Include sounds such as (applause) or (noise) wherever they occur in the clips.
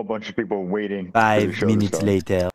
whole bunch of people waiting. Five minutes later.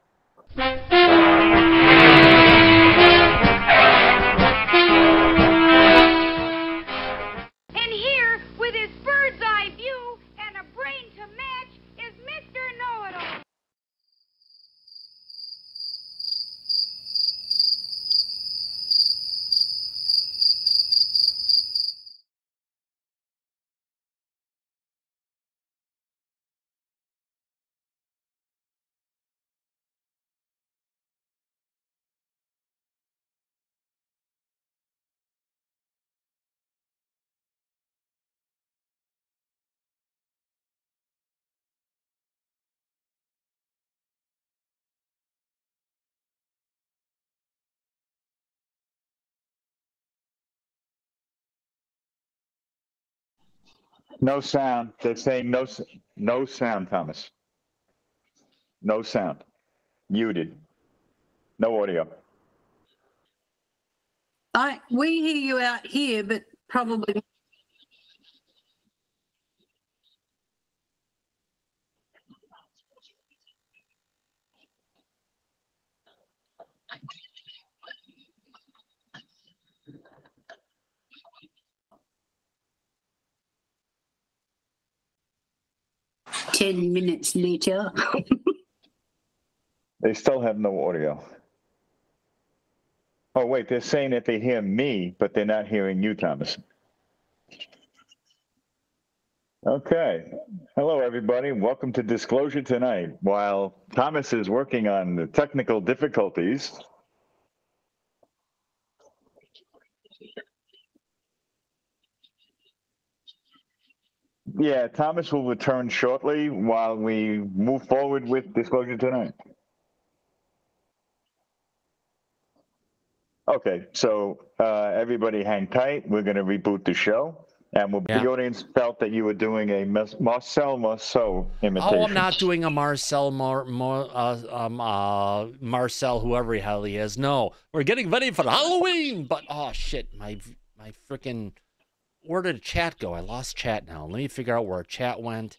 No sound. They're saying no, no sound, Thomas. No sound. Muted. No audio. I we hear you out here, but probably ten minutes later. (laughs) They still have no audio. Oh, wait, they're saying that they hear me, but they're not hearing you, Thomas. Okay. Hello, everybody. Welcome to Disclosure Tonight. While Thomas is working on the technical difficulties, yeah, Thomas will return shortly while we move forward with Disclosure Tonight. Okay, so uh, everybody hang tight. We're going to reboot the show. And we'll, Yeah. the audience felt that you were doing a Marcel Marceau imitation. Oh, I'm not doing a Marcel Mar, Mar uh, um, uh, Marcel, whoever the hell he is. No, we're getting ready for Halloween. But oh shit, my my freaking where did chat go? I lost chat now. Let me figure out where chat went.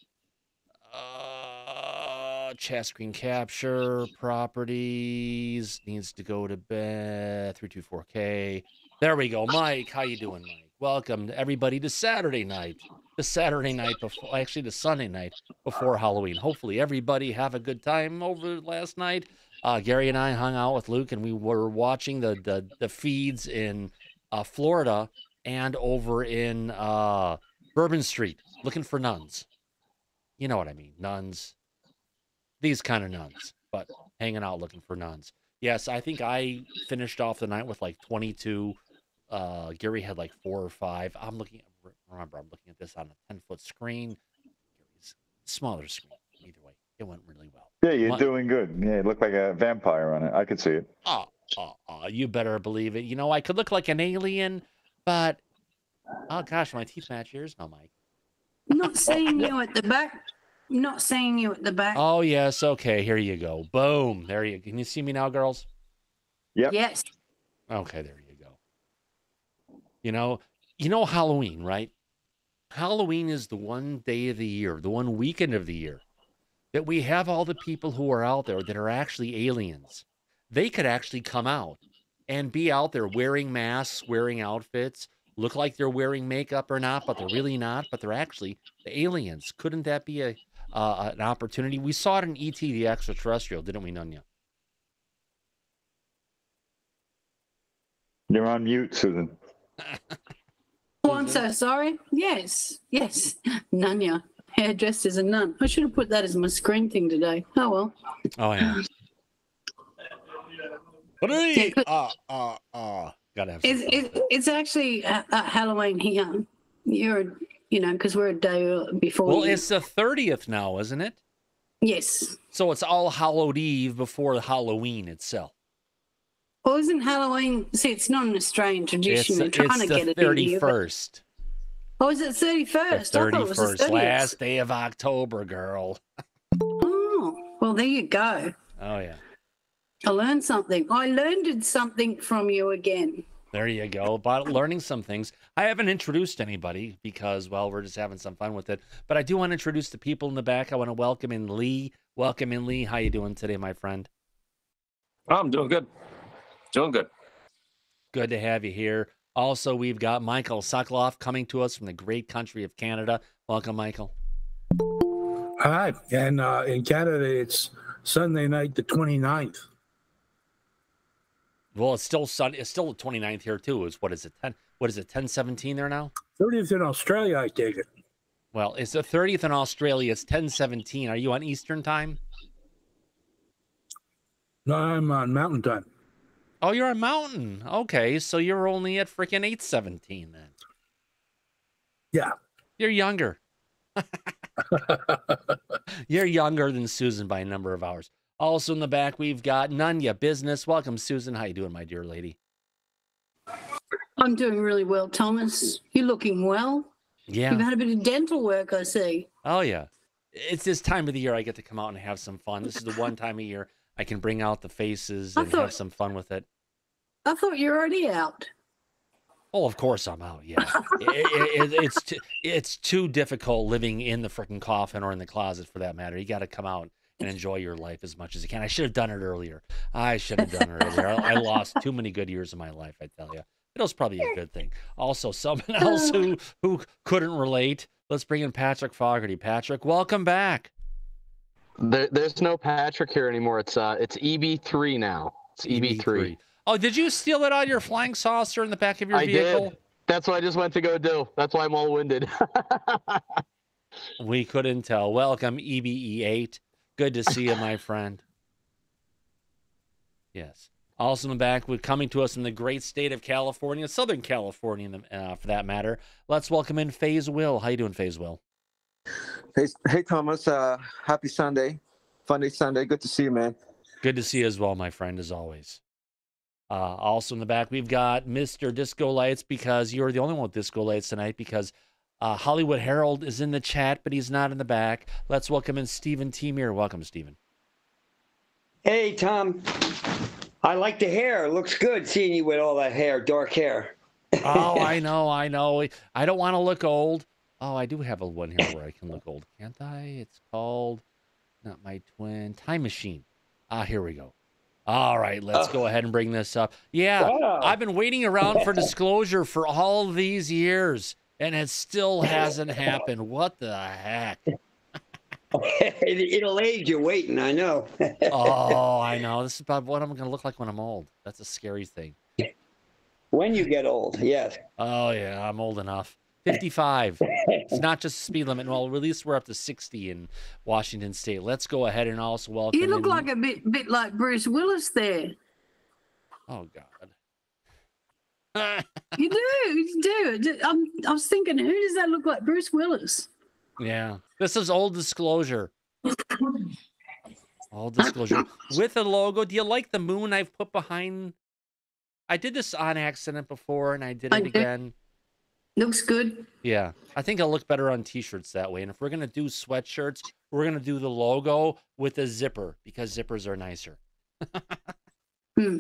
Uh, chat screen capture properties needs to go to bed. Three two four K. There we go, Mike. How you doing, Mike? Welcome everybody to Saturday night. The Saturday night before, actually the Sunday night before Halloween. Hopefully everybody have a good time over last night. Uh, Gary and I hung out with Luke, and we were watching the the, the feeds in uh, Florida and over in uh, Bourbon Street, looking for nuns. You know what I mean, nuns. These kind of nuns, but hanging out looking for nuns. Yes, I think I finished off the night with like 22. Uh, Gary had like four or five. I'm looking. Remember, I'm looking at this on a 10 foot screen. Gary's smaller screen. Either way, it went really well. Yeah, you're What? doing good. Yeah, it looked like a vampire on it. I could see it. Oh, oh, oh, you better believe it. You know, I could look like an alien, but oh gosh, my teeth match yours oh now, Mike. not (laughs) seeing you at the back. Not seeing you at the back. Oh yes, okay, here you go. Boom. There you can you see me now, girls? Yep. Yes. Okay, there you go. You know, you know Halloween, right? Halloween is the one day of the year, the one weekend of the year that we have all the people who are out there that are actually aliens. They could actually come out and be out there wearing masks, wearing outfits, look like they're wearing makeup or not, but they're really not, but they're actually the aliens. Couldn't that be a uh, an opportunity? We saw it in ET the extraterrestrial, didn't we, Nunya? You're on mute, Susan. Oh, I'm so sorry. Yes. Yes. (laughs) Nunya. Hairdressed as a nun. I should have put that as my screen thing today. Oh well. Oh yeah. Yeah, good. uh, uh, uh. Gotta have some It's, it's actually uh, uh, Halloween here. You're, you know, because we're a day before. Well, you. it's the thirtieth now, isn't it? yes. So it's all Hallowed Eve before Halloween itself. Well, isn't Halloween? See, it's not an Australian It's, tradition. They're it's trying to the get it in here. but- thirty-first. Oh, is it thirty The first? I thought it was the thirty-first, last day of October, girl. Oh, well, there you go. Oh yeah. I learned something. I learned something from you again. There you go. About learning some things. I haven't introduced anybody because, well, we're just having some fun with it. But I do want to introduce the people in the back. I want to welcome in Lee. Welcome in Lee. How you doing today, my friend? Oh, I'm doing good. Doing good. Good to have you here. Also, we've got Michael Sokoloff coming to us from the great country of Canada. Welcome, Michael. Hi, and uh, in Canada, it's Sunday night, the 29th. Well, it's still sun. It's still the 29th here too. Is what is it? 10. What is it? 1017 there now. 30th in Australia, I take it. Well, it's the 30th in Australia. It's 1017. Are you on Eastern time? No, I'm on Mountain Time. Oh, you're on Mountain. Okay, so you're only at freaking 817 then. Yeah. You're younger. (laughs) (laughs) you're younger than Susan by a number of hours. Also in the back, we've got Nunya Business. Welcome, Susan. How you doing, my dear lady? I'm doing really well, Thomas. You're looking well. Yeah. You've had a bit of dental work, I see. Oh yeah. It's this time of the year I get to come out and have some fun. This is the one (laughs) time of year I can bring out the faces and have some fun with it. I thought you were already out. Oh, of course I'm out. Yeah, it, it, it's too, it's too difficult living in the freaking coffin or in the closet for that matter. You got to come out and (laughs) enjoy your life as much as you can. I should have done it earlier. I should have done it earlier. I, I (laughs) lost too many good years of my life. I tell you, it was probably a good thing. Also, someone (laughs) else who who couldn't relate. Let's bring in Patrick Fogarty. Patrick, welcome back. There, there's no Patrick here anymore. It's uh, it's EB3 now. It's E EB3. Oh, did you steal it out of your flying saucer in the back of your I vehicle? did. That's what I just went to go do. That's why I'm all winded. We couldn't tell. Welcome, EBE8. Good to see you, my friend. Yes. Also in the back, we're coming to us from the great state of California, Southern California, uh, for that matter. Let's welcome in Phase Will. How you doing, Phase Will? Hey, hey, Thomas. Uh, happy Sunday, fun day Sunday. Good to see you, man. Good to see you as well, my friend, as always. Uh, also in the back, we've got Mr. Disco Lights because you're the only one with Disco Lights tonight because uh, Hollywood Herald is in the chat, but he's not in the back. Let's welcome in Stephen Timir. Welcome, Stephen. Hey, Tom. I like the hair. It looks good seeing you with all that hair, dark hair. oh, I (laughs) know, I know. I don't want to look old. Oh, I do have a one here where I can look old, can't I? It's called not my twin time machine. Ah, here we go. All right, let's go ahead and bring this up. Yeah, Wow. I've been waiting around for (laughs) disclosure for all these years, and it still hasn't happened. What the heck? (laughs) it, it'll age you waiting, I know. (laughs) Oh, I know. This is about what I'm going to look like when I'm old. That's a scary thing. when you get old, yes. Oh yeah, I'm old enough. 55. it's not just the speed limit. Well, at least we're up to 60 in Washington State. Let's go ahead and also welcome. You look in- like a bit, bit like Bruce Willis there. Oh God. (laughs) You do, you do. I'm, I was thinking, who does that look like? Bruce Willis. yeah. This is old disclosure. All disclosure with a logo. Do you like the moon I've put behind? I did this on accident before, and I did it do. again. Looks good. Yeah, I think I'll look better on t-shirts that way. And if we're gonna do sweatshirts, we're gonna do the logo with a zipper because zippers are nicer. (laughs) Hmm.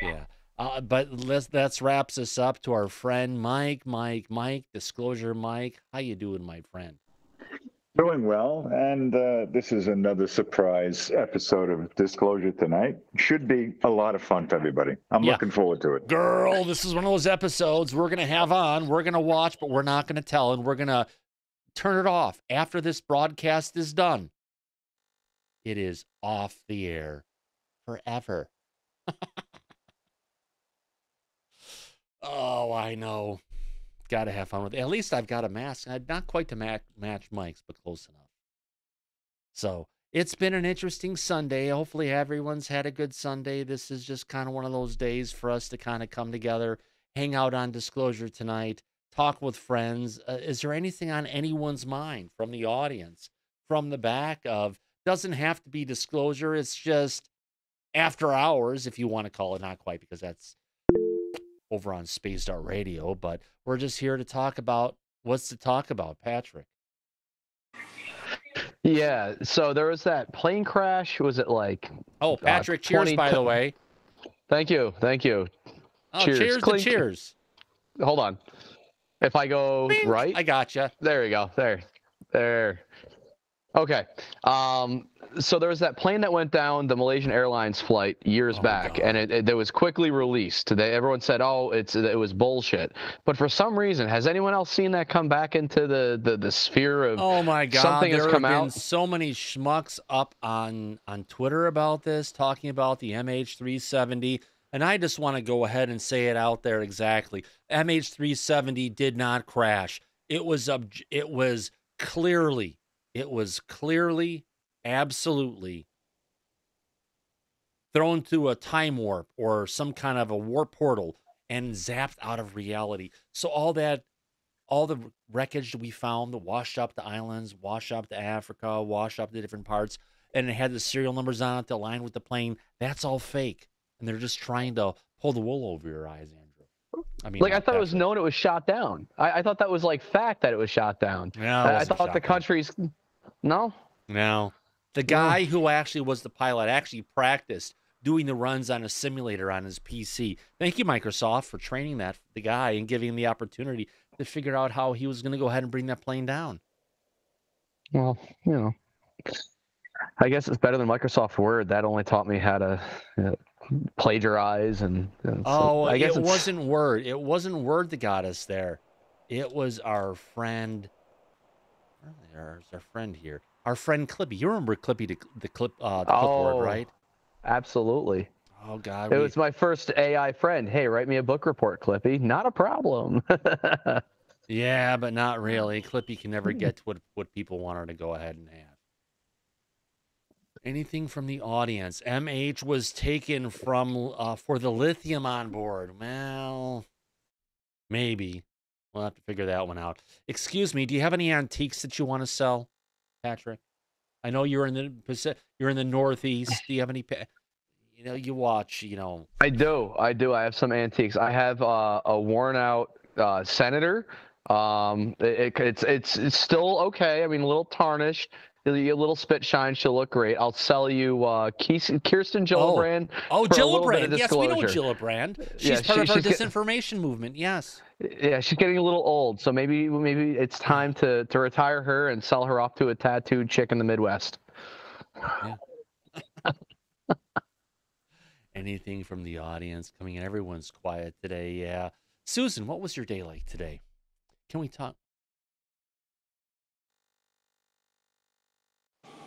Yeah. Uh, but let's that's wraps us up to our friend Mike. Mike, Mike, disclosure, Mike. How you doing, my friend? Doing well, and uh, this is another surprise episode of Disclosure tonight. Should be a lot of fun for everybody. I'm Yeah. looking forward to it. Girl, this is one of those episodes we're gonna have on. We're gonna watch, but we're not gonna tell, and we're gonna turn it off after this broadcast is done. It is off the air forever. (laughs) oh, I know. Got to have fun with it. At least I've got a mask. Not quite to ma- match Mike's, but close enough. So it's been an interesting Sunday. Hopefully, everyone's had a good Sunday. This is just kind of one of those days for us to kind of come together, hang out on disclosure tonight, talk with friends. Uh, is there anything on anyone's mind from the audience, from the back of? Doesn't have to be disclosure. It's just after hours, if you want to call it. Not quite because that's over on Spaced Out Radio, but we're just here to talk about what's to talk about, Patrick. yeah. So there was that plane crash. Was it like? Oh, uh, Patrick, cheers, 20 by the way. Thank you. Thank you. Oh, cheers. cheers, Clink. cheers. Hold on. If I go Bing. right, I gotcha. There you go. There. There. Okay. Um, so there was that plane that went down the Malaysian Airlines flight years Oh, back, and it, it, it was quickly released. They, everyone said, "Oh, it's it was bullshit." But for some reason, has anyone else seen that come back into the the, the sphere of? Oh my god! Something there has have come been out. so many schmucks up on on Twitter about this, talking about the MH370, and I just want to go ahead and say it out there exactly. MH370 did not crash. It was obj- it was clearly it was clearly absolutely thrown through a time warp or some kind of a warp portal and zapped out of reality. So all that all the wreckage that we found washed up the islands, washed up to Africa, washed up the different parts, and it had the serial numbers on it to align with the plane. That's all fake, and they're just trying to pull the wool over your eyes, Andrew. I mean, like I thought it was known it was shot down. I, I thought that was like fact that it was shot down. It I, I thought the down. country's no. No, the guy who actually was the pilot actually practiced doing the runs on a simulator on his PC. Thank you, Microsoft, for training that the guy and giving him the opportunity to figure out how he was going to go ahead and bring that plane down. Well, you know, I guess it's better than Microsoft Word. That only taught me how to uh, plagiarize and. and so Oh, I guess it it's- wasn't Word. It wasn't Word that got us there. It was our friend. There's our friend here. Our friend Clippy. You remember Clippy, the, the clip, uh, the clipboard, Oh, right? Absolutely. Oh God, It we- was my first AI friend. Hey, write me a book report, Clippy. Not a problem. (laughs) yeah, but not really. Clippy can never get to what what people want her to go ahead and have. Anything from the audience? MH was taken from uh, for the lithium on board. Well, maybe we'll have to figure that one out. Excuse me. Do you have any antiques that you want to sell, Patrick? I know you're in the Paci- you're in the Northeast. Do you have any? You know, you watch. You know, I do. I do. I have some antiques. I have uh, a worn out uh, Senator. Um, it, it's it's it's still okay. I mean, a little tarnished. A little spit shine. She'll look great. I'll sell you uh, Kirsten Gillibrand. Oh, little bit of Gillibrand. Yes, we know. Gillibrand. She's Yeah, part she- of our she's get- disinformation movement. Yes. Yeah, she's getting a little old, so maybe maybe it's time to to retire her and sell her off to a tattooed chick in the Midwest. (laughs) Anything from the audience coming in? Everyone's quiet today. Yeah. Susan, what was your day like today? Can we talk?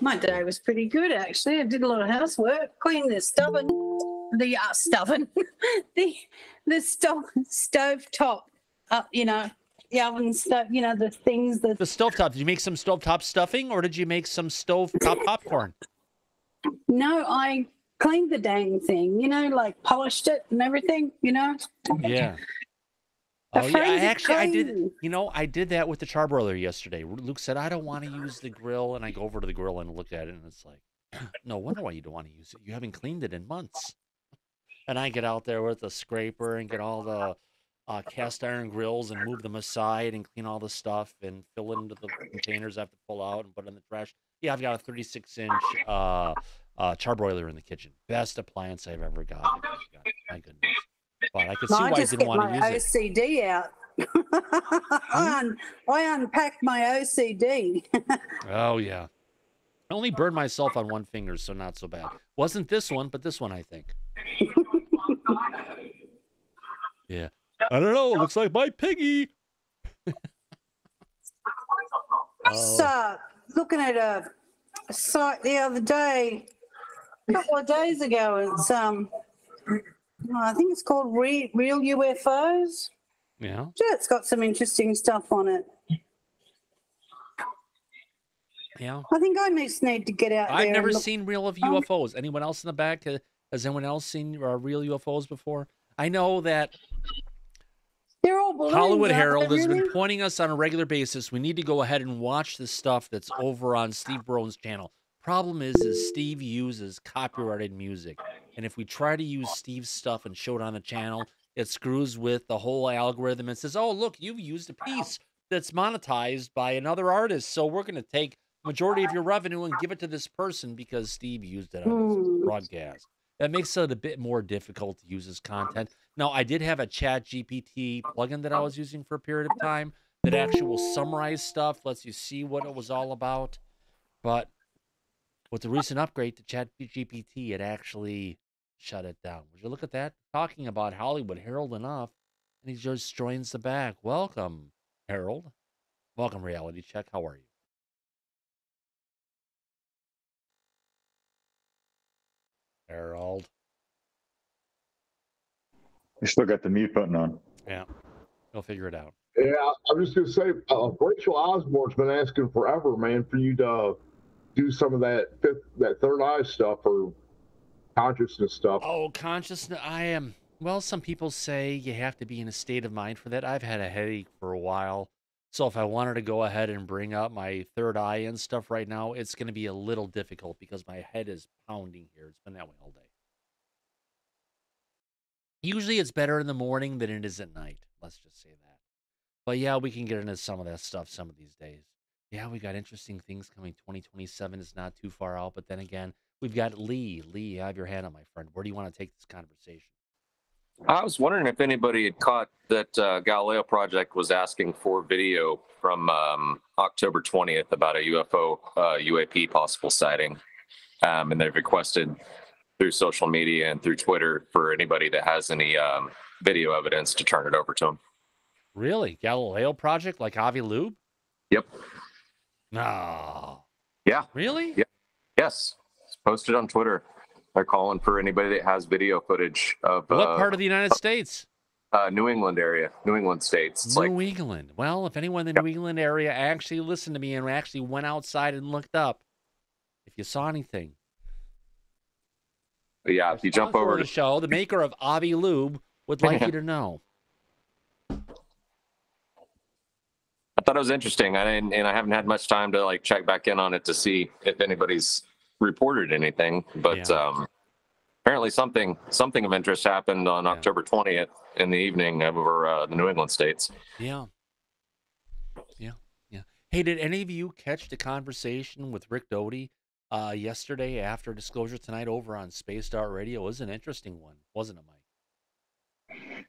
My day was pretty good actually. I did a lot of housework, cleaned the stubborn, the uh, stubborn, (laughs) the the stove stove top, uh, you know, the oven stove, you know, the things that The stovetop. Did you make some stovetop stuffing or did you make some stovetop popcorn? No, I cleaned the dang thing, you know, like polished it and everything, you know. Yeah. A Oh, yeah. I actually, I did. You know, I did that with the charbroiler yesterday. Luke said, I don't want to use the grill. And I go over to the grill and look at it. And it's like, (clears throat) no wonder why you don't want to use it. You haven't cleaned it in months. And I get out there with a scraper and get all the uh, cast iron grills and move them aside and clean all the stuff and fill it into the containers I have to pull out and put in the trash. Yeah, I've got a 36 inch uh, uh, charbroiler in the kitchen. Best appliance I've ever got. My goodness. But I could see I why I just didn't get want my to use it. OCD out. (laughs) I, un- I unpacked my OCD. (laughs) Oh yeah. I only burned myself on one finger, so not so bad. Wasn't this one, but this one I think. yeah. I don't know. It looks like my piggy. I was uh, looking at a, a site the other day, a couple of days ago. It's um, I think it's called Re- Real UFOs. Yeah. Yeah, it's got some interesting stuff on it. Yeah. I think I just need to get out there. I've never seen real of UFOs. Anyone else in the back? uh, Has anyone else seen uh, real UFOs before? I know that They're all balloons. Hollywood Herald has been pointing us on a regular basis. We need to go ahead and watch the stuff that's over on Steve Brown's channel. Problem is, is Steve uses copyrighted music, and if we try to use Steve's stuff and show it on the channel, it screws with the whole algorithm and says, "Oh, look, you've used a piece that's monetized by another artist, so we're going to take majority of your revenue and give it to this person because Steve used it on his broadcast." That makes it a bit more difficult to use his content. Now, I did have a Chat GPT plugin that I was using for a period of time that actually will summarize stuff, lets you see what it was all about. But with the recent upgrade to Chat GPT, it actually shut it down. Would you look at that? Talking about Hollywood, Harold enough, and he just joins the back. Welcome, Harold. Welcome, Reality Check. How are you? Harold. You still got the mute button on. Yeah. He'll figure it out. Yeah, I'm just gonna say, uh, Rachel Osborne's been asking forever, man, for you to do some of that fifth, that third eye stuff or consciousness stuff. Oh, consciousness. I am. Well, some people say you have to be in a state of mind for that. I've had a headache for a while. So if I wanted to go ahead and bring up my third eye and stuff right now, it's going to be a little difficult because my head is pounding here. It's been that way all day. Usually it's better in the morning than it is at night. Let's just say that. But yeah, we can get into some of that stuff some of these days. Yeah, we got interesting things coming. 2027 is not too far out. But then again, we've got Lee. Lee, you have your hand on my friend. Where do you want to take this conversation? I was wondering if anybody had caught that uh, Galileo project was asking for video from um, October 20th about a UFO uh, UAP possible sighting, um, and they've requested through social media and through Twitter for anybody that has any um, video evidence to turn it over to them. Really? Galileo project like Avi Lube? Yep. No. Yeah. Really? Yeah. Yes. It's posted on Twitter. They're calling for anybody that has video footage of What uh, part of the United States? uh, New England area, New England states. It's like New England. Well, if anyone in the New England area actually listened to me and actually went outside and looked up, if you saw anything, yeah, if you jump over of the to show, the maker of Avi Lube would like you to know. (laughs) I thought it was interesting. I didn't, and I haven't had much time to like check back in on it to see if anybody's reported anything. But Yeah. um, apparently, something something of interest happened on Yeah. October 20th in the evening over uh, the New England states. Yeah. Yeah. Yeah. Hey, did any of you catch the conversation with Rick Doty uh, yesterday after Disclosure Tonight over on Spaced Out Radio? It was an interesting one, wasn't it, Mike?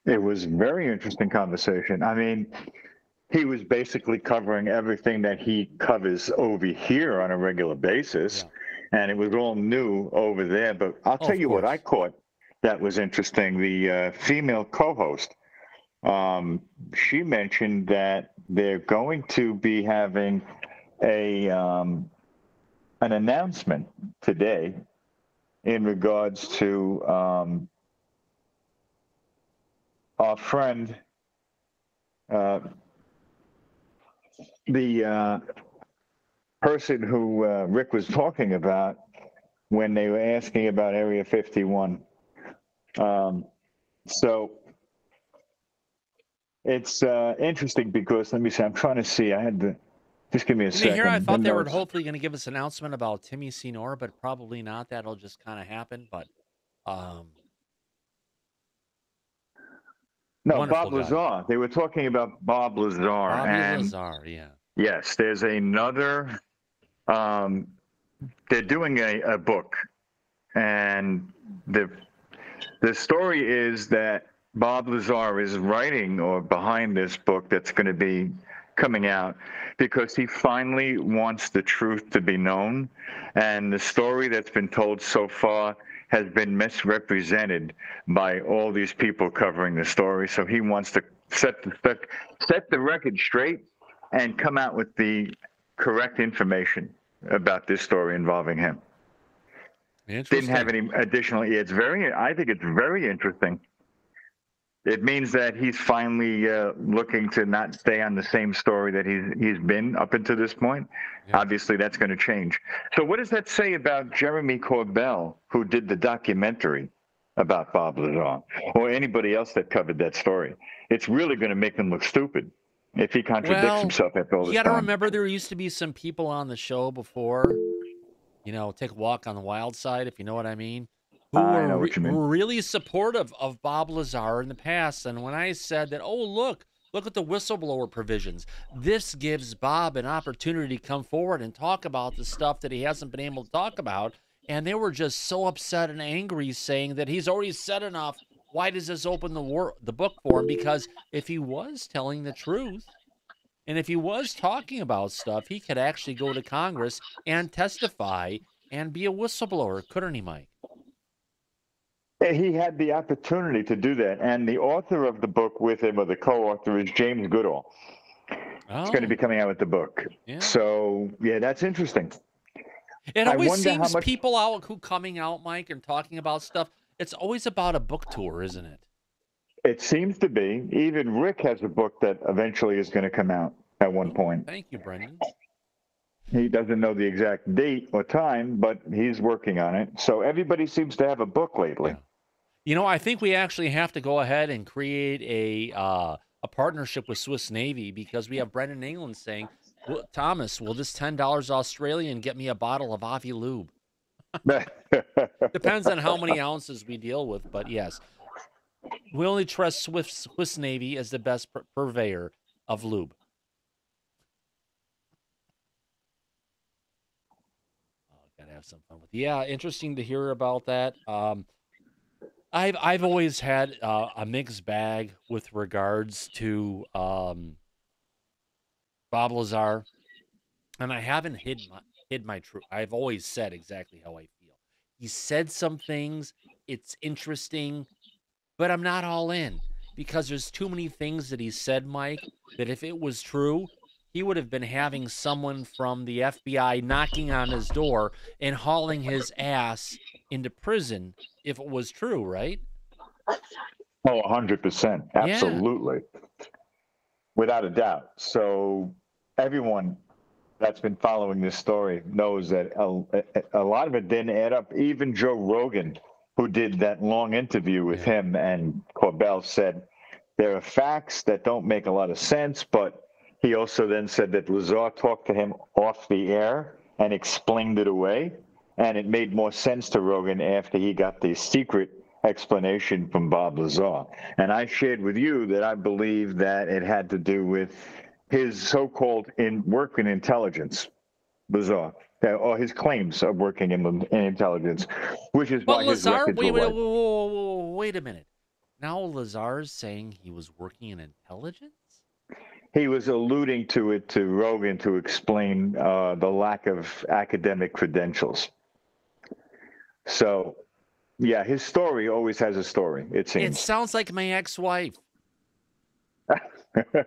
It was very interesting conversation. I mean, he was basically covering everything that he covers over here on a regular basis, and it was all new over there. But I'll Oh, tell you what. I caught that was interesting. The uh, female co-host, um, she mentioned that they're going to be having a um, an announcement today in regards to um, our friend, uh, the uh, person who uh, Rick was talking about when they were asking about Area 51. Um, so it's uh, interesting because let me see. I'm trying to see. I had to just give me a I mean, second. here I thought they were hopefully going to give us an announcement about Timmy Senor, but probably not. That'll just kind of happen. But um, No, Bob guy. Lazar. They were talking about Bob Lazar. Bobby and Lazar, yeah. Yes, there's another. Um, they're doing a, a book, and the the story is that Bob Lazar is writing or behind this book that's going to be coming out because he finally wants the truth to be known, and the story that's been told so far has been misrepresented by all these people covering the story. So he wants to set the set, set the record straight and come out with the correct information about this story involving him. Didn't have any additional. It's very. I think it's very interesting. It means that he's finally uh, looking to not stay on the same story that he's he's been up until this point. Yeah. Obviously, that's going to change. So, what does that say about Jeremy Corbell, who did the documentary about Bob Lazar, or anybody else that covered that story? It's really going to make them look stupid if he contradicts Well, himself after all You got to remember there used to be some people on the show before, you know, take a walk on the wild side, if you know what I mean, who I were, know what re- you mean. were really supportive of Bob Lazar in the past. And when I said that, oh, look, look at the whistleblower provisions, this gives Bob an opportunity to come forward and talk about the stuff that he hasn't been able to talk about. And they were just so upset and angry, saying that he's already said enough. Why does this open the war the book for him? Because if he was telling the truth, and if he was talking about stuff, he could actually go to Congress and testify and be a whistleblower, couldn't he, Mike? He had the opportunity to do that, and the author of the book with him, or the co-author, is James Goodall. Oh, It's going to be coming out with the book. yeah. So yeah, that's interesting. It always seems much- people out who coming out, Mike, and talking about stuff. It's always about a book tour, isn't it? It seems to be. Even Rick has a book that eventually is going to come out at one point. Thank you, Brendan. He doesn't know the exact date or time, but he's working on it. So everybody seems to have a book lately. Yeah. You know, I think we actually have to go ahead and create a uh, a partnership with Swiss Navy because we have Brendan England saying, well, "Thomas, will this ten dollars Australian get me a bottle of Avi Lube?" (laughs) Depends on how many ounces we deal with, but yes, we only trust Swiss Swiss Navy as the best pur- purveyor of lube. Oh, gotta have some fun with. Yeah, interesting to hear about that. Um, I've I've always had uh, a mixed bag with regards to um, Bob Lazar, and I haven't hid my hid my truth. I've always said exactly how I feel. He said some things. It's interesting, but I'm not all in because there's too many things that he said, Mike. That if it was true, he would have been having someone from the FBI knocking on his door and hauling his ass into prison if it was true, right? Oh, 100%. Absolutely. Without a doubt. So everyone that's been following this story knows that a, a- lot of it didn't add up. Even Joe Rogan, who did that long interview with him and Corbell, said there are facts that don't make a lot of sense, but he also then said that Lazar talked to him off the air and explained it away. And it made more sense to Rogan after he got the secret explanation from Bob Lazar. And I shared with you that I believe that it had to do with his so-called in work in intelligence, Lazar, or his claims of working in, in intelligence, which is why But his Lazar, records wait, wait, wait, wait, wait, wait a minute. Now Lazar's saying he was working in intelligence? He was alluding to it to Rogan to explain uh, the lack of academic credentials. So, yeah, his story always has a story. It seems. It sounds like my ex-wife (laughs)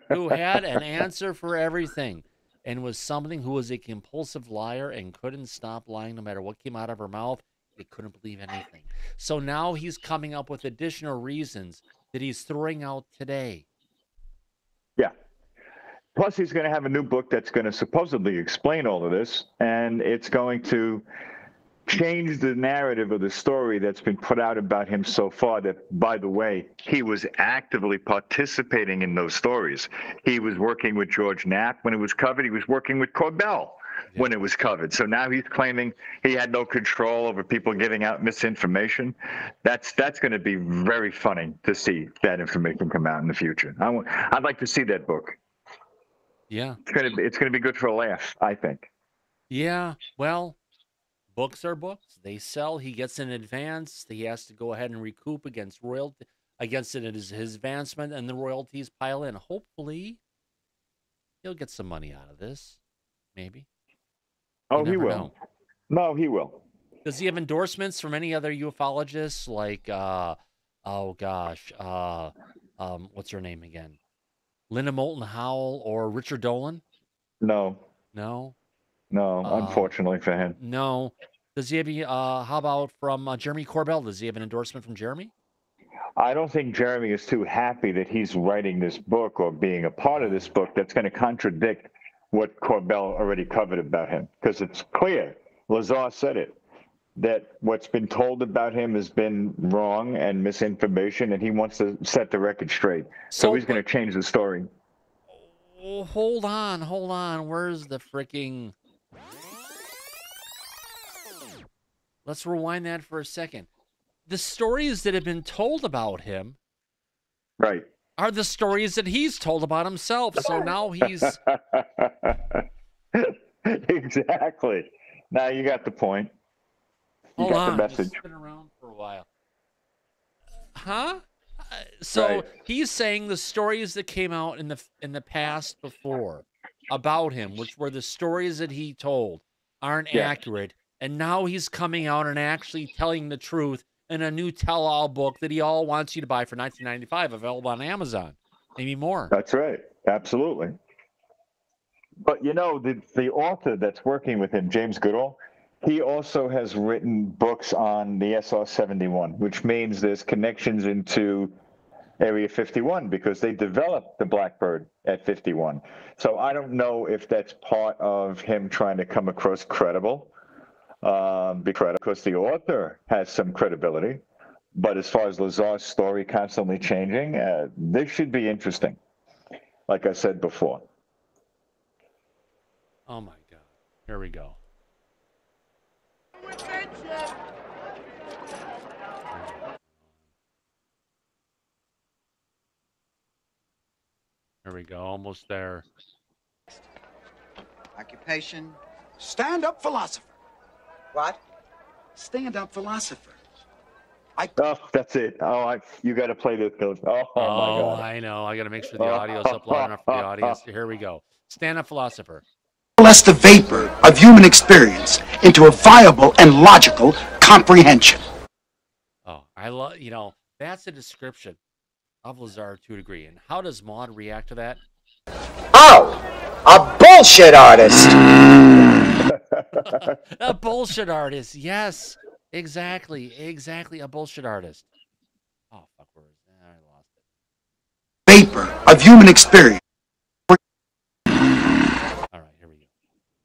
who had an answer for everything and was something who was a compulsive liar and couldn't stop lying no matter what came out of her mouth. They couldn't believe anything. So now he's coming up with additional reasons that he's throwing out today. Yeah. Plus, he's going to have a new book that's going to supposedly explain all of this, and it's going to change the narrative of the story that's been put out about him so far. That, by the way, he was actively participating in those stories. He was working with George Knapp when it was covered. He was working with Corbell when it was covered. So now he's claiming he had no control over people giving out misinformation. That's that's going to be very funny to see that information come out in the future. I want, I'd like to see that book. Yeah. It's gonna be it's gonna be good for a laugh, I think. Yeah. Well, books are books. They sell. He gets an advance. He has to go ahead and recoup against royalty against it is his advancement and the royalties pile in. Hopefully he'll get some money out of this. Maybe. Oh, he will. know. No, he will. Does he have endorsements from any other ufologists like uh oh gosh, uh um what's her name again? Linda Moulton Howell or Richard Dolan? No, No. No, Uh, unfortunately for him. No. Does he have any uh how about from uh, Jeremy Corbell? Does he have an endorsement from Jeremy? I don't think Jeremy is too happy that he's writing this book or being a part of this book that's going to contradict what Corbell already covered about him. Because it's clear, Lazar said it, that what's been told about him has been wrong and misinformation, and he wants to set the record straight. So, So, he's going to change the story. Oh, hold on, hold on. Where's the freaking Let's rewind that for a second. The stories that have been told about him Right. are the stories that he's told about himself. So now he's (laughs) exactly. Now you got the point. You hold got on. the message. been around for a while. Huh? Uh, so Right. he's saying the stories that came out in the in the past before about him, which were the stories that he told, aren't Yeah. accurate, and now he's coming out and actually telling the truth in a new tell-all book that he all wants you to buy for 19.95, available on Amazon, maybe more. That's right. Absolutely. But you know, the the author that's working with him, James Goodall, he also has written books on the SR seventy one, which means there's connections into Area 51 because they developed the Blackbird at 51. So I don't know if that's part of him trying to come across credible, um, because the author has some credibility. But as far as Lazar's story constantly changing, uh, this should be interesting. Like I said before. Oh my god. Here we go. Here we go. Almost there. Occupation. Stand up philosopher. What? Stand up philosopher. I... Oh, that's it. Oh, I, you got to play this. Coach. Oh, Oh, my oh, God. I know. I got to make sure the audio's up loud enough for the audience. Here we go. Stand up, philosopher. Coalesce the vapor of human experience into a viable and logical comprehension. Oh, I love. You know, that's a description of Lazar to a degree. And how does Maud react to that? Oh, a bullshit artist. (laughs) a bullshit artist. Yes, exactly, exactly. A bullshit artist. Oh fuck, where is that? I lost it. Vapor of human experience. All right, here we go.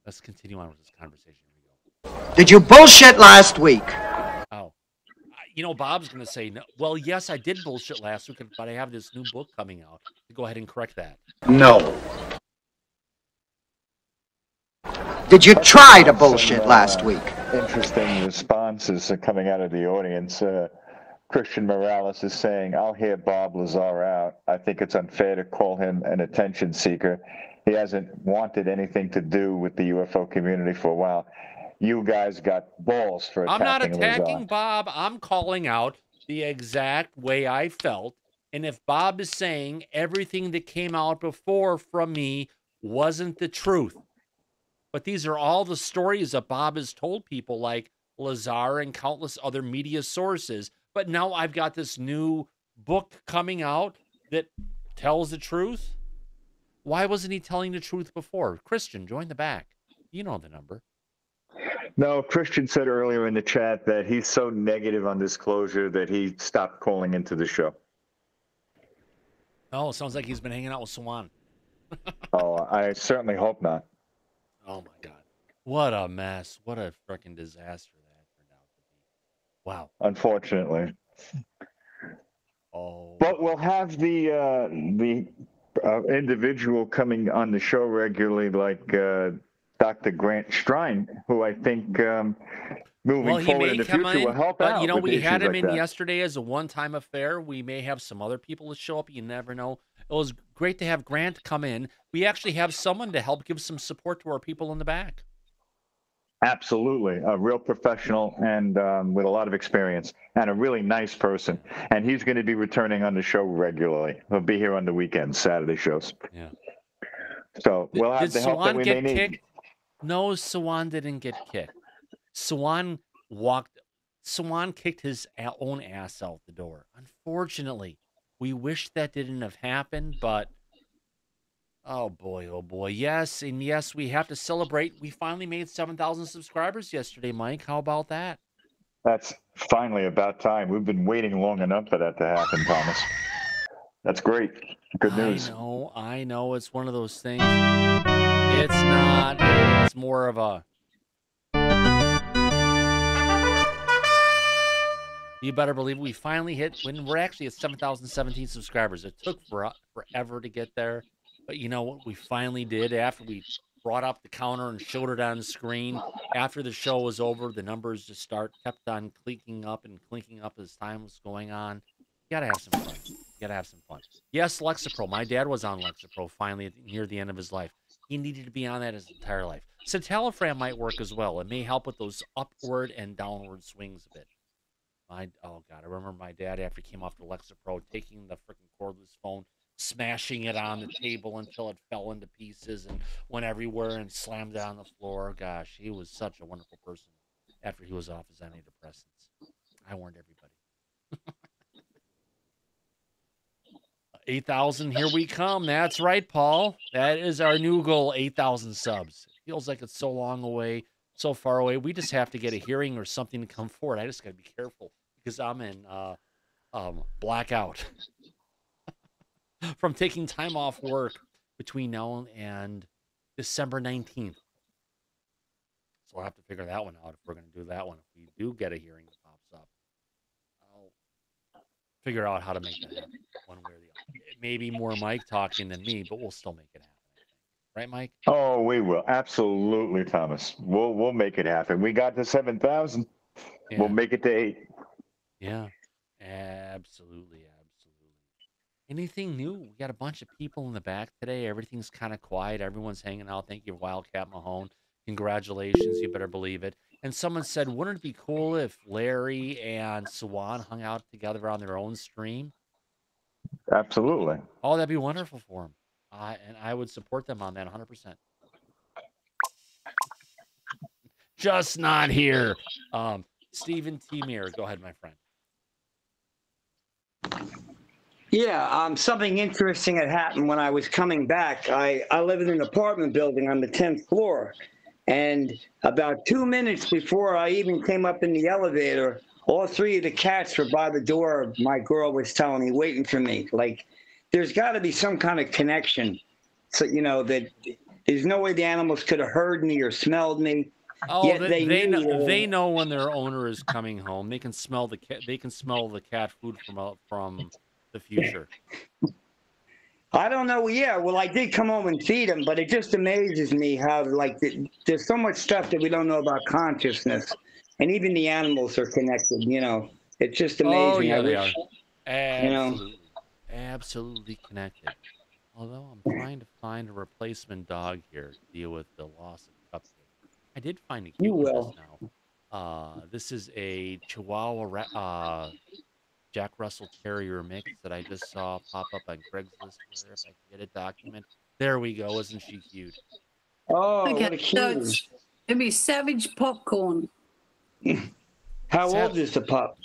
Let's continue on with this conversation. Here we go. Did you bullshit last week? I- you know, Bob's gonna say no. Well, yes, I did bullshit last week, but I have this new book coming out go ahead and correct that. No. Did you try to bullshit Some, last uh, week? Interesting responses are coming out of the audience. Uh, Christian Morales is saying, I'll hear Bob Lazar out. I think it's unfair to call him an attention seeker. He hasn't wanted anything to do with the UFO community for a while. You guys got balls for I'm not attacking Lazar. Bob. I'm calling out the exact way I felt. And if Bob is saying everything that came out before from me wasn't the truth, but these are all the stories that Bob has told people, like Lazar and countless other media sources. But now I've got this new book coming out that tells the truth. Why wasn't he telling the truth before? Christian, join the back. You know the number. No, Christian said earlier in the chat that he's so negative on disclosure that he stopped calling into the show. Oh, sounds like he's been hanging out with Swan. (laughs) Oh, I certainly hope not. Oh my god. What a mess. What a freaking disaster that turned out to be. Wow. Unfortunately. Oh. But we'll have the uh, the uh, individual coming on the show regularly, like uh, Dr. Grant Strine, who I think um, moving Well, forward in the future in, will help but out. you know, we had him like in that. yesterday as a one-time affair. We may have some other people to show up. You never know. It was great to have Grant come in. We actually have someone to help give some support to our people in the back. Absolutely, a real professional and um, with a lot of experience, and a really nice person. And he's going to be returning on the show regularly. He'll be here on the weekends, Saturday shows. Yeah. So we'll have Did the help that we may get need. No, Swan didn't get kicked. Swan walked. Swan kicked his own ass out the door. Unfortunately, we wish that didn't have happened, but oh boy, oh boy, yes, and yes, we have to celebrate. We finally made seven thousand subscribers yesterday, Mike. How about that? That's finally about time. We've been waiting long enough for that to happen, Thomas. That's great. Good news. I know, I know. It's one of those things. It's not. It's more of a. You better believe we finally hit when we're actually at 7,017 subscribers. It took for, forever to get there, but you know what? We finally did after we brought up the counter and showed it on screen. After the show was over, the numbers just start kept on clinking up and clinking up as time was going on. You gotta have some fun. You gotta have some fun. Yes, Lexapro. My dad was on Lexapro finally near the end of his life. He needed to be on that his entire life. Citalopram might work as well. It may help with those upward and downward swings a bit. My oh god, I remember my dad after he came off the Lexapro taking the freaking cordless phone, smashing it on the table until it fell into pieces and went everywhere and slammed it on the floor. Gosh, he was such a wonderful person after he was off his antidepressants. I warned everybody. 8,000, here we come. That's right, Paul. That is our new goal 8,000 subs. Feels like it's so long away, so far away. We just have to get a hearing or something to come forward. I just got to be careful because I'm in uh, um, blackout (laughs) from taking time off work between now and December 19th. So we'll have to figure that one out if we're going to do that one. If we do get a hearing that pops up, I'll figure out how to make that happen one way or the other. Maybe more Mike talking than me, but we'll still make it happen. Right, Mike? Oh, we will absolutely, Thomas. We'll we'll make it happen. We got to seven thousand. Yeah. We'll make it to eight. Yeah, absolutely, absolutely. Anything new? We got a bunch of people in the back today. Everything's kind of quiet. Everyone's hanging out. Thank you, Wildcat Mahone. Congratulations. You better believe it. And someone said, wouldn't it be cool if Larry and Swan hung out together on their own stream? Absolutely. Oh, that'd be wonderful for them. I and I would support them on that 100%. Just not here. Um, Stephen T. Meir, go ahead, my friend. Yeah, um, something interesting had happened when I was coming back. I, I live in an apartment building on the 10th floor. And about two minutes before I even came up in the elevator, all three of the cats were by the door. My girl was telling me, waiting for me. Like, there's got to be some kind of connection. So, you know, that there's no way the animals could have heard me or smelled me. Oh, Yet they, they, knew know, they know when their owner is coming home. They can smell the cat. They can smell the cat food from uh, from the future. I don't know. Yeah, well, I did come home and feed them, but it just amazes me how like th- there's so much stuff that we don't know about consciousness, and even the animals are connected. You know, it's just amazing. Oh yeah, I they wish- are. you know. Absolutely, absolutely connected. Although I'm trying to find a replacement dog here to deal with the loss of Cupcake. I did find a cute You one will. just now. Uh, this is a Chihuahua uh, Jack Russell Terrier mix that I just saw pop up on Craigslist. Where if I can get a document, there we go. Isn't she cute? Oh, what a okay, so cute. it's, it'd be Savage Popcorn. (laughs) How Sav- old is the pup?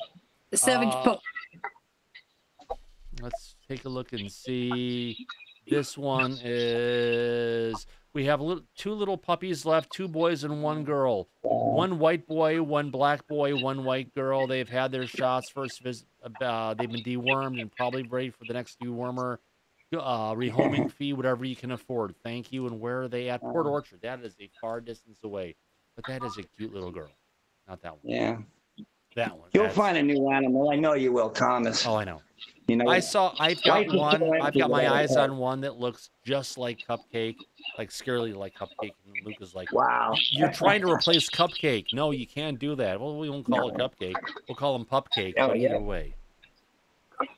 Savage Uh, Pop. Let's take a look and see. This one is. We have little, two little puppies left, two boys and one girl. One white boy, one black boy, one white girl. They've had their shots first visit. Uh, they've been dewormed and probably ready for the next dewormer. Uh, rehoming fee, whatever you can afford. Thank you. And where are they at? Port Orchard. That is a far distance away, but that is a cute little girl. Not that one. Yeah. That one. You'll find a new animal. I know you will, Thomas. Oh, I know. You know, I saw. I've got one. I've got my eyes on one that looks just like Cupcake, like scarily like Cupcake. And Luke is like, Wow. "You're trying to replace Cupcake. No, you can't do that. Well, we won't call it Cupcake. We'll call him Pupcake. Oh, yeah. either way,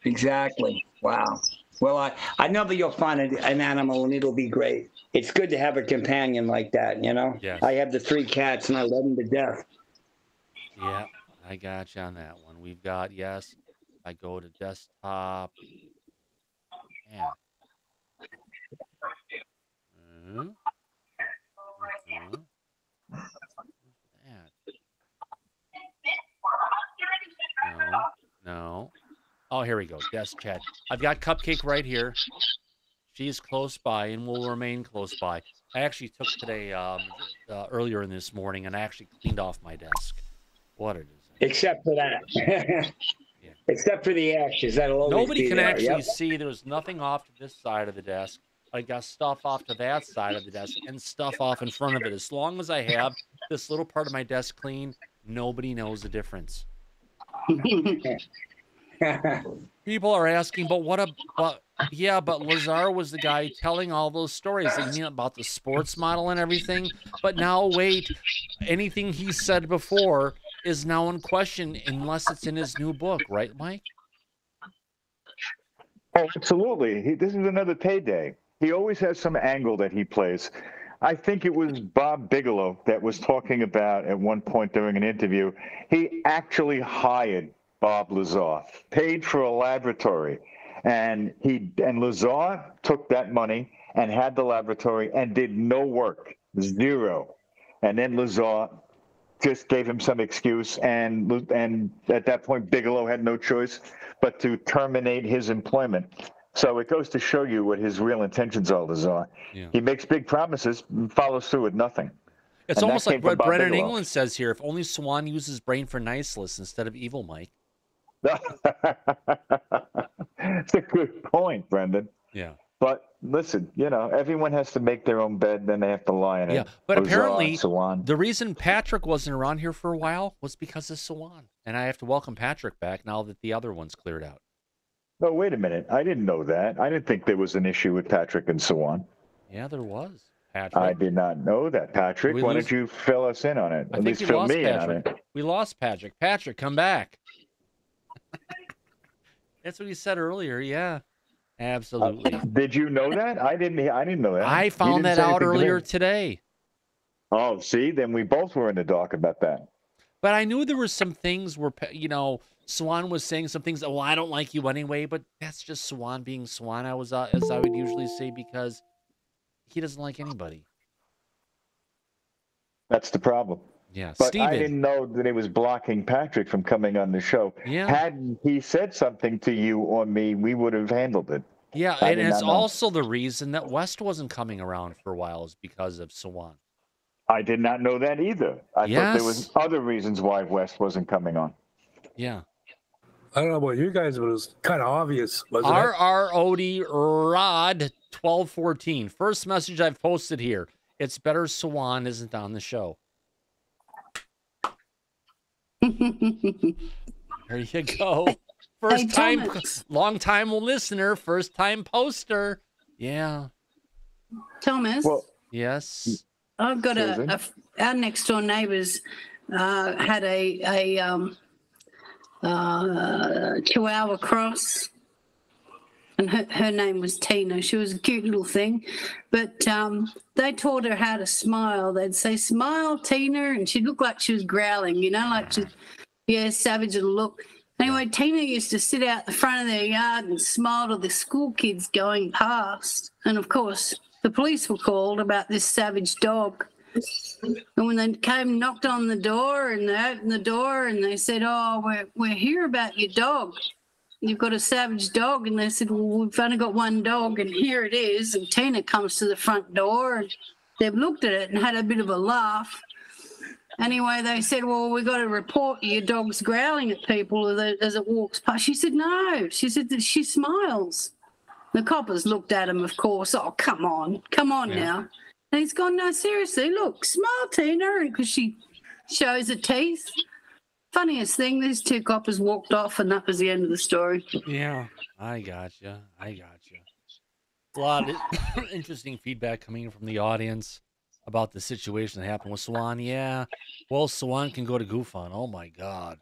Exactly. Wow. Well, I, I know that you'll find an, an animal and it'll be great. It's good to have a companion like that, you know? Yes. I have the three cats and I love them to death. yeah, I got you on that one. We've got yes. I go to desktop. Yeah. Mhm. Mhm. No, no. Oh, here we go. Desk chat. I've got Cupcake right here. She's close by and will remain close by. I actually took today um, uh, earlier in this morning and I actually cleaned off my desk. What a. Except for that. (laughs) Except for the ashes. That'll always Nobody can there. actually Yep. see. There's nothing off to this side of the desk. I got stuff off to that side of the desk and stuff off in front of it. As long as I have this little part of my desk clean, nobody knows the difference. (laughs) People are asking, but what about? Yeah, but Lazar was the guy telling all those stories you know, about the sports model and everything. But now, wait, anything he said before is now in question unless it's in his new book, right, Mike? Oh, absolutely. He, this is another payday. He always has some angle that he plays. I think it was Bob Bigelow that was talking about at one point during an interview. He actually hired Bob Lazar, paid for a laboratory. And he and Lazar took that money and had the laboratory and did no work, zero. And then Lazar just gave him some excuse, and and at that point, Bigelow had no choice but to terminate his employment. So it goes to show you what his real intentions always are. Yeah. He makes big promises, follows through with nothing. It's And almost like what Brennan Bigelow. England says here. If only Swan uses brain for niceness instead of evil, Mike. (laughs) It's a good point, Brendan. Yeah. But listen, you know, everyone has to make their own bed, then they have to lie in it. Yeah, but apparently Swan. the reason Patrick wasn't around here for a while was because of Swan, and I have to welcome Patrick back now that the other one's cleared out. No, wait a minute. I didn't know that. I didn't think there was an issue with Patrick and Swan. Yeah, there was Patrick. I did not know that, Patrick. Why lose- don't you fill us in on it? I At think least fill me in on Patrick. it. We lost Patrick. Patrick, come back. (laughs) That's what he said earlier. Yeah, absolutely. Did you know that? I didn't. I didn't know that. I found that out anything to earlier today. Oh, see, then we both were in the dark about that. But I knew there were some things where you know Swan was saying some things. Well, I don't like you anyway, but that's just Swan being Swan. I was uh, as I would usually say because he doesn't like anybody. That's the problem. Yeah, But Steven. I didn't know that it was blocking Patrick from coming on the show. Yeah. Had he said something to you or me, we would have handled it. Yeah, I and it's know. also the reason that West wasn't coming around for a while is because of Swan. I did not know that either. I thought there was other reasons why West wasn't coming on. Yeah. I don't know about you guys, but it was kind of obvious, wasn't it? RROD Rod twelve fourteen. First message I've posted here. It's better Swan isn't on the show. There you go. (laughs) First time, Thomas. (laughs) long time listener, first time poster. Yeah. Thomas, Well, Yes. I've got a, Susan? a f- our next door neighbours uh, had a a um, uh, Chihuahua cross, and her, her name was Tina. She was a cute little thing, but um, they taught her how to smile. They'd say, "Smile, Tina," and she'd look like she was growling, you know, like she, yeah, savage little look. Anyway, Tina used to sit out the front of their yard and smile to the school kids going past. And of course, the police were called about this savage dog. And when they came, knocked on the door, and they opened the door, and they said, "Oh, we're we're here about your dog. You've got a savage dog." And they said, "Well, we've only got one dog, and here it is." And Tina comes to the front door, and they've looked at it and had a bit of a laugh. Anyway, they said, "Well, we've got to report your dog's growling at people as it- walks past." She said, "No." She said that she smiles. The coppers looked at him, of course. Oh, come on, come on Yeah. now. And he's gone, "No, seriously, look, smile, Tina," because she shows her teeth. Funniest thing, these two coppers walked off, and that was the end of the story. Yeah. I gotcha. I gotcha. A lot of (coughs) interesting feedback coming from the audience about the situation that happened with Swan. Yeah. Well, Swan can go to Goofon. Oh my God.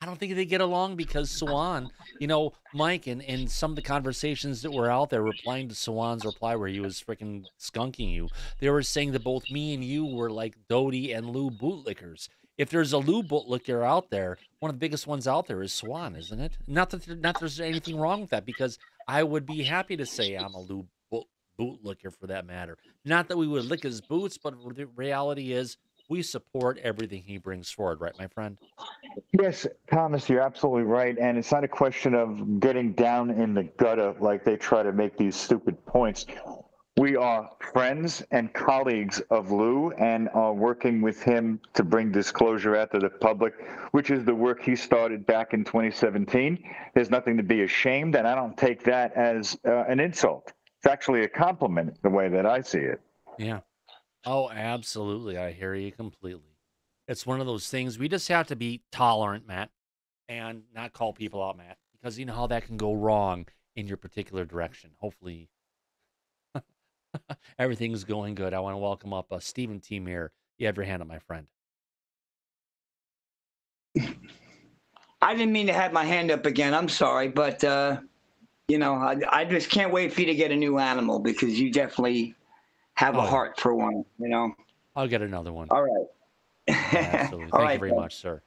I don't think they get along because Swan, you know, Mike, and, and some of the conversations that were out there replying to Swan's reply where he was freaking skunking you, they were saying that both me and you were like Doty and Lou bootlickers. If there's a Lou bootlicker out there, one of the biggest ones out there is Swan, isn't it? Not that there, not there's anything wrong with that because I would be happy to say I'm a boot, bootlicker for that matter. Not that we would lick his boots, but the reality is we support everything he brings forward, right, my friend? Yes, Thomas, you're absolutely right. And it's not a question of getting down in the gutter like they try to make these stupid points. We are friends and colleagues of Lou and are working with him to bring disclosure out to the public, which is the work he started back in 2017. There's nothing to be ashamed, and I don't take that as uh, an insult. It's actually a compliment, the way that I see it. Yeah. Oh, absolutely. I hear you completely. It's one of those things we just have to be tolerant, Matt, and not call people out, Matt, because you know how that can go wrong in your particular direction. Hopefully, (laughs) everything's going good. I want to welcome up uh, Stephen T. here. You have your hand up, my friend. I didn't mean to have my hand up again. I'm sorry, but uh, you know, I, I just can't wait for you to get a new animal because you definitely have Oh, a heart for one. You know. I'll get another one. All right. (laughs) Absolutely. All Thank you very then. much, sir.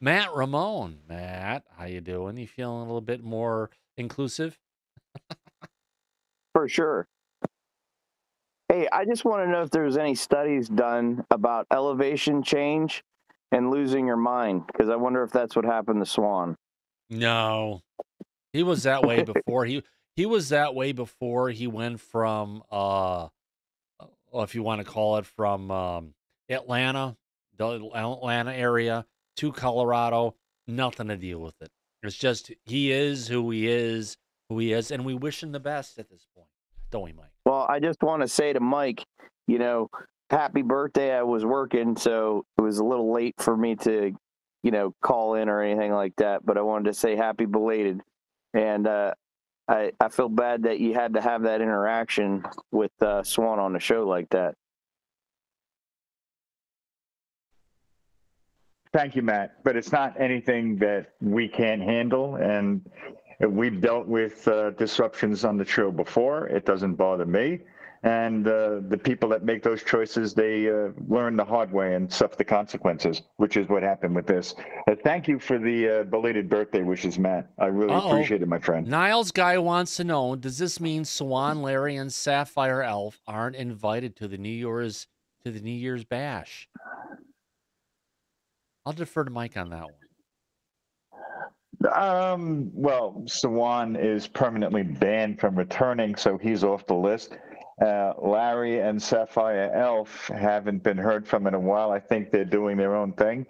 Matt Ramon. Matt, how you doing? You feeling a little bit more inclusive? For sure. Hey, I just want to know if there's any studies done about elevation change and losing your mind, because I wonder if that's what happened to Swan. No. He was that way before. he he was that way before he went from uh uh, if you want to call it from um Atlanta, the Atlanta area to Colorado, nothing to deal with it. It's just he is who he is, who he is, and we wish him the best at this point, don't we, Mike? Well, I just want to say to Mike, you know, happy birthday. I was working, so it was a little late for me to, you know, call in or anything like that. But I wanted to say happy belated. And uh, I, I feel bad that you had to have that interaction with uh, Swan on the show like that. Thank you, Matt. But it's not anything that we can't handle. And we've dealt with uh, disruptions on the show before. It doesn't bother me. And uh, the people that make those choices, they uh, learn the hard way and suffer the consequences, which is what happened with this. Uh, thank you for the uh, belated birthday wishes, Matt. I really Uh-oh. appreciate it, my friend. Niles guy wants to know: Does this mean Swan, Larry, and Sapphire Elf aren't invited to the New Year's to the New Year's bash? I'll defer to Mike on that one. Um, well, Sawan is permanently banned from returning, so he's off the list. Uh, Larry and Sapphire Elf haven't been heard from in a while. I think they're doing their own thing.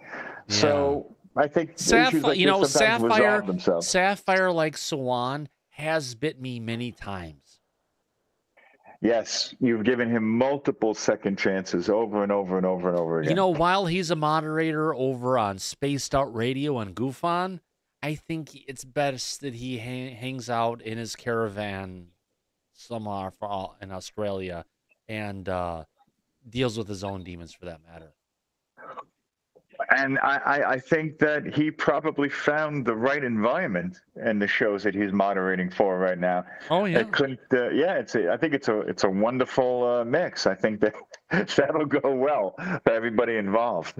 So I think Sapphire, like you know, Sapphire, themselves. Sapphire, like Swan, has bit me many times. Yes, you've given him multiple second chances over and over and over and over again. You know, while he's a moderator over on Spaced Out Radio and Goof On, I think it's best that he ha- hangs out in his caravan somewhere for, in Australia and uh, deals with his own demons for that matter. And I, I, I think that he probably found the right environment in the shows that he's moderating for right now. Oh yeah. Uh, yeah, it's. A, I think it's a. It's a wonderful uh, mix. I think that (laughs) that'll go well for everybody involved.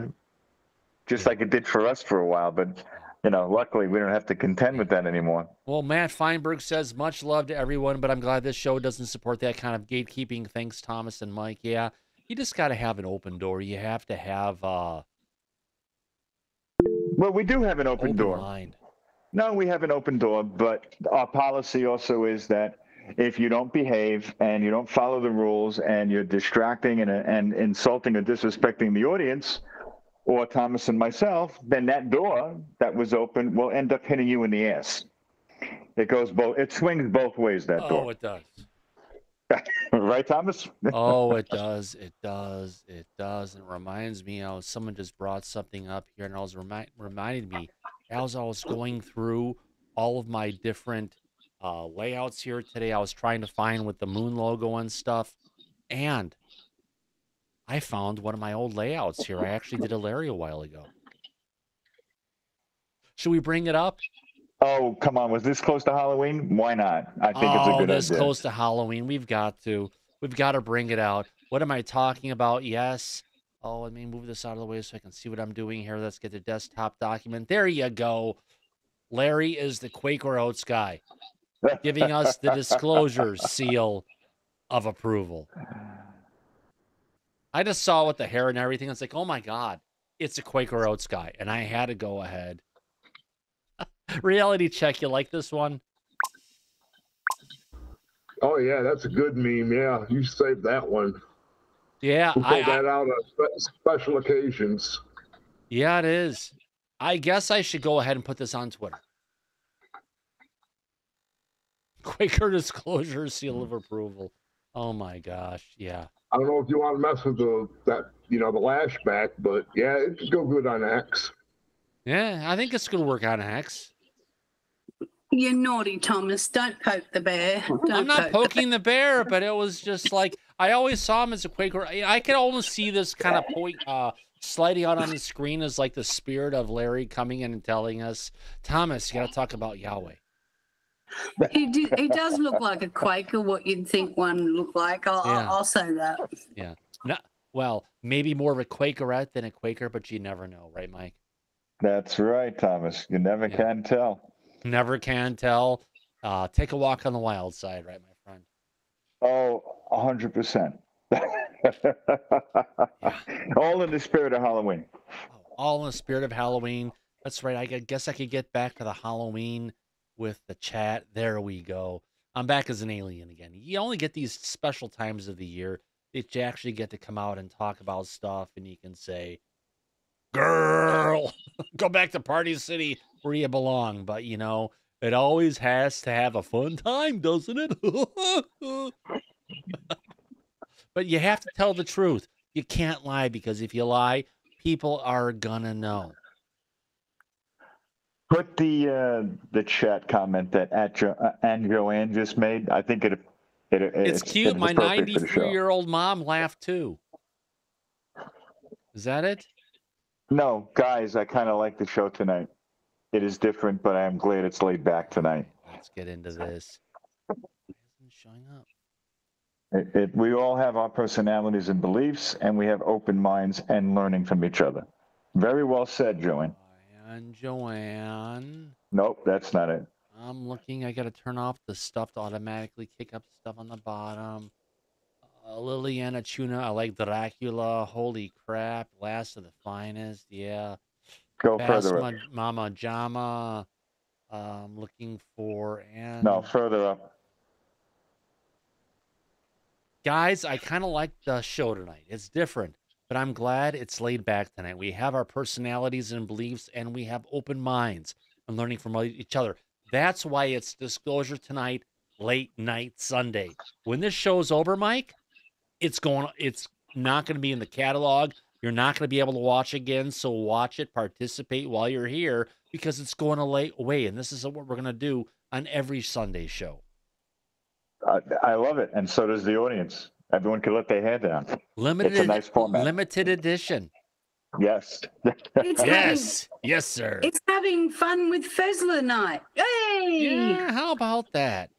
Just like it did for us for a while, but you know, luckily we don't have to contend with that anymore. Well, Matt Feinberg says much love to everyone, but I'm glad this show doesn't support that kind of gatekeeping. Thanks, Thomas and Mike. Yeah, you just got to have an open door. You have to have uh, Well, we do have an open, open door. mind. No, we have an open door, but our policy also is that if you don't behave and you don't follow the rules and you're distracting and, and insulting or disrespecting the audience or Thomas and myself, then that door that was open will end up hitting you in the ass. It goes both. It swings both ways. That Oh, door, Oh, it does. (laughs) right, Thomas? oh, it (laughs) does. It does. It does. And it reminds me, I was, someone just brought something up here, and I was remind, reminded me as I was going through all of my different uh, layouts here today. I was trying to find with the moon logo and stuff, and I found one of my old layouts here. I actually did a Larry a while ago. Should we bring it up? Oh, come on! Was this close to Halloween? Why not? I think it's a good. oh, good this idea. close to Halloween. We've got to. We've got to bring it out. What am I talking about? Yes. Oh, let me move this out of the way so I can see what I'm doing here. Let's get the desktop document. There you go. Larry is the Quaker Oats guy, giving us the (laughs) disclosure seal of approval. I just saw with the hair and everything. It's like, oh my God, it's a Quaker Oats guy. And I had to go ahead. (laughs) Reality check. You like this one? Oh yeah, that's a good meme. Yeah, you saved that one. Yeah, We pull I, I, that out on special occasions. yeah, it is. I guess I should go ahead and put this on Twitter. (laughs) Quaker disclosure seal of approval. Oh my gosh, yeah. I don't know if you want to mess with the that you know the lashback, but yeah, it could go good on X. Yeah, I think it's gonna work on X. You're naughty, Thomas. Don't poke the bear. Don't I'm not poke the poking the bear, but it was just like I always saw him as a Quaker. I I could almost see this kind of point uh sliding out on the screen as like the spirit of Larry coming in and telling us, Thomas, you gotta talk about Yahweh. He, do, he does look like a Quaker, what you'd think one looked like. I'll, Yeah. I'll, I'll say that. Yeah. No, well, maybe more of a Quakerette than a Quaker, but you never know, right, Mike? That's right, Thomas. You never can tell. Never can tell. Uh, take a walk on the wild side, right, my friend? Oh, a hundred percent. (laughs) All in the spirit of Halloween. All in the spirit of Halloween. That's right. I guess I could get back to the Halloween with the chat. There we go. I'm back as an alien again. You only get these special times of the year that you actually get to come out and talk about stuff, and you can say, "Girl, (laughs) go back to Party City where you belong." But you know, it always has to have a fun time, doesn't it? (laughs) but you have to tell the truth. You can't lie because if you lie, people are gonna know. Put the uh, the chat comment that at jo- uh, and Joanne just made. I think it. it, it It's cute. it My was perfect for the show. 93 year old mom laughed too. Is that it? No, guys, I kind of like the show tonight. It is different, but I am glad it's laid back tonight. Let's get into this. Showing up. It, it, we all have our personalities and beliefs, and we have open minds and learning from each other. Very well said, Joanne. And Joanne, Nope, that's not it. I'm looking. I got to turn off the stuff to automatically kick up stuff on the bottom. Uh, Liliana Tuna, I like Dracula. Holy crap. Last of the finest. Yeah. Go further up. Mama Jama. Um, looking for and No, further up. guys, I kind of like the show tonight. It's different, but I'm glad it's laid back tonight. We have our personalities and beliefs, and we have open minds and learning from each other. That's why it's disclosure tonight, late night Sunday. When this show's over, Mike, it's going. It's not going to be in the catalog. You're not going to be able to watch again. So watch it, participate while you're here because it's going away. And this is what we're going to do on every Sunday show. I, I love it, and so does the audience. Everyone can let their hair down. Limited, It's a nice format. limited edition. Yes. It's (laughs) Yes, yes, sir. It's having fun with Fessler night. Hey! Yeah, how about that?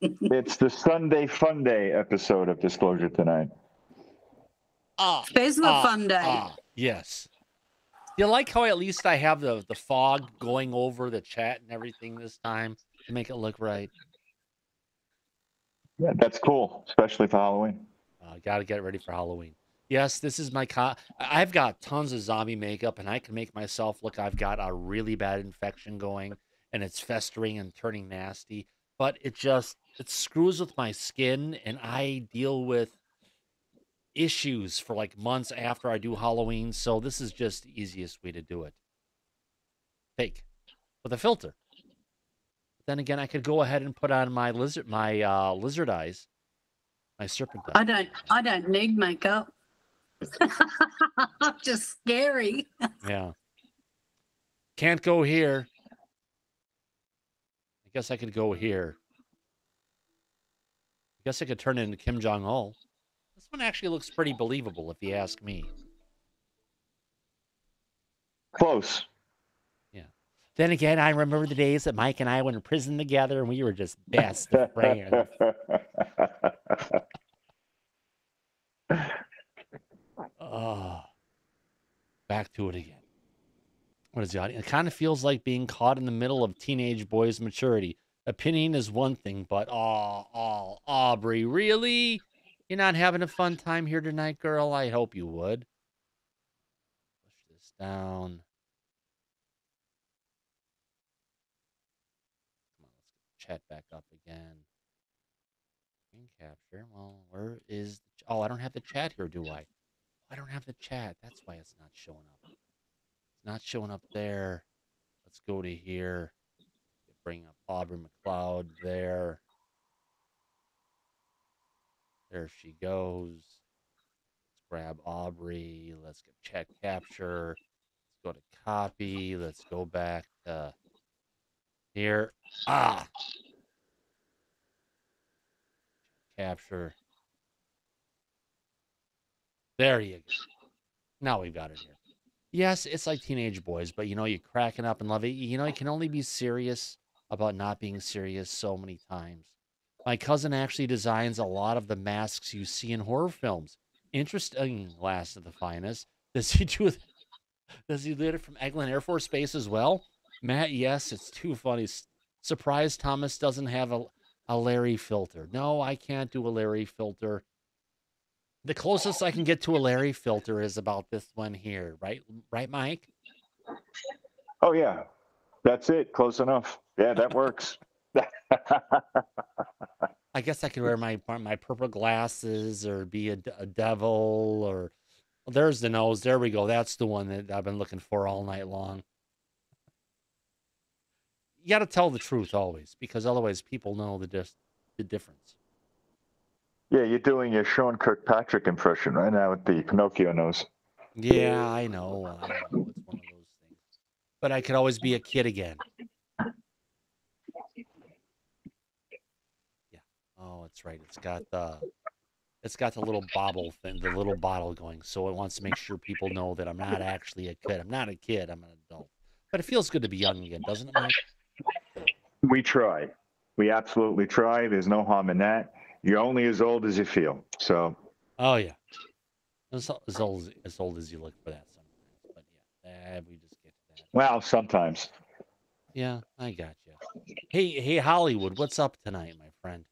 it's the Sunday Fun Day episode of Disclosure Tonight. Ah, Fessler ah, fun day. ah, yes. You like how at least I have the the fog going over the chat and everything this time to make it look right. Yeah, that's cool, especially for Halloween. I got to get ready for Halloween. Yes, this is my co- I've got tons of zombie makeup and I can make myself look I've got a really bad infection going and it's festering and turning nasty, but it just it screws with my skin and I deal with issues for like months after I do Halloween, so this is just the easiest way to do it. Fake with a filter. Then again, I could go ahead and put on my lizard my uh, lizard eyes, my serpent eyes. I don't I don't need makeup. (laughs) I'm just scary. Yeah. Can't go here. I guess I could go here. I guess I could turn into Kim Jong Un. This one actually looks pretty believable, if you ask me. Close. Then again, I remember the days that Mike and I went in prison together, and we were just best friends. (laughs) Oh, back to it again. What is the audience? It kind of feels like being caught in the middle of teenage boys' maturity. Opinion is one thing, but oh, oh, Aubrey, really? You're not having a fun time here tonight, girl? I hope you would. Push this down. Chat back up again. Screen capture. Well, where is? The oh, I don't have the chat here, do I? I don't have the chat. That's why it's not showing up. It's not showing up there. Let's go to here. Bring up Aubrey McLeod there. There she goes. Let's grab Aubrey. Let's get chat capture. Let's go to copy. Let's go back to here. Ah! Capture. There you go. Now we've got it here. Yes, it's like teenage boys, but you know, you're cracking up and love it. You know, you can only be serious about not being serious so many times. My cousin actually designs a lot of the masks you see in horror films. Interesting, Last of the Finest. Does he do Does he get it from Eglin Air Force Base as well? Matt, yes, it's too funny. Surprise Thomas doesn't have a, a Larry filter. No, I can't do a Larry filter. The closest I can get to a Larry filter is about this one here, right? Right, Mike? Oh yeah, that's it. Close enough. Yeah, that works. (laughs) I guess I could wear my my purple glasses or be a devil or well, there's the nose. There we go. That's the one that I've been looking for all night long. You got to tell the truth always because otherwise people know the dis- the difference. yeah, you're doing your Sean Kirkpatrick impression right now with the Pinocchio nose. Yeah, I know. I know. It's one of those things. But I could always be a kid again. Yeah. Oh, that's right. It's got the it's got the little bobble thing, the little bottle going. So it wants to make sure people know that I'm not actually a kid. I'm not a kid. I'm an adult. But it feels good to be young again, doesn't it, Mike? We try. We absolutely try. There's no harm in that. You're only as old as you feel. So Oh yeah. As, as old as, as old as you look for that sometimes. But yeah, we just get to that. well, sometimes. Yeah, I got you. Hey, hey, Hollywood, what's up tonight, my friend?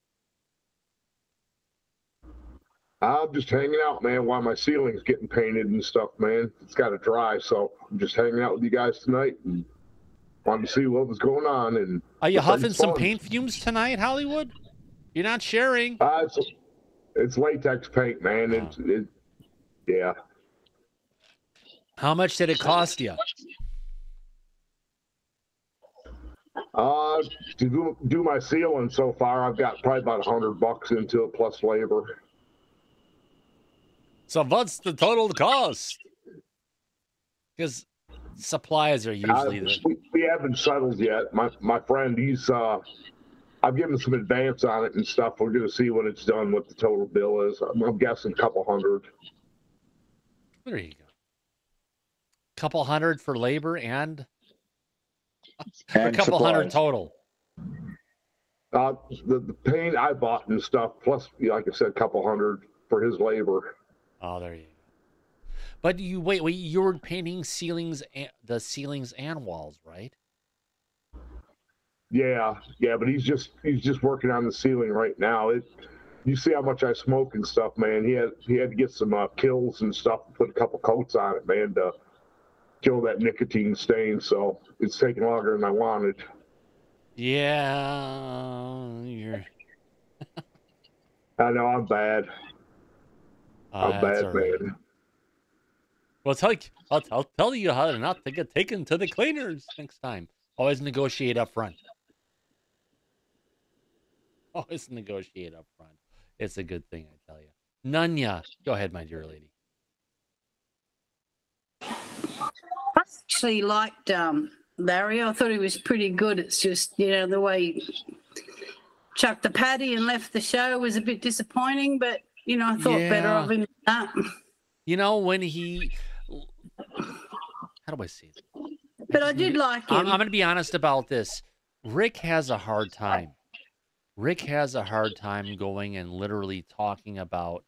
I'm just hanging out, man, while my ceiling's getting painted and stuff, man. It's got to dry, so I'm just hanging out with you guys tonight and wanted to see what was going on. And Are you huffing some paint fumes tonight, Hollywood? You're not sharing. Uh, it's, it's latex paint, man. It's it, yeah. How much did it cost you? Uh, to do, do my ceiling so far, I've got probably about a hundred bucks into it plus labor. So what's the total cost? Because supplies are usually Uh, the haven't settled yet. My my friend, he's uh, I've given some advance on it and stuff. We're gonna see when it's done, what the total bill is. I'm, I'm guessing a couple hundred. there you go. Couple hundred for labor and, a And couple hundred total. Uh, the, the paint I bought and stuff, plus, like I said, a couple hundred for his labor. Oh, there you go. But you wait, wait, you were painting ceilings, and, the ceilings and walls, right? Yeah, yeah, but he's just he's just working on the ceiling right now. It, you see how much I smoke and stuff, man. He had he had to get some uh, Kilz and stuff, put a couple coats on it, man, to kill that nicotine stain. So it's taking longer than I wanted. Yeah, you're. I know I'm bad. Oh, I'm bad, right. man. Well, tell I'll, I'll tell you how to not to get taken to the cleaners next time. Always negotiate up front. (laughs) Always negotiate up front. It's a good thing, I tell you. Nunya, go ahead, my dear lady. I actually liked um, Larry. I thought he was pretty good. It's just, you know, the way he chucked the paddy and left the show was a bit disappointing, but, you know, I thought better of him than that. You know when he, how do I say it? But I did like him. I'm, I'm going to be honest about this. Rick has a hard time. Rick has a hard time going and literally talking about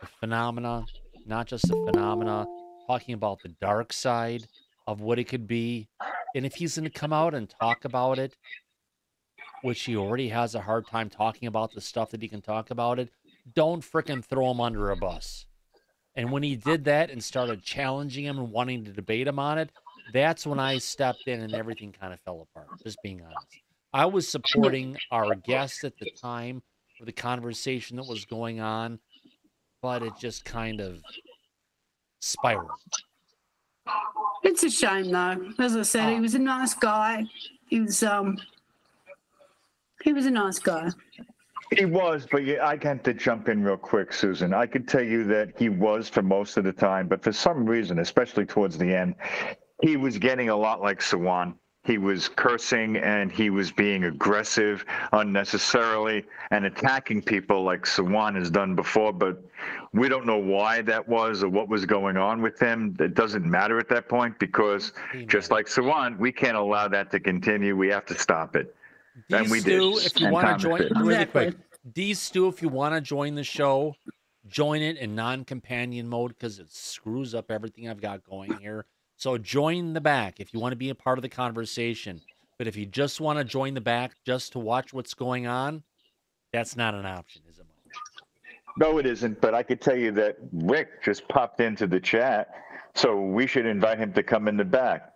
the phenomena, not just the phenomena, talking about the dark side of what it could be. And if he's going to come out and talk about it, which he already has a hard time talking about the stuff that he can talk about it, don't frickin' throw him under a bus. And when he did that and started challenging him and wanting to debate him on it, that's when I stepped in and everything kind of fell apart. Just being honest. I was supporting our guest at the time for the conversation that was going on, but it just kind of spiraled. It's a shame, though. As I said, he was a nice guy. He was, um, he was a nice guy. He was, but yeah, I got to jump in real quick, Susan. I could tell you that he was for most of the time, but for some reason, especially towards the end, he was getting a lot like Sawan. He was cursing and he was being aggressive unnecessarily and attacking people like Sawan has done before, but we don't know why that was or what was going on with him. It doesn't matter at that point because just like Sawan, we can't allow that to continue. We have to stop it. And we Stu, did. if you want to join, did. really quick, D Stu, if you want to join the show, join it in non-companion mode because it screws up everything I've got going here. So join the back if you want to be a part of the conversation. But if you just want to join the back just to watch what's going on, that's not an option, is it? No, it isn't. But I could tell you that Rick just popped into the chat, so we should invite him to come in the back.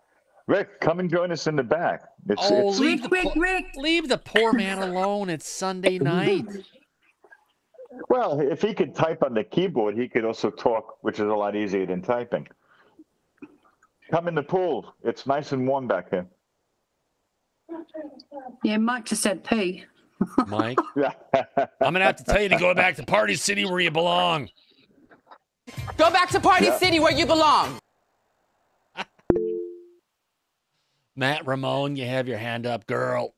Rick, come and join us in the back. It's, Oh, it's leave the, Rick, po- Rick. leave the poor man alone. It's Sunday (laughs) night. well, if he could type on the keyboard, he could also talk, which is a lot easier than typing. Come in the pool. It's nice and warm back here. Yeah, Mike just said pee. (laughs) Mike, I'm gonna have to tell you to go back to Party City where you belong. Go back to Party Yeah. City where you belong. Matt Ramon, you have your hand up, girl.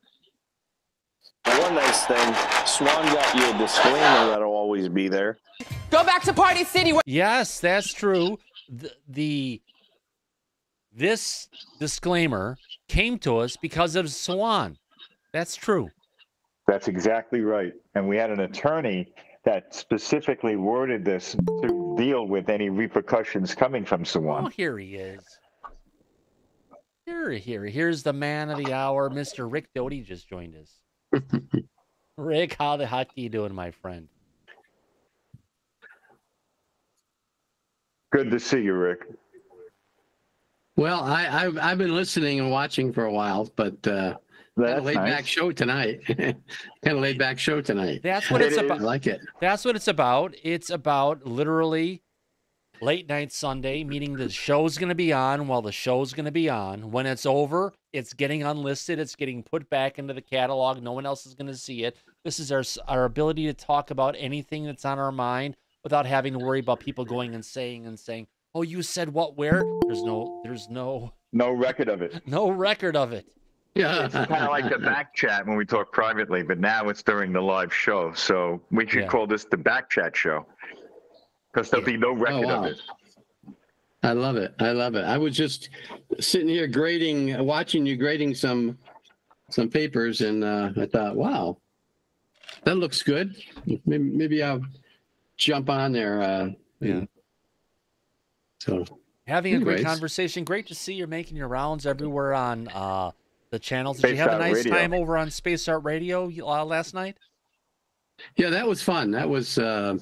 One nice thing, Swan got you a disclaimer that'll always be there. Go back to Party City where Yes, that's true. The, the this disclaimer came to us because of Swan. That's true. That's exactly right. And we had an attorney that specifically worded this to deal with any repercussions coming from Swan. Oh, here he is. Here, here, here's the man of the hour, Mr. Rick Doty just joined us. (laughs) Rick, how the heck are you doing, my friend? Good to see you, Rick. Well, I, I've I've been listening and watching for a while, but uh, kind That's laid nice. back show tonight. (laughs) kind of laid back show tonight. That's what It it's is. I like it. That's what it's about. It's about literally late night Sunday, meaning the show's going to be on while the show's going to be on. When it's over, it's getting unlisted. It's getting put back into the catalog. No one else is going to see it. This is our our ability to talk about anything that's on our mind without having to worry about people going and saying and saying, "Oh, you said what? Where?" There's no there's no No record of it. (laughs) no record of it. Yeah. It's kind of like the back chat when we talk privately, but now it's during the live show. So we should Yeah. call this the back chat show because there'll be no record wow. of it. I love it. I love it. I was just sitting here grading, watching you grading some some papers, and uh, I thought, wow, that looks good. Maybe, maybe I'll jump on there. Uh, Yeah. So Having a great conversation. Great to see you're making your rounds everywhere on uh, the channels. Did you Space have a nice Radio. time over on Spaced Out Radio uh, last night? yeah, that was fun. That was uh,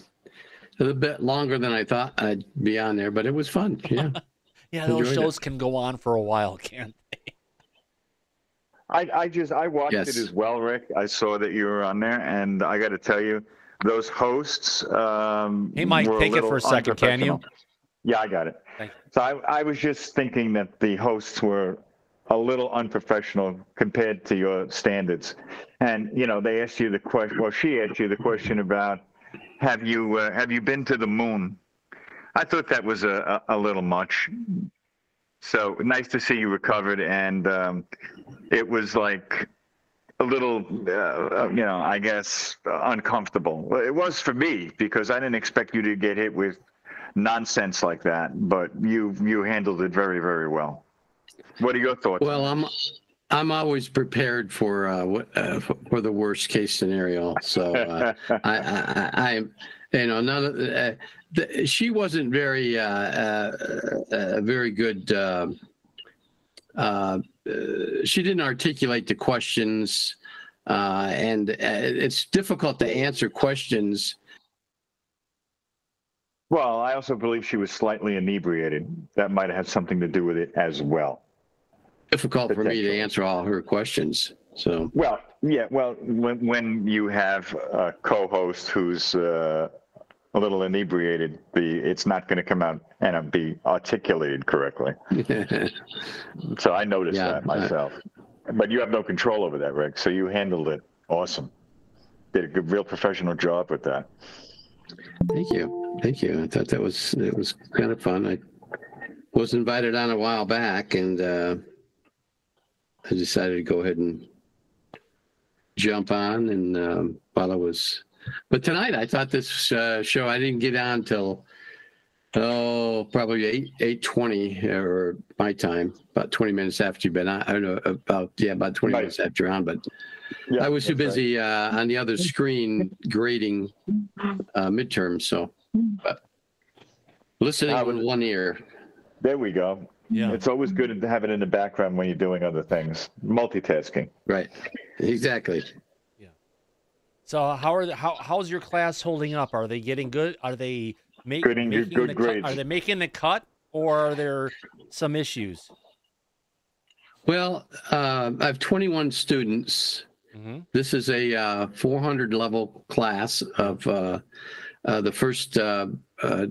a little bit longer than I thought I'd be on there, but it was fun. (laughs) Yeah. Yeah, those Enjoyed it. shows can go on for a while, can't they? I, I just I watched Yes. it as well, Rick. I saw that you were on there, and I got to tell you, those hosts. Um, Hey, Mike, were take it for a second, can you? Yeah, I got it. So I, I was just thinking that the hosts were a little unprofessional compared to your standards, and you know they asked you the question. Well, she asked you the question about have you uh, have you been to the moon? I thought that was a, a, a little much. So nice to see you recovered, and um, it was like a little, uh, you know, I guess uh, uncomfortable. It was for me because I didn't expect you to get hit with nonsense like that, but you you handled it very very well. What are your thoughts? Well, I'm I'm always prepared for uh, what- uh, for- the worst case scenario. So uh, (laughs) I, I, I, you know, none of uh, the, she wasn't very uh, uh, uh, very good. Uh, uh, uh, she didn't articulate the questions, uh, and uh, it's difficult to answer questions. Well, I also believe she was slightly inebriated. That might have something to do with it as well. Difficult for me to answer all her questions. So Well, yeah. Well, when when you have a co-host who's uh, a little inebriated, the it's not going to come out and uh, be articulated correctly. (laughs) So I noticed Yeah, that myself. But you have no control over that, Rick. So you handled it awesome. Did a good, real professional job with that. Thank you. Thank you. I thought that was it was kind of fun. I was invited on a while back and uh I decided to go ahead and jump on and um while I was but tonight I thought this uh, show I didn't get on till oh probably eight eight twenty or my time about twenty minutes after you've been on I don't know about yeah about twenty Right. minutes after you're on but Yeah, I was too that's right. busy uh, on the other screen grading uh, midterms, so but listening with one ear. There we go. Yeah. It's always good to have it in the background when you're doing other things. Multitasking. Right. Exactly. Yeah. So how are the, how how's your class holding up? Are they getting good? Are they make, Getting good- making good the cut? Are they making the cut, or are there some issues? Well, uh, I have 21 students. Mhm. This is a uh, 400 level class of uh, uh, the first uh, uh,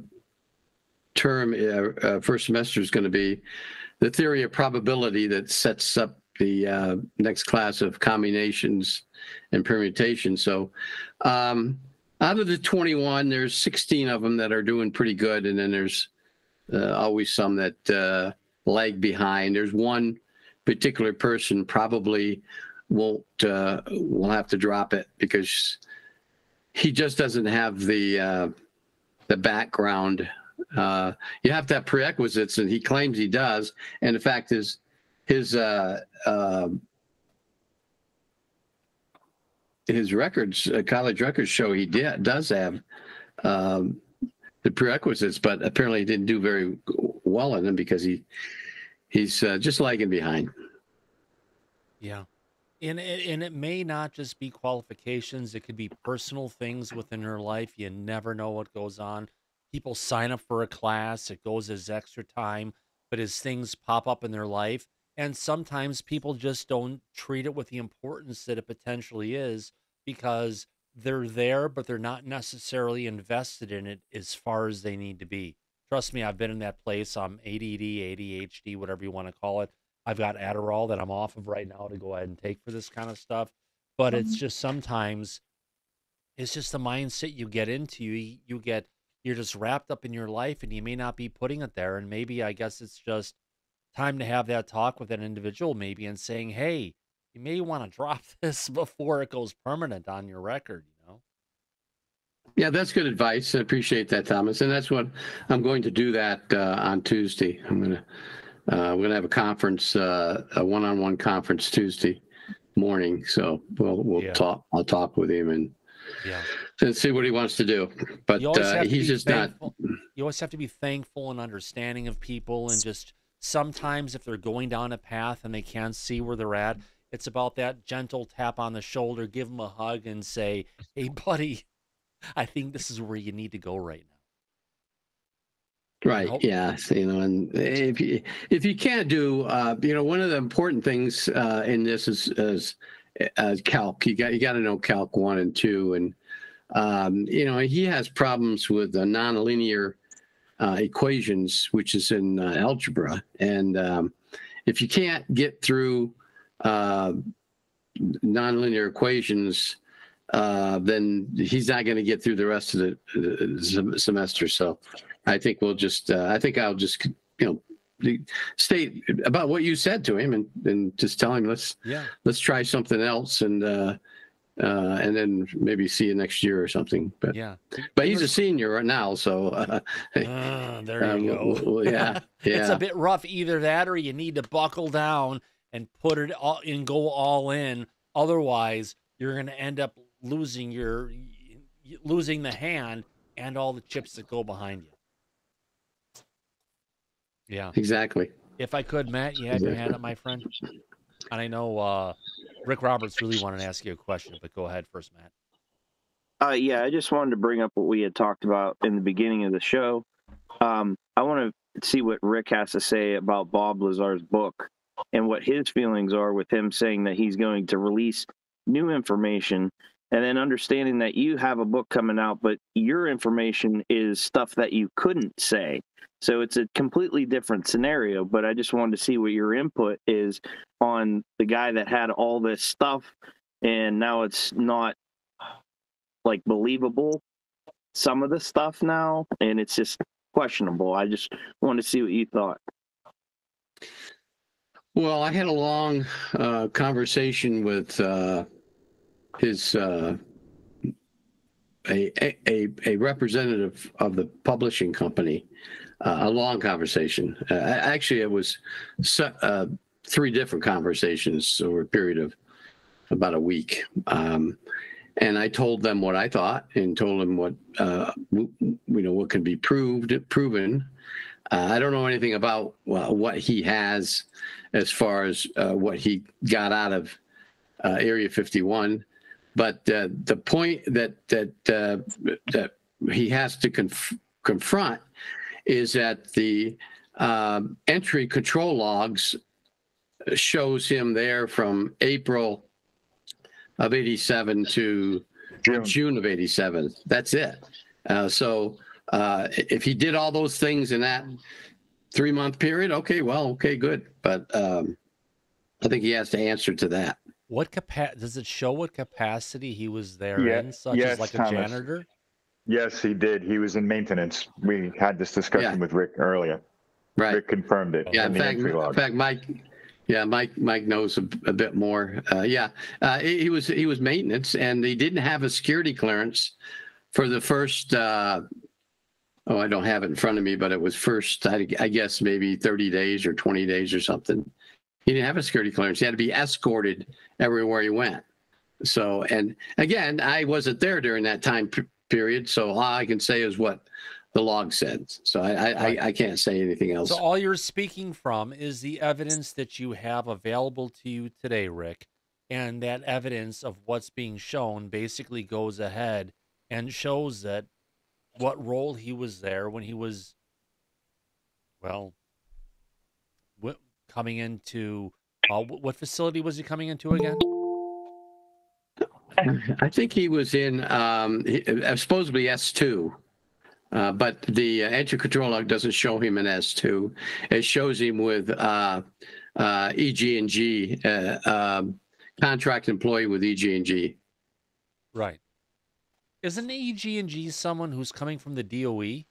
term, uh, uh, first semester is going to be the theory of probability that sets up the uh, next class of combinations and permutations. So, um, out of the 21, there's 16 of them that are doing pretty good, and then there's uh, always some that uh, lag behind. There's one particular person probably won't uh, will have to drop it because he just doesn't have the uh, the background. Uh, you have to have prerequisites, and he claims he does. And the fact is, his uh, uh, his records, uh, college records show he did does have um, the prerequisites, but apparently he didn't do very well in them because he he's uh, just lagging behind. Yeah. And it, and it may not just be qualifications, it could be personal things within your life. You never know what goes on. People sign up for a class, it goes as extra time, but as things pop up in their life, and sometimes people just don't treat it with the importance that it potentially is because they're there, but they're not necessarily invested in it as far as they need to be. Trust me, I've been in that place. I'm ADD, ADHD, whatever you want to call it. I've got Adderall that I'm off of right now to go ahead and take for this kind of stuff. But it's mm-hmm. just sometimes it's just the mindset you get into. You, you get you're just wrapped up in your life and you may not be putting it there. And maybe I guess it's just time to have that talk with an individual, maybe, and saying, Hey, you may want to (laughs) drop this before it goes permanent on your record, you know? Yeah, that's good advice. I appreciate that, Thomas. And that's what I'm going to do that uh, on Tuesday. I'm gonna uh, we're gonna have a conference, uh, a one-on-one conference Tuesday morning. So we'll we'll Yeah. talk. I'll talk with him and Yeah. And see what he wants to do. But uh, to he's just not. You always have to be thankful and understanding of people, and just sometimes if they're going down a path and they can't see where they're at, it's about that gentle tap on the shoulder, give them a hug, and say, "Hey, buddy, I think this is where you need to go right now." Right. Nope. Yeah. You know, and if you if you can't do, uh, you know, one of the important things uh, in this is is uh, calc. You got you got to know calc one and two, and um, you know he has problems with uh, nonlinear uh, equations, which is in uh, algebra, and um, if you can't get through uh, nonlinear equations, uh, then he's not going to get through the rest of the, the sem- semester. So I think we'll just, uh, I think I'll just, you know, state about what you said to him and, and just tell him, let's, Yeah. let's try something else and, uh, uh, and then maybe see you next year or something. But, Yeah. but he's a senior right now. So, uh, (laughs) Ah, there you um, go. w- w- yeah. (laughs) it's a bit rough. Either that, or you need to buckle down and put it all and go all in. Otherwise, you're going to end up losing your losing the hand and all the chips that go behind you. Yeah. exactly. If I could, Matt, you had your hand up, my friend. And I know uh, Rick Roberts really wanted to ask you a question, but go ahead first, Matt. Uh, yeah, I just wanted to bring up what we had talked about in the beginning of the show. Um, I want to see what Rick has to say about Bob Lazar's book and what his feelings are with him saying that he's going to release new information and then understanding that you have a book coming out, but your information is stuff that you couldn't say. So it's a completely different scenario, but I just wanted to see what your input is on the guy that had all this stuff and now it's not like believable some of the stuff now and it's just questionable. I just wanted to see what you thought. Well, I had a long uh, conversation with uh, his uh, a, a a representative of the publishing company. Uh, a long conversation. Uh, actually, it was uh, three different conversations over a period of about a week. Um, and I told them what I thought, and told them what uh, you know what can be proved, proven, Uh, I don't know anything about what he has as far as uh, what he got out of Area 51, but the point that that that he has to conf- confront is that the um, entry control logs shows him there from April of 87 to June, of 87. That's it. Uh, so uh, if he did all those things in that three month period, okay, well, okay, good. But um, I think he has to answer to that. What capa- does it show what capacity he was there Yeah, in, such yes, as like a janitor? Yes, he did. He was in maintenance. We had this discussion Yeah. with Rick earlier. Right. Rick confirmed it. Yeah, in the fact, entry in log. fact, Mike, yeah, Mike, Mike knows a, a bit more. Uh, yeah, uh, he, he was he was maintenance, and he didn't have a security clearance for the first. Uh, oh, I don't have it in front of me, but it was first. I, I guess maybe thirty days or twenty days or something. He didn't have a security clearance. He had to be escorted everywhere he went. So, and again, I wasn't there during that time p- period, so all I can say is what the log said. So I I, I, can't say anything else. So all you're speaking from is the evidence that you have available to you today, Rick, and that evidence of what's being shown basically goes ahead and shows that what role he was there when he was, well, coming into uh, what facility was he coming into again? (laughs) I think he was in um, he- uh, supposedly S2, uh, but the uh, entry control log doesn't show him in S2. It shows him with uh, uh, EG&G, uh, um, contract employee with E EG&G. Right. Isn't EG&G someone who's coming from the? DOE?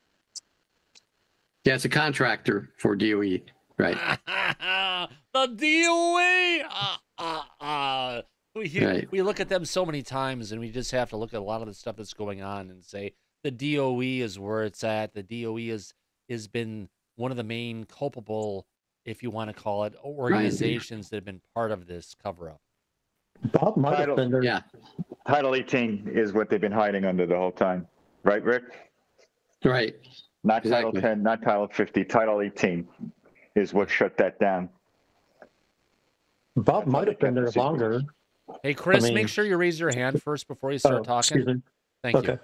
Yeah, it's a contractor for DOE, right? (laughs) the DOE. Uh. We, Right. we look at them so many times, and we just have to look at a lot of the stuff that's going on and say the DOE is where it's at. The DOE is has been one of the main culpable, if you want to call it, organizations that have been part of this cover up. Bob might have been there. Yeah, Title 18 is what they've been hiding under the whole time. Right, Rick? right. Not Title 10, not Title 50. Title 18 is what shut that down. Bob might have been there longer. Hey, Chris, mean- make sure you raise your hand first before you start Oh, talking. excuse me. Thank Okay.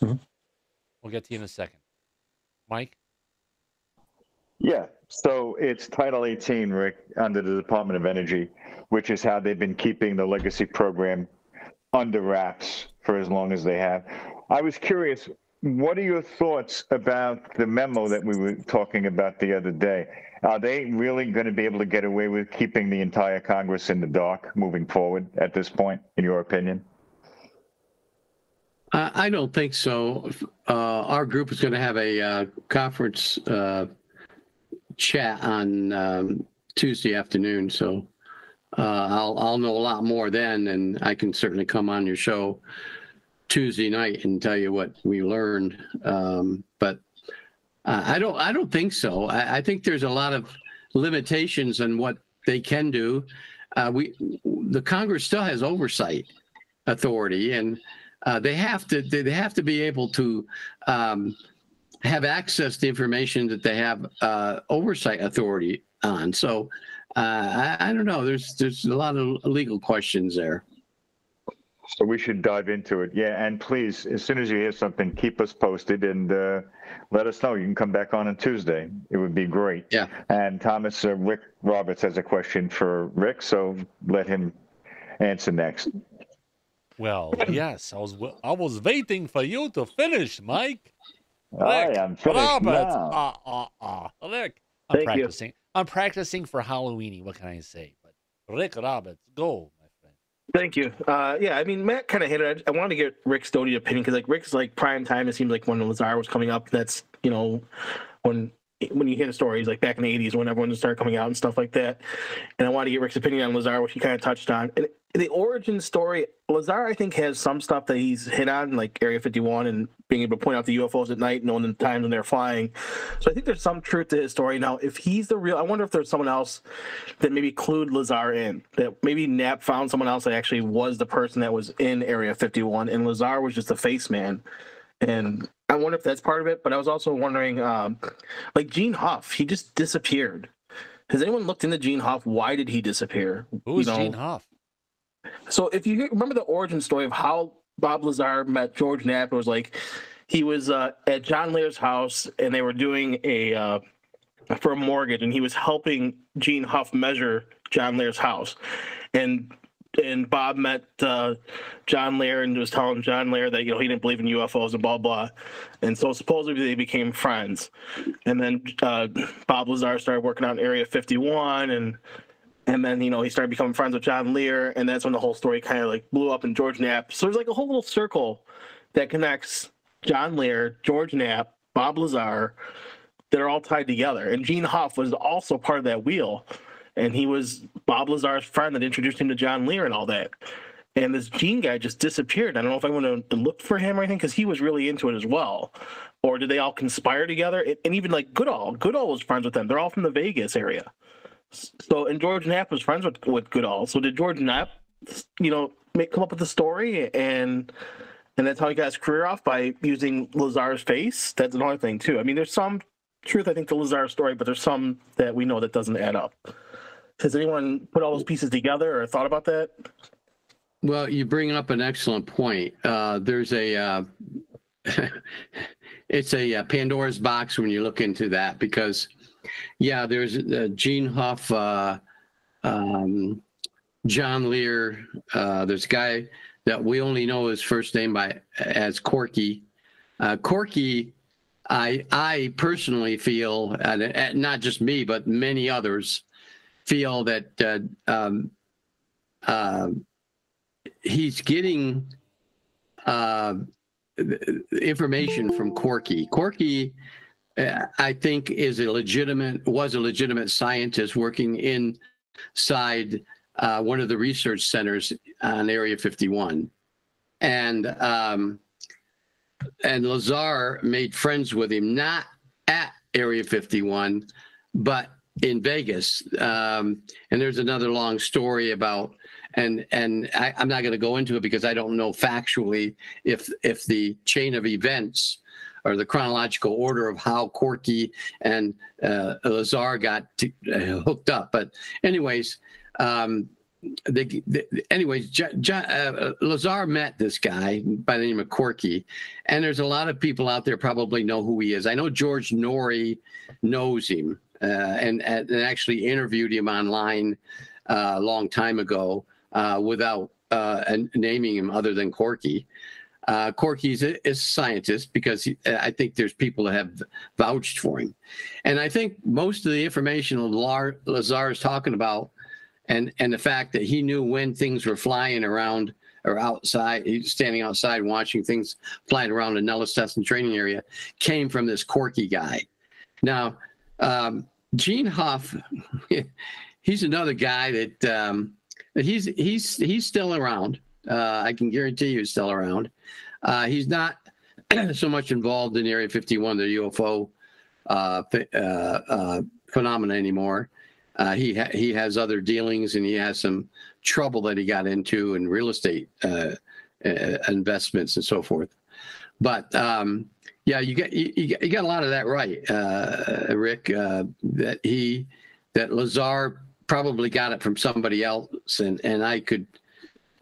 you. We'll get to you in a second. Mike? Yeah, so it's Title 18, Rick, under the Department of Energy, which is how they've been keeping the legacy program under wraps for as long as they have. I was curious, what are your thoughts about the memo that we were talking about the other day? Are they really going to be able to get away with keeping the entire Congress in the dark moving forward at this point, in your opinion? I don't think so. Uh, our group is going to have a uh, conference uh, chat on um, Tuesday afternoon, so uh, I'll I'll know a lot more then, and I can certainly come on your show Tuesday night and tell you what we learned. Um, but uh, I don't I don't think so. I, I think there's a lot of limitations on what they can do. Uh, we the Congress still has oversight authority and uh, they have to they have to be able to um, have access to information that they have uh, oversight authority on. So uh, I, I don't know. There's there's a lot of legal questions there. So we should dive into it. Yeah, and please, as soon as you hear something, keep us posted and uh, let us know. You can come back on on Tuesday. It would be great. Yeah. And Thomas, uh, Rick Roberts has a question for Rick, so let him answer next. Well, yes, I was w- I was waiting for you to finish, Mike. I Rick am finished Roberts. now. Ah, ah, ah. Rick, I'm Thank you. practicing. I'm practicing for Halloweeny. What can I say? But Rick Roberts, go, my friend. Thank you. Uh, yeah, I mean, Matt kind of hit it. I wanted to get Rick's Doty opinion because, like, Rick's like prime time. It seems like when Lazar was coming up. That's you know, when when you hear the stories like back in the '80s when everyone started coming out and stuff like that. And I wanted to get Rick's opinion on Lazar, which he kind of touched on. And the origin story, Lazar, I think, has some stuff that he's hit on, like Area 51 and being able to point out the UFOs at night, knowing the times when they're flying. So I think there's some truth to his story. Now, if he's the real, I wonder if there's someone else that maybe clued Lazar in, that maybe Knapp found someone else that actually was the person that was in Area 51, and Lazar was just a face man. And I wonder if that's part of it. But I was also wondering, um, like Gene Huff, he just disappeared. Has anyone looked into Gene Huff? Why did he disappear? Who is Gene Huff? So if you remember the origin story of how Bob Lazar met George Knapp, it was like he was uh, at John Lear's house and they were doing a uh, for a mortgage, and he was helping Gene Huff measure John Lear's house, and and Bob met uh, John Lear and was telling John Lear that you know he didn't believe in UFOs and blah blah, and so supposedly they became friends, and then uh, Bob Lazar started working on Area 51 and. And then you know he started becoming friends with John Lear, and that's when the whole story kind of like blew up in George Knapp. So there's like a whole little circle that connects John Lear, George Knapp, Bob Lazar, that are all tied together. And Gene Huff was also part of that wheel. And he was Bob Lazar's friend that introduced him to John Lear and all that. And this Gene guy just disappeared. I don't know if I want to look for him or anything because he was really into it as well. Or did they all conspire together? And even like Goodall, Goodall was friends with them. They're all from the Vegas area. So, and George Knapp was friends with, with Goodall. So did George Knapp, you know, make come up with the story and and that's how he got his career off by using Lazar's face. That's another thing too. I mean, there's some truth I think to Lazar's story, but there's some that we know that doesn't add up. Has anyone put all those pieces together or thought about that? Well, you bring up an excellent point. Uh, there's a, uh, (laughs) it's a uh, Pandora's box when you look into that because, yeah, there's uh, Gene Huff, uh, um, John Lear. Uh, there's a guy that we only know his first name by as Corky. Uh, Corky, I I personally feel, and, and not just me, but many others feel that uh, um, uh, he's getting uh, information from Corky. Corky, I think, is a legitimate was a legitimate scientist working inside uh, one of the research centers on Area 51, and um, and Lazar made friends with him not at Area 51, but in Vegas. Um, and there's another long story about and and I, I'm not going to go into it because I don't know factually if if the chain of events or the chronological order of how Corky and uh, Lazar got to, uh, hooked up. But anyways, um, the, the, anyways, uh, Lazar met this guy by the name of Corky, and there's a lot of people out there probably know who he is. I know George Noory knows him and, and actually interviewed him online uh, a long time ago uh, without uh, naming him other than Corky. Uh, Corky's a, is a scientist because he, I think there's people that have vouched for him. And I think most of the information Lazar is talking about and and the fact that he knew when things were flying around or outside, standing outside watching things flying around the Nellis Test and Training Area, came from this Corky guy. Now, um, Gene Huff, (laughs) he's another guy that um, he's he's he's still around. Uh, I can guarantee you, he's still around. Uh, he's not (clears throat) so much involved in Area 51, the UFO uh, uh, uh, phenomena anymore. Uh, he ha- he has other dealings and he has some trouble that he got into in real estate investments and so forth. But um, yeah, you got you, you, got a lot of that right, uh, Rick. Uh, that he that Lazar probably got it from somebody else, and and I could.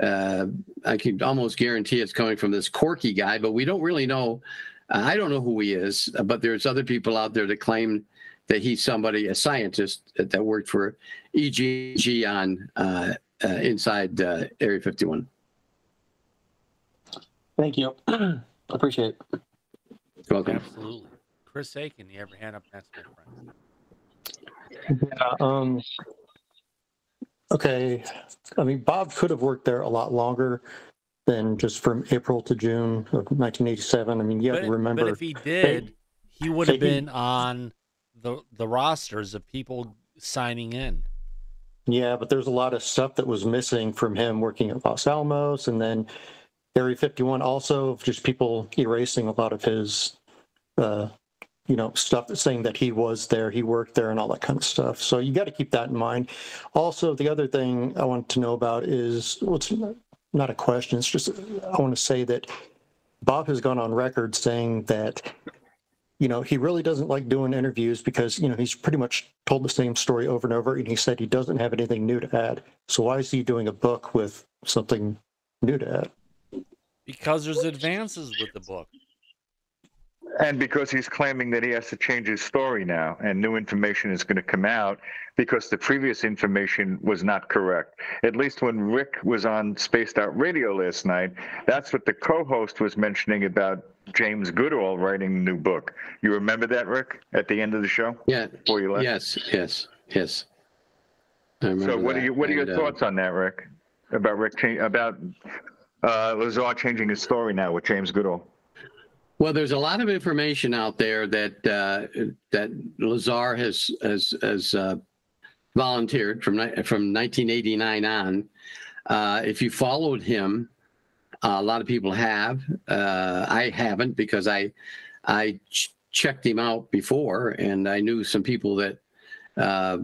Uh, I could almost guarantee it's coming from this Corky guy, but we don't really know. I don't know who he is, but there's other people out there that claim that he's somebody, a scientist that, that worked for EG&G on uh, uh, inside uh, Area 51. Thank you. (clears throat) Appreciate it. Welcome. Absolutely. Chris Aiken, you ever hand up next to friend? Yeah. Um, okay. I mean, Bob could have worked there a lot longer than just from April to June of 1987. I mean, you have But, to remember. but if he did, he would have Hey, he- been on the the rosters of people signing in. Yeah, but there's a lot of stuff that was missing from him working at Los Alamos and then Area 51 also just people erasing a lot of his you know stuff saying that he was there, he worked there and all that kind of stuff. So you got to keep that in mind. Also, the other thing I want to know about is what's not a question, it's just I want to say that Bob has gone on record saying that, you know, he really doesn't like doing interviews because, you know, he's pretty much told the same story over and over. And he said he doesn't have anything new to add. So why is he doing a book with something new to add? Because there's advances with the book. And because he's claiming that he has to change his story now and new information is going to come out because the previous information was not correct. At least when Rick was on Spaced Out Radio last night, that's what the co host was mentioning about James Goodall writing a new book. You remember that, Rick, at the end of the show? Yeah. Before you left? Yes, yes, yes. I So remember what are you what are your uh, thoughts on that, Rick? About Rick about uh, Lazar changing his story now with James Goodall. Well, there's a lot of information out there that uh, that Lazar has has has uh, volunteered from from 1989 on. Uh, if you followed him, uh, a lot of people have. Uh, I haven't because I I ch- checked him out before, and I knew some people that uh,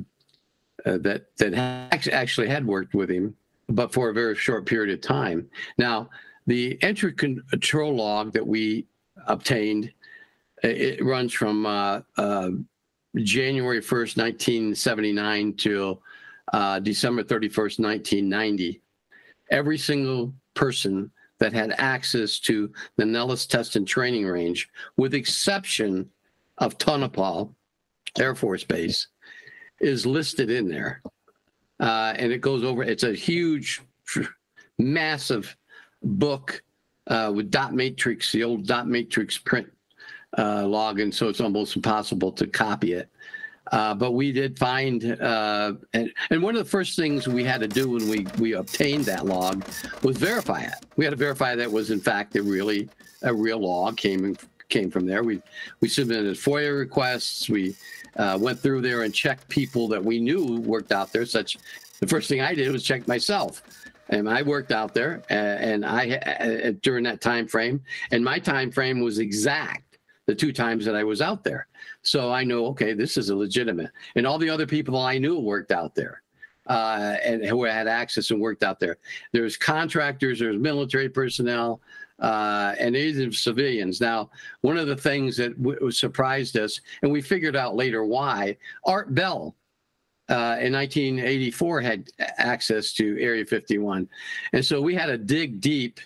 that that act- actually had worked with him, but for a very short period of time. Now, the entry control log that we obtained, it runs from uh, uh, January 1st, 1979 to uh, December 31st, 1990. Every single person that had access to the Nellis Test and Training Range, with exception of Tonopah Air Force Base, is listed in there. Uh, and it goes over, it's a huge, massive book uh, with dot matrix, the old dot matrix print uh, log, and so it's almost impossible to copy it. Uh, but we did find, uh, and, and one of the first things we had to do when we, we obtained that log was verify it. We had to verify that was in fact a really a real log came came from there. We we submitted FOIA requests. We uh, went through there and checked people that we knew worked out there. Such the first thing I did was check myself. And I worked out there, uh, and I uh, during that time frame, and my time frame was exact the two times that I was out there. So I know, okay, this is a legitimate. And all the other people I knew worked out there, uh, and who had access and worked out there. There's contractors, there's military personnel, uh, and even civilians. Now, one of the things that w- surprised us, and we figured out later why, Art Bell uh, in 1984 had access to Area 51. And so we had to dig deep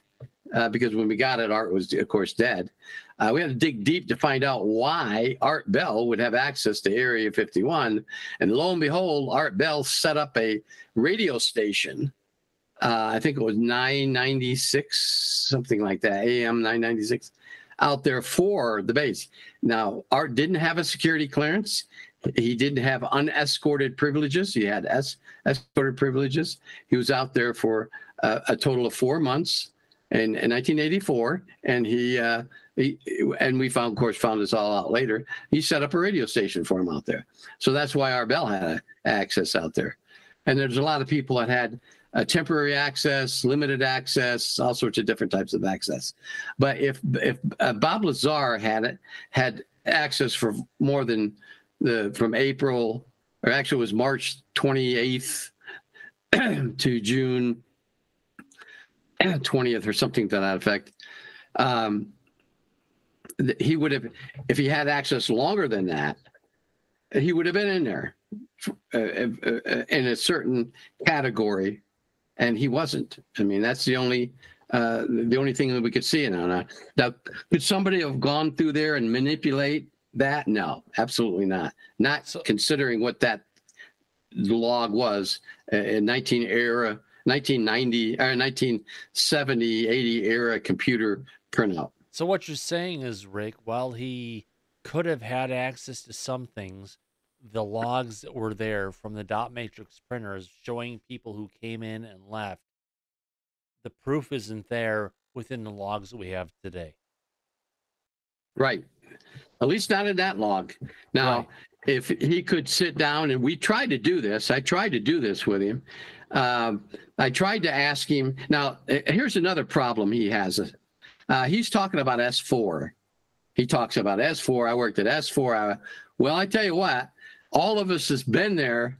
uh, because when we got it, Art was, of course, dead. Uh, we had to dig deep to find out why Art Bell would have access to Area 51. And lo and behold, Art Bell set up a radio station. Uh, I think it was 996, something like that, AM 996, out there for the base. Now, Art didn't have a security clearance. He didn't have unescorted privileges. He had es- escorted privileges. He was out there for uh, a total of four months in, in 1984, and he, uh, he and we found, of course, found this all out later. He set up a radio station for him out there, so that's why Art Bell had access out there. And there's a lot of people that had uh, temporary access, limited access, all sorts of different types of access. But if if uh, Bob Lazar had it had access for more than the from April or actually it was March 28th (clears throat) to June 20th or something to that effect. Um, he would have, if he had access longer than that, he would have been in there uh, uh, uh, in a certain category, and he wasn't. I mean, that's the only uh, the only thing that we could see it on. Now, could somebody have gone through there and manipulate that? No, absolutely not. Not considering what that log was uh, in 19 era 1990 or 1970 80 era computer printout So what you're saying is, Rick, while he could have had access to some things, the logs that were there from the dot matrix printers showing people who came in and left, the proof isn't there within the logs that we have today. Right. At least not in that log. Now, if he could sit down and we tried to do this, I tried to do this with him. Um, I tried to ask him. Now, eh, here's another problem he has. Uh, he's talking about S4. He talks about S4. I worked at S4. I, well, I tell you what, all of us has been there.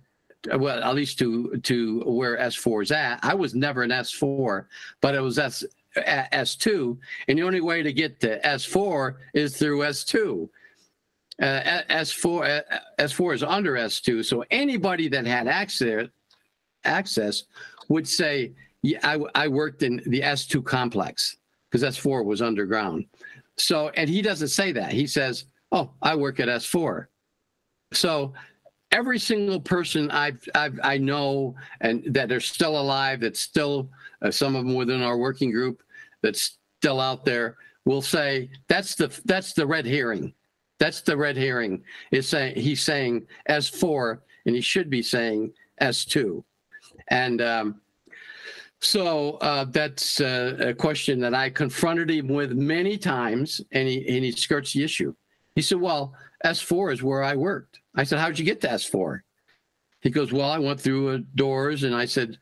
Well, at least to to where S4 is at. I was never an S4, but it was S S2, and the only way to get to S4 is through S2. Uh, a- S4 uh, S4 is under S2, so anybody that had access access would say, "Yeah, I, I worked in the S2 complex because S4 was underground." So, and he doesn't say that. He says, "Oh, I work at S4." So, every single person I've, I've I know and that are still alive, that's still uh, some of them within our working group that's still out there will say that's the that's the red herring. That's the red herring. Is saying he's saying S4 and he should be saying S2. And um, so uh, that's uh, a question that I confronted him with many times, and he and he skirts the issue. He said, "Well, S4 is where I worked." I said, "How'd you get to S4?" He goes, "Well, I went through doors," and I said,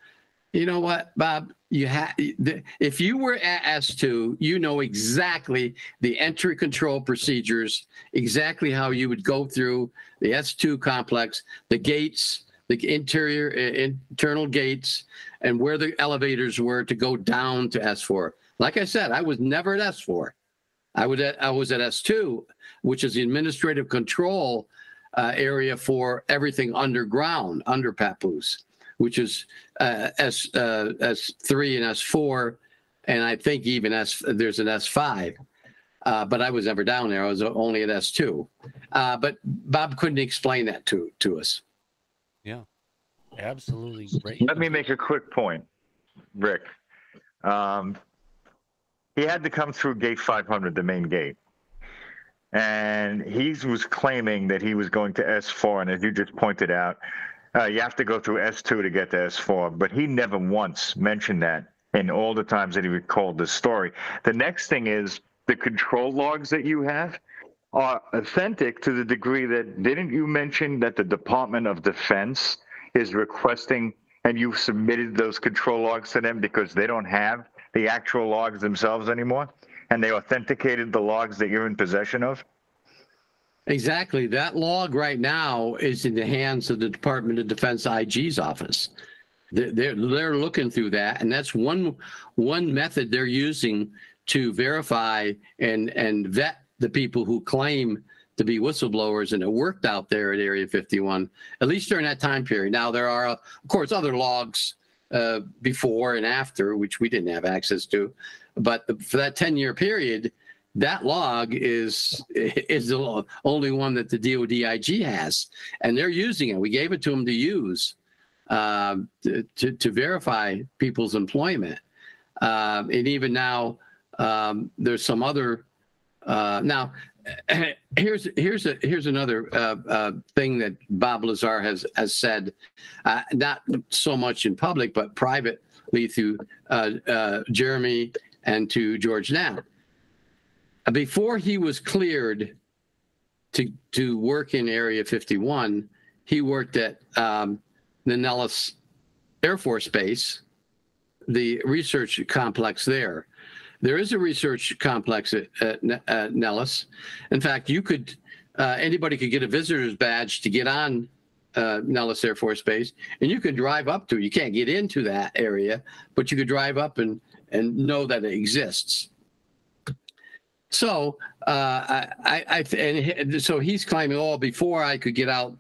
"You know what, Bob? You have if you were at S2, you know exactly the entry control procedures, exactly how you would go through the S2 complex, the gates, the interior internal gates, and where the elevators were to go down to S4. Like I said, I was never at S4. I would at, I was at S2, which is the administrative control uh, area for everything underground under Papoose, which is uh, S uh, S3 and S4, and I think even S there's an S5. Uh, but I was never down there. I was only at S2. Uh, but Bob couldn't explain that to to us. Yeah, absolutely great. Let me make a quick point, Rick. Um, he had to come through gate 500, the main gate. And he was claiming that he was going to S4. And as you just pointed out, uh, you have to go through S2 to get to S4. But he never once mentioned that in all the times that he recalled this story. The next thing is the control logs that you have are authentic to the degree that didn't you mention that the Department of Defense is requesting and you've submitted those control logs to them because they don't have the actual logs themselves anymore and they authenticated the logs that you're in possession of? Exactly. That log right now is in the hands of the Department of Defense IG's office. They're, they're, looking through that, and that's one one method they're using to verify and and vet the people who claim to be whistleblowers and it worked out there at Area 51, at least during that time period. Now there are, of course, other logs uh, before and after, which we didn't have access to, but for that 10-year period, that log is is the only one that the DoD IG has, and they're using it. We gave it to them to use uh, to to verify people's employment, uh, and even now um, there's some other. Uh, now, (clears throat) here's here's a here's another uh, uh, thing that Bob Lazar has has said, uh, not so much in public but privately through Jeremy and to George Knapp. Before he was cleared to to work in Area 51, he worked at um, the Nellis Air Force Base, the research complex there. There is a research complex at, at, at Nellis. In fact, you could uh, anybody could get a visitor's badge to get on uh, Nellis Air Force Base, and you could drive up to. You can't get into that area, but you could drive up and and know that it exists. So uh, I, I, and so he's claiming, oh, before I could get out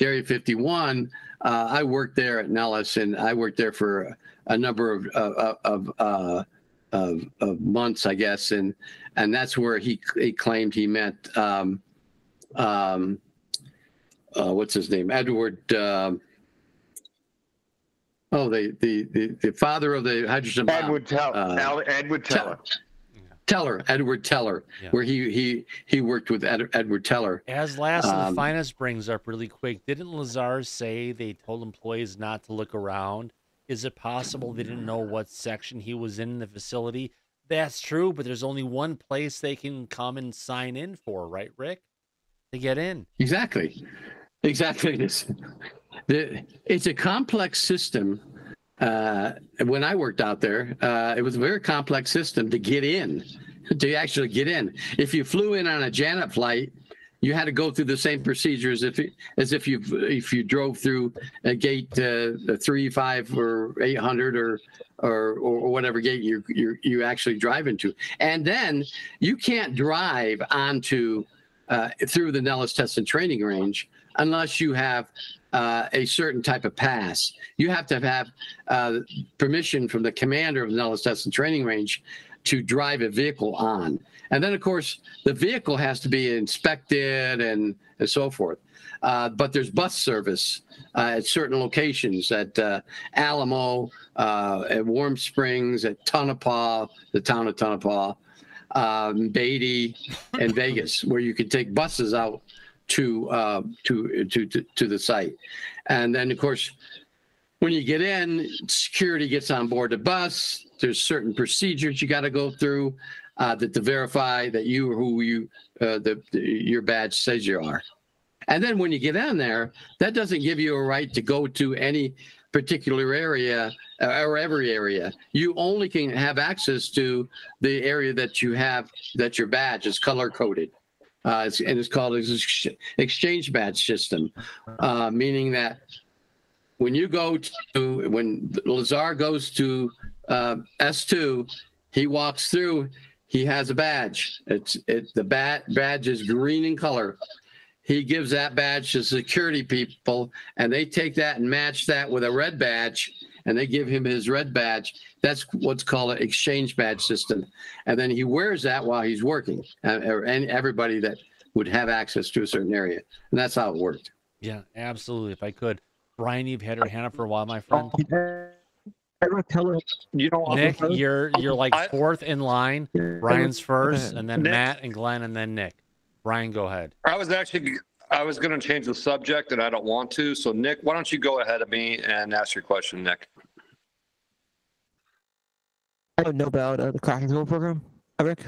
Area 51, uh, I worked there at Nellis, and I worked there for a number of of of, uh, of, of months, I guess, and and that's where he he claimed he met um, um, uh, what's his name, Edward. Um, oh, the, the the the father of the hydrogen bomb. Edward Teller. Uh, Edward Teller. Teller, Edward Teller, Yeah. where he he he worked with Ed, Edward Teller. As last Um, the finest brings up really quick, didn't Lazar say they told employees not to look around? Is it possible they didn't know what section he was in the facility? That's true, but there's only one place they can come and sign in for, right, Rick? To get in. Exactly, exactly. This, (laughs) the it's a complex system. Uh, when I worked out there, uh, it was a very complex system to get in, to actually get in. If you flew in on a Janet flight, you had to go through the same procedure as if as if you if you drove through a gate uh, three, five, or eight hundred, or or or whatever gate you you you actually drive into, and then you can't drive onto uh, through the Nellis Test and Training Range unless you have uh, a certain type of pass. You have to have uh, permission from the commander of the Nellis Test and Training Range to drive a vehicle on. And then, of course, the vehicle has to be inspected and, and so forth. Uh, but there's bus service uh, at certain locations at uh, Alamo, uh, at Warm Springs, at Tonopah, the town of Tonopah, um, Beatty, and (laughs) Vegas, where you can take buses out to, uh, to to to to the site. And then, of course, when you get in, security gets on board the bus. There's certain procedures you got to go through uh, that to verify that you who you uh, the, the your badge says you are. And then when you get in there, that doesn't give you a right to go to any particular area uh, or every area. You only can have access to the area that you have that your badge is color coded. Uh, it's, and it's called an ex- exchange badge system, uh, meaning that when you go to when Lazar goes to uh, S2, he walks through. He has a badge. It's it the bat badge is green in color. He gives that badge to security people, and they take that and match that with a red badge, and they give him his red badge. That's what's called an exchange badge system, and then he wears that while he's working, uh, or and everybody that would have access to a certain area, and that's how it worked. Yeah, absolutely. If I could, Brian, you've had your hand up for a while, my friend. (laughs) You know, Nick, you're you're like fourth in line. Brian's first, and then Nick. Matt and Glenn, and then Nick. Brian, go ahead. I was actually, I was going to change the subject and I don't want to. So Nick, why don't you go ahead of me and ask your question, Nick? I don't know about uh, the crack and program, Eric.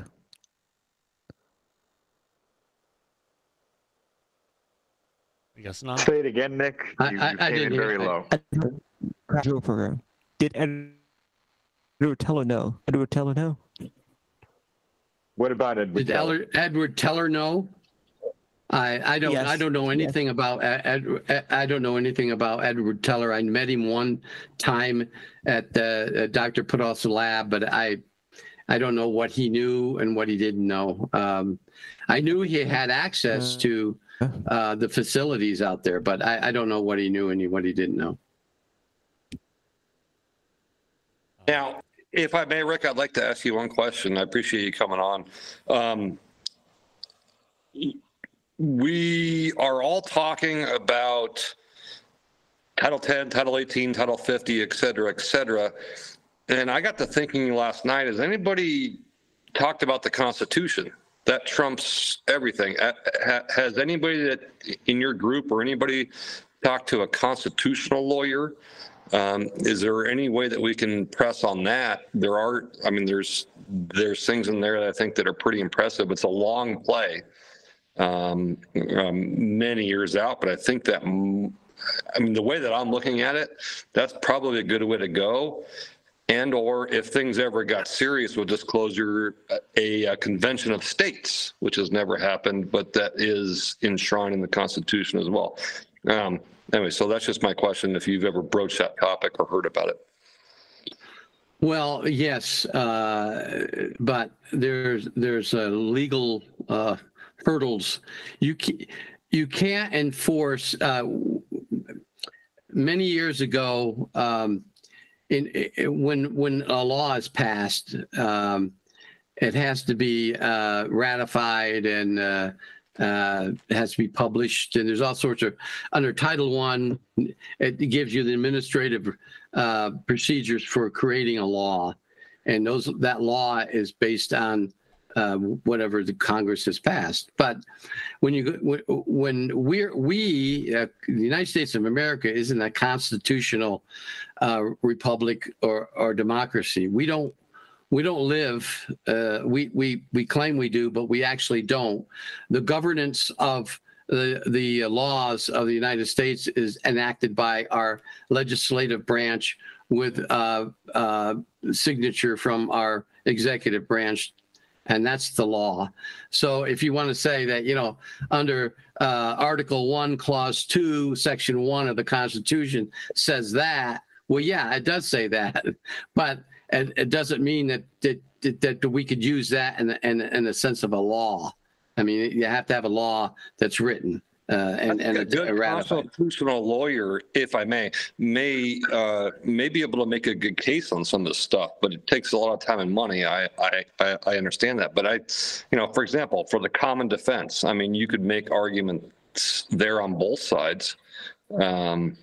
I guess not. Say it again, Nick. I- You, I- you I came in didn't hear very it. low. Crack and roll program. Did Edward Teller know? Edward Teller know? What about Edward? Did Teller? Eller- Edward Teller know? I, I don't I don't know anything about Ed, Ed, I don't know anything about Edward Teller. I met him one time at the uh, Dr. Puthoff's lab, but I I don't know what he knew and what he didn't know. Um, I knew he had access to uh, the facilities out there, but I, I don't know what he knew and what he didn't know. Now, if I may, Rick, I'd like to ask you one question. I appreciate you coming on. Um, we are all talking about Title 10, Title 18, Title 50, et cetera, et cetera. And I got to thinking last night, has anybody talked about the Constitution? That trumps everything. Has anybody that in your group or anybody talked to a constitutional lawyer? Um, is there any way that we can press on that? There are, I mean, there's there's things in there that I think that are pretty impressive. It's a long play, um, um, many years out, but I think that, I mean, the way that I'm looking at it, that's probably a good way to go. And or if things ever got serious with disclosure, a, a convention of states, which has never happened, but that is enshrined in the Constitution as well. Um, anyway, so that's just my question. If you've ever broached that topic or heard about it. Well, yes, uh, but there's there's a legal uh, hurdles. You ca- you can't enforce. Uh, many years ago, um, in, i when when a law is passed, um, it has to be uh, ratified and uh, uh, it has to be published. And there's all sorts of under Title One, it gives you the administrative uh, procedures for creating a law, and those that law is based on uh, whatever the Congress has passed. But when you when we're we uh, the United States of America isn't a constitutional uh, republic or or democracy. We don't we don't live uh, we we we claim we do, but we actually don't. The governance of the the laws of the United States is enacted by our legislative branch with uh, signature from our executive branch and that's the law. So if you want to say that, you know, under uh, Article One, Clause Two, Section One of the Constitution says that, well, yeah, it does say that, (laughs) but it, it doesn't mean that that, that that we could use that in in, in the sense of a law. I mean, you have to have a law that's written uh, and and a a, good ratified. constitutional lawyer, if I may, may uh, may be able to make a good case on some of this stuff, but it takes a lot of time and money. I I I, I understand that, but I, you know, for example, for the common defense, I mean, you could make arguments there on both sides. Um,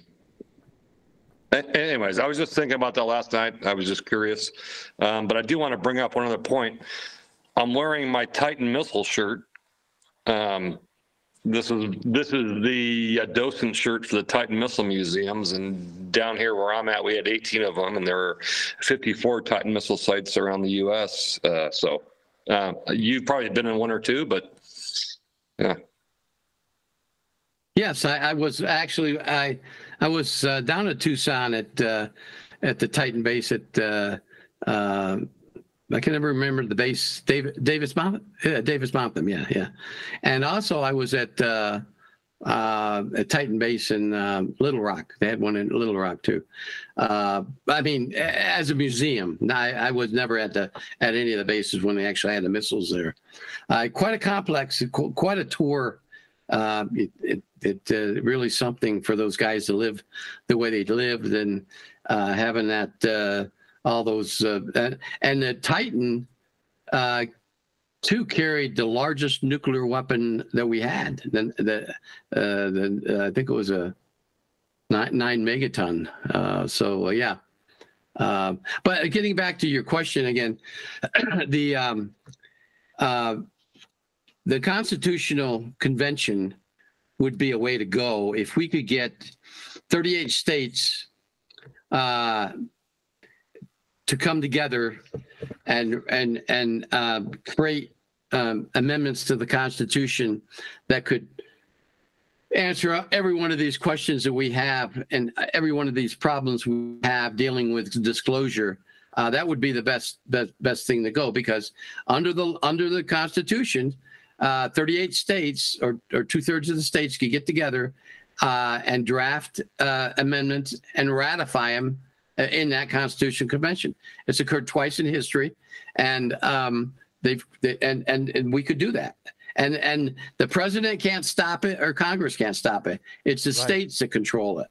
Anyways, I was just thinking about that last night. I was just curious. Um, but I do want to bring up one other point. I'm wearing my Titan missile shirt. Um, this is this is the uh, docent shirt for the Titan Missile Museums, and down here where I'm at, we had 18 of them, and there are 54 Titan missile sites around the U.S. Uh, so uh, you've probably been in one or two, but yeah. Yes, I, I was actually I I was uh, down at Tucson at uh, at the Titan base at uh, I can never remember the base David Davis-Monthan yeah Davis-Monthan yeah yeah, and also I was at uh, uh, at Titan base in um, Little Rock. They had one in Little Rock too. Uh, I mean, as a museum, I, I was never at the at any of the bases when they actually had the missiles there. Uh, quite a complex, quite a tour uh, it, it, it uh, really something for those guys to live the way they lived and uh, having that uh, all those uh, and, the Titan uh, two carried the largest nuclear weapon that we had. The, the, uh, uh, I think it was a nine, nine megaton. Uh, so yeah. But getting back to your question again, (clears throat) the um, the Constitutional Convention would be a way to go if we could get 38 states uh, to come together and and and uh, create um, amendments to the Constitution that could answer every one of these questions that we have and every one of these problems we have dealing with disclosure. Uh, that would be the best, best best thing to go because under the under the Constitution, uh, 38 states or, or two thirds of the states could get together uh, and draft uh, amendments and ratify them in that Constitution Convention. It's occurred twice in history, and um, they've they, and, and and we could do that. And and the president can't stop it, or Congress can't stop it. It's the Right. states that control it,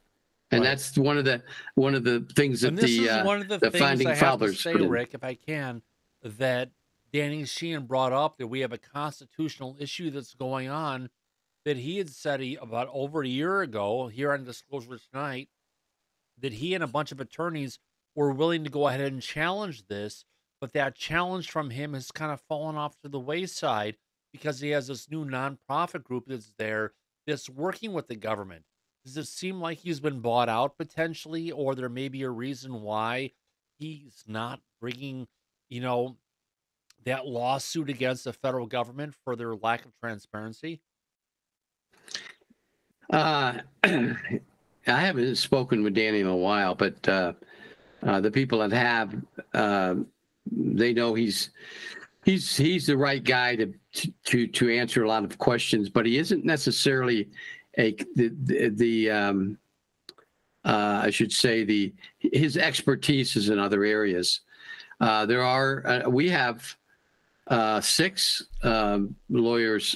and Right. that's one of the one of the things that the uh, one of the, the things founding I fathers say. Rick, if I can, that Danny Sheehan brought up that we have a constitutional issue that's going on that he had said he, about over a year ago here on Disclosure Tonight that he and a bunch of attorneys were willing to go ahead and challenge this, but that challenge from him has kind of fallen off to the wayside because he has this new nonprofit group that's there that's working with the government. Does it seem like he's been bought out potentially, or there may be a reason why he's not bringing, you know, that lawsuit against the federal government for their lack of transparency? Uh, (clears throat) I haven't spoken with Danny in a while, but uh, uh, the people that have, uh, they know he's he's he's the right guy to to to answer a lot of questions, but he isn't necessarily a the the, the um, uh, I should say the his expertise is in other areas. Uh, there are uh, we have six um, lawyers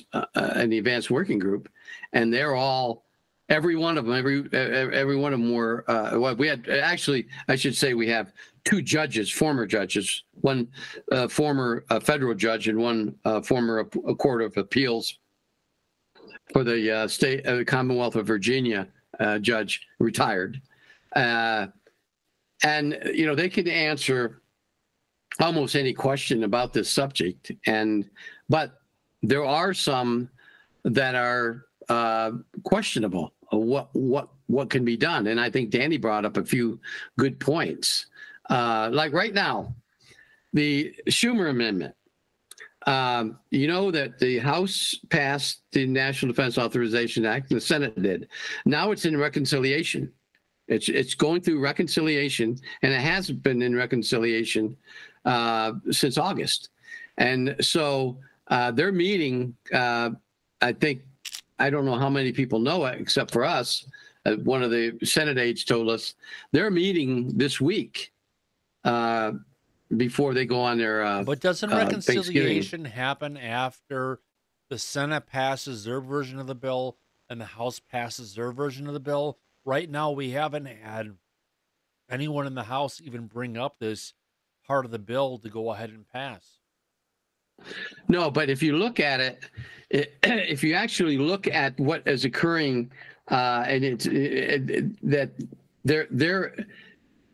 in the advanced working group, and they're all every one of them every every one of them were uh, well we had actually I should say we have two judges former judges one uh, former uh, federal judge and one uh, former court of appeals for the uh, state uh, Commonwealth of Virginia uh, judge retired. And you know they can answer almost any question about this subject. And but there are some that are uh, questionable what what what can be done. And i think danny brought up a few good points. Uh, like right now the schumer amendment um, you know that the house passed the national defense authorization act the senate did. Now it's in reconciliation. It's it's going through reconciliation, and it has been in reconciliation uh, since August. And so uh, their meeting, uh, I think, I don't know how many people know it except for us. Uh, one of the Senate aides told us they're meeting this week uh, before they go on their. Uh, But doesn't uh, reconciliation happen after the Senate passes their version of the bill and the House passes their version of the bill? Right now, we haven't had anyone in the House even bring up this part of the bill to go ahead and pass. No, but if you look at it, (clears throat) if you actually look at what is occurring, uh, and it's it, it, that they're they're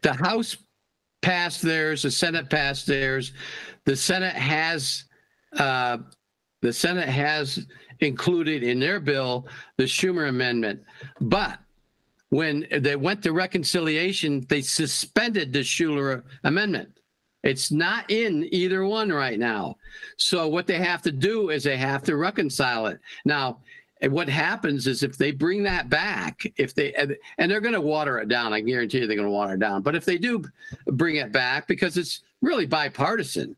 the House passed theirs, the Senate passed theirs, the Senate has uh, the Senate has included in their bill the Schumer amendment, but when they went to reconciliation, they suspended the Schumer amendment. It's not in either one right now. So what they have to do is they have to reconcile it. Now, what happens is if they bring that back, if they and they're going to water it down, I guarantee you they're going to water it down. But if they do bring it back, because it's really bipartisan,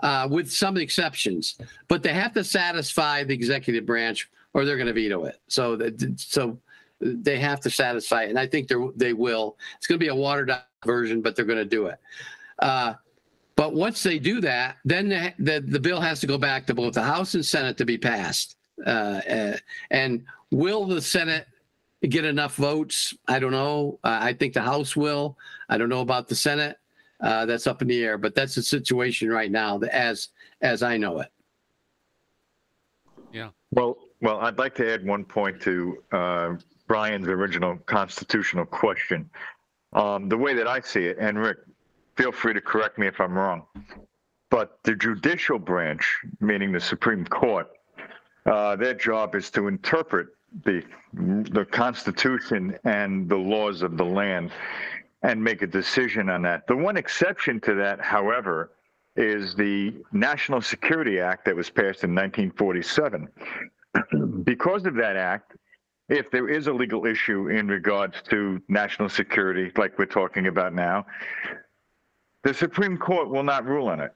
uh, with some exceptions, but they have to satisfy the executive branch or they're going to veto it. So that so they have to satisfy it, and I think they they will. It's going to be a watered down version, but they're going to do it. Uh, but once they do that, then the, the, the bill has to go back to both the House and Senate to be passed. Uh, uh, and will the Senate get enough votes? I don't know. Uh, I think the House will. I don't know about the Senate. Uh, that's up in the air. But that's the situation right now, as as I know it. Yeah. Well, well, I'd like to add one point to uh, Brian's original constitutional question. Um, the way that I see it, and Rick, feel free to correct me if I'm wrong, but the judicial branch, meaning the Supreme Court, uh, their job is to interpret the the Constitution and the laws of the land and make a decision on that. The one exception to that, however, is the National Security Act that was passed in 1947. (clears throat) because of that act, if there is a legal issue in regards to national security, like we're talking about now, the Supreme Court will not rule on it.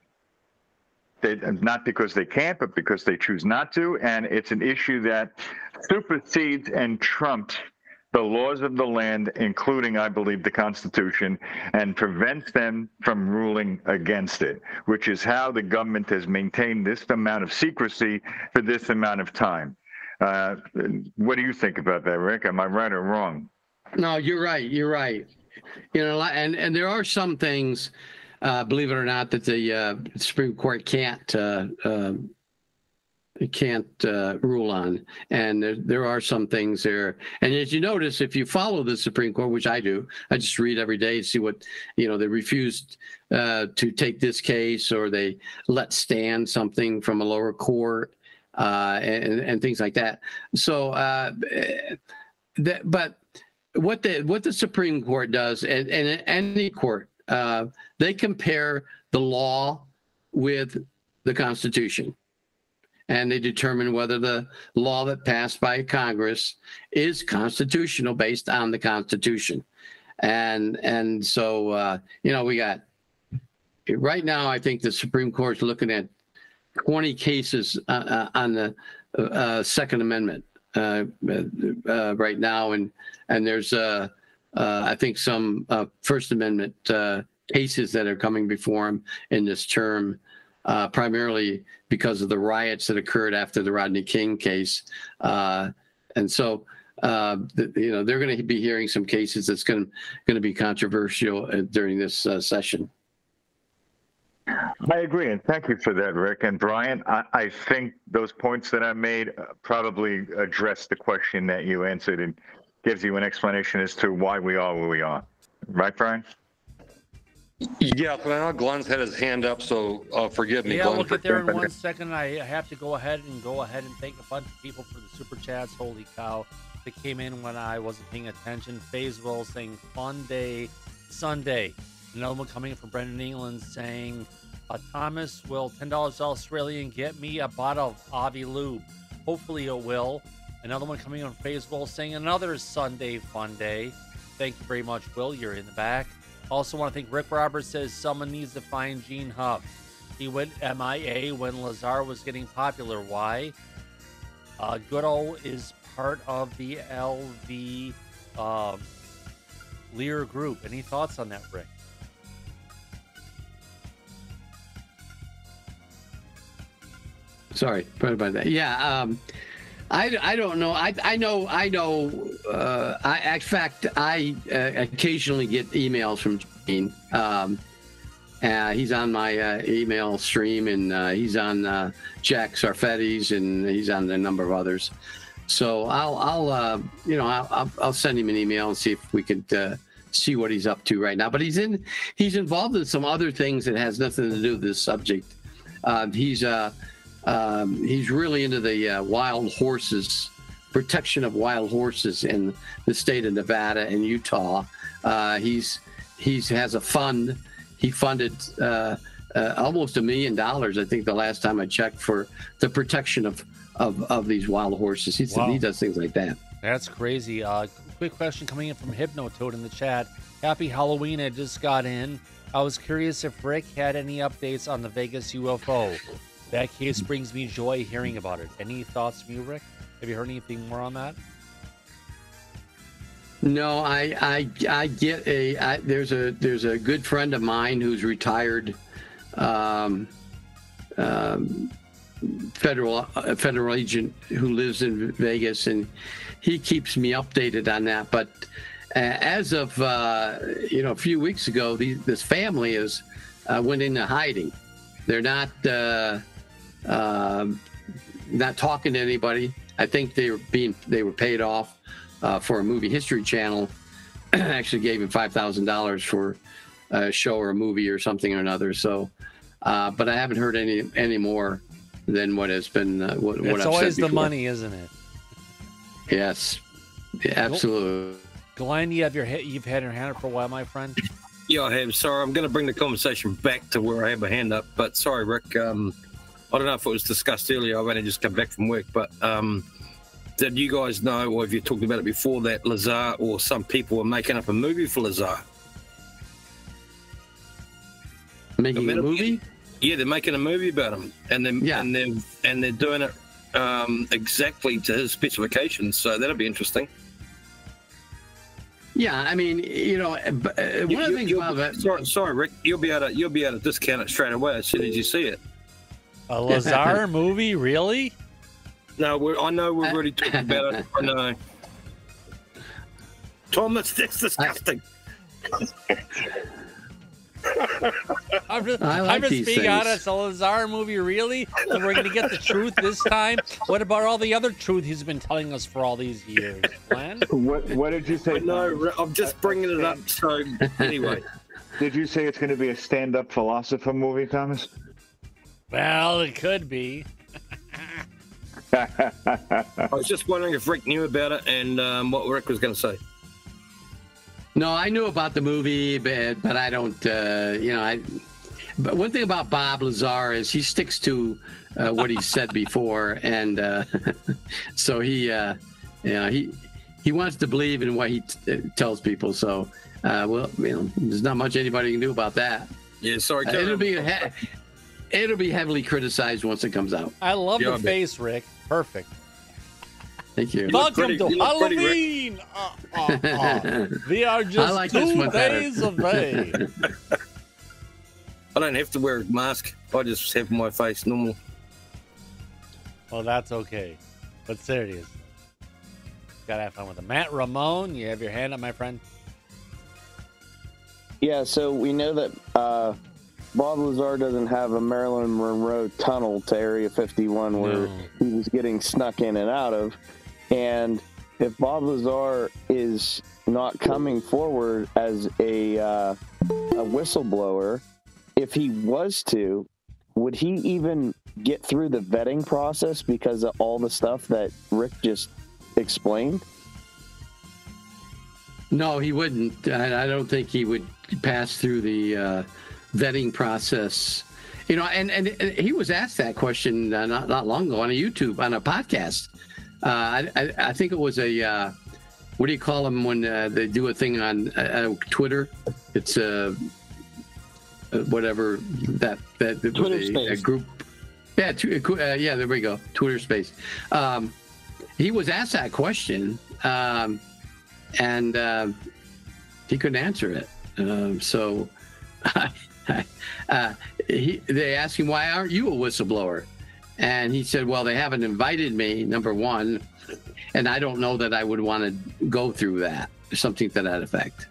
They, not because they can't, but because they choose not to. And it's an issue that supersedes and trumps the laws of the land, including, I believe, the Constitution, and prevents them from ruling against it, which is how the government has maintained this amount of secrecy for this amount of time. Uh, what do you think about that, Rick? Am I right or wrong? No, you're right. You're right. You know, and and there are some things, uh, believe it or not, that the uh, Supreme Court can't uh, uh, can't uh, rule on, and there, there are some things there. And as you notice, if you follow the Supreme Court, which I do, I just read every day to see what you know. They refused uh, to take this case, or they let stand something from a lower court, and and things like that. So, uh, that, but what the what the Supreme Court does, and, and any court, uh, they compare the law with the Constitution, and they determine whether the law that passed by Congress is constitutional based on the Constitution, and and so uh, you know we got right now. I think the Supreme Court's looking at twenty cases uh, uh, on the uh, Second Amendment uh, uh, right now, and and there's uh, uh, I think some uh, First Amendment uh, cases that are coming before him in this term, uh, primarily because of the riots that occurred after the Rodney King case, uh, and so. Uh, th- you know they're going to be hearing some cases that's going to be controversial during this session. I agree, and thank you for that, Rick. And Brian, I, I think those points that I made probably address the question that you answered and gives you an explanation as to why we are where we are. Right, Brian? Yeah, but I know Glenn's had his hand up, so uh, forgive me, Yeah, Glenn. we'll get there in jumping one in. second. I have to go ahead and go ahead and thank a bunch of people for the super chats. Holy cow. That came in when I wasn't paying attention. Faze Will saying fun day Sunday. Another one coming from Brendan England saying uh, Thomas will $10 Australian get me a bottle of Avi Lube. Hopefully it will. Another one coming on Faze Will saying another Sunday fun day. Thank you very much, Will. You're in the back. Also want to thank Rick Roberts says someone needs to find Gene Huff. He went MIA when Lazar was getting popular. Why? Uh, Goodall is part of the LV um, Lear group. Any thoughts on that, Rick? Sorry, sorry about that. Yeah, um, I, I don't know. I I know I know. Uh, I in fact I uh, occasionally get emails from Gene. Um, uh, he's on my uh, email stream, and uh, he's on uh, Jack Sarfatti's, and he's on a number of others. So I'll I'll uh, you know I'll, I'll send him an email and see if we could uh, see what he's up to right now. But he's in he's involved in some other things that has nothing to do with this subject. He's uh, um, he's really into the uh, wild horses, protection of wild horses in the state of Nevada and Utah. Uh, he's he's has a fund. He funded uh, uh, almost a million dollars, I think, the last time I checked for the protection of of, of these wild horses. He's, Wow. He does things like that. That's crazy. Uh, quick question coming in from Hypnotoad in the chat. Happy Halloween. I just got in. I was curious if Rick had any updates on the Vegas UFO. That case brings me joy hearing about it. Any thoughts from you, Rick? Have you heard anything more on that? No, I I I get a I, there's a there's a good friend of mine who's retired, um, um, federal federal agent who lives in Vegas, and he keeps me updated on that. But uh, as of uh, you know a few weeks ago, the, this family is uh, went into hiding. They're not uh, um not talking to anybody. I think they were being they were paid off uh, for a movie history channel. (clears throat) Actually, gave him five thousand dollars for a show or a movie or something or another. So, uh, but I haven't heard any any more than what has been uh, what, what it's I've always said the money, isn't it? Yes, Yeah, absolutely. Glenn, you have your he- you've had your hand up for a while, my friend. Yeah, I have. Sorry, I'm going to bring the conversation back to where I have a hand up. But sorry, Rick. Um, I don't know if it was discussed earlier. I've only just come back from work. But um, did you guys know, or have you talked about it before, that Lazar or some people were making up a movie for Lazar? Making a movie? Yeah, they're making a movie about him, and then and they're and they're doing it um, exactly to his specifications. So that'll be interesting. Yeah, I mean, you know, uh, one of the things about that. Sorry, sorry, Rick. You'll be able to you'll be able to discount it straight away as soon as you see it. A Lazar (laughs) movie, really? No, we're, I know we're already talking (laughs) about it. I know. Thomas, that's disgusting. (laughs) I'm just, I I like am just being things. honest. A Lazar movie, really? And we're going to get the truth this time? What about all the other truth he's been telling us for all these years, Glenn? What What did you say? No, I'm just bringing it up. So anyway, did you say it's going to be a stand-up philosopher movie, Thomas? Well, it could be. (laughs) I was just wondering if Rick knew about it and um, what Rick was going to say. No, I knew about the movie, but, but I don't, uh, you know, I. But one thing about Bob Lazar is he sticks to uh, what he said (laughs) before, and uh, (laughs) so he, uh, you know, he he wants to believe in what he t- uh, tells people. So, uh, well, you know, there's not much anybody can do about that. Yeah, sorry. Uh, it'll be he- it'll be heavily criticized once it comes out. I love Yeah, the face, Rick. Perfect. Thank you. Welcome to Halloween. Uh, uh, uh. (laughs) We are just like two days away. (laughs) I don't have to wear a mask. I just have my face normal. Well, that's okay. But serious. Gotta have fun with it. Matt Ramon, you have your hand up, my friend. Yeah, so we know that uh, Bob Lazar doesn't have a Marilyn Monroe tunnel to Area 51 where No. he was getting snuck in and out of. And if Bob Lazar is not coming forward as a, uh, a whistleblower, if he was to, would he even get through the vetting process because of all the stuff that Rick just explained? No, he wouldn't. I, I don't think he would pass through the uh, vetting process. You know, and, and and he was asked that question uh, not not long ago on a YouTube on a podcast. Uh, I, I I think it was a uh, what do you call them when uh, they do a thing on uh, Twitter? It's a whatever that that Twitter a, a group. Yeah, uh, yeah, there we go. Twitter space. Um, he was asked that question, um, and uh, he couldn't answer it. Um, so (laughs) uh, he, they asked him, "Why aren't you a whistleblower?" And he said, "Well, they haven't invited me. Number one, and I don't know that I would want to go through that. Something to that effect."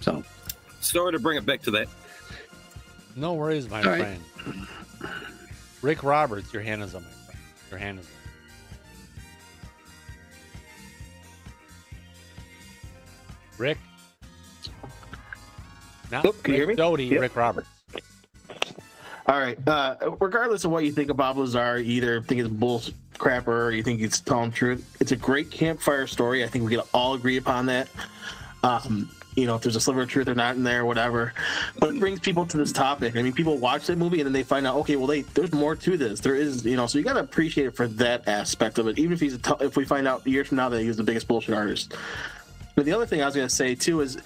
So, Sorry to bring it back to that. No worries, my All right. friend. Rick Roberts, your hand is on my friend. Your hand is. on. Rick. Not Nope, can you hear Rick me? Doty, Yep. Rick Roberts. All right. Uh, regardless of what you think of Bob Lazar, you either think it's bull crapper or you think it's telling truth. It's a great campfire story. I think we can all agree upon that. Um, you know, if there's a sliver of truth or not in there, whatever. But it brings people to this topic. I mean, people watch that movie and then they find out, okay, well, they, there's more to this. There is, you know, so you got to appreciate it for that aspect of it. Even if he's, a t- if we find out years from now that he was the biggest bullshit artist. But the other thing I was going to say too is,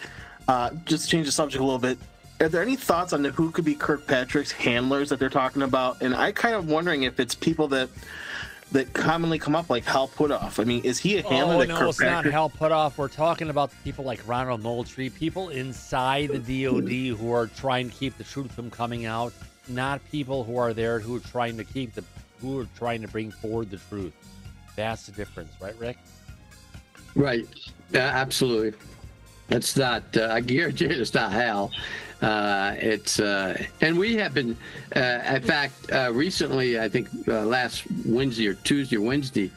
uh, just change the subject a little bit. Are there any thoughts on who could be Kirkpatrick's handlers that they're talking about? And I kind of wondering if it's people that that commonly come up like Hal Puthoff. I mean, is he a handler Oh that no, it's not Kirkpatrick? Hal Puthoff. We're talking about people like Ronald Moultrie, people inside the DoD who are trying to keep the truth from coming out, not people who are there who are trying to keep the who are trying to bring forward the truth. That's the difference, right, Rick? right, yeah, absolutely. That's not. Uh, I guarantee it's not Hal. Uh, it's uh, and we have been. Uh, in fact, uh, recently, I think uh, last Wednesday or Tuesday or Wednesday,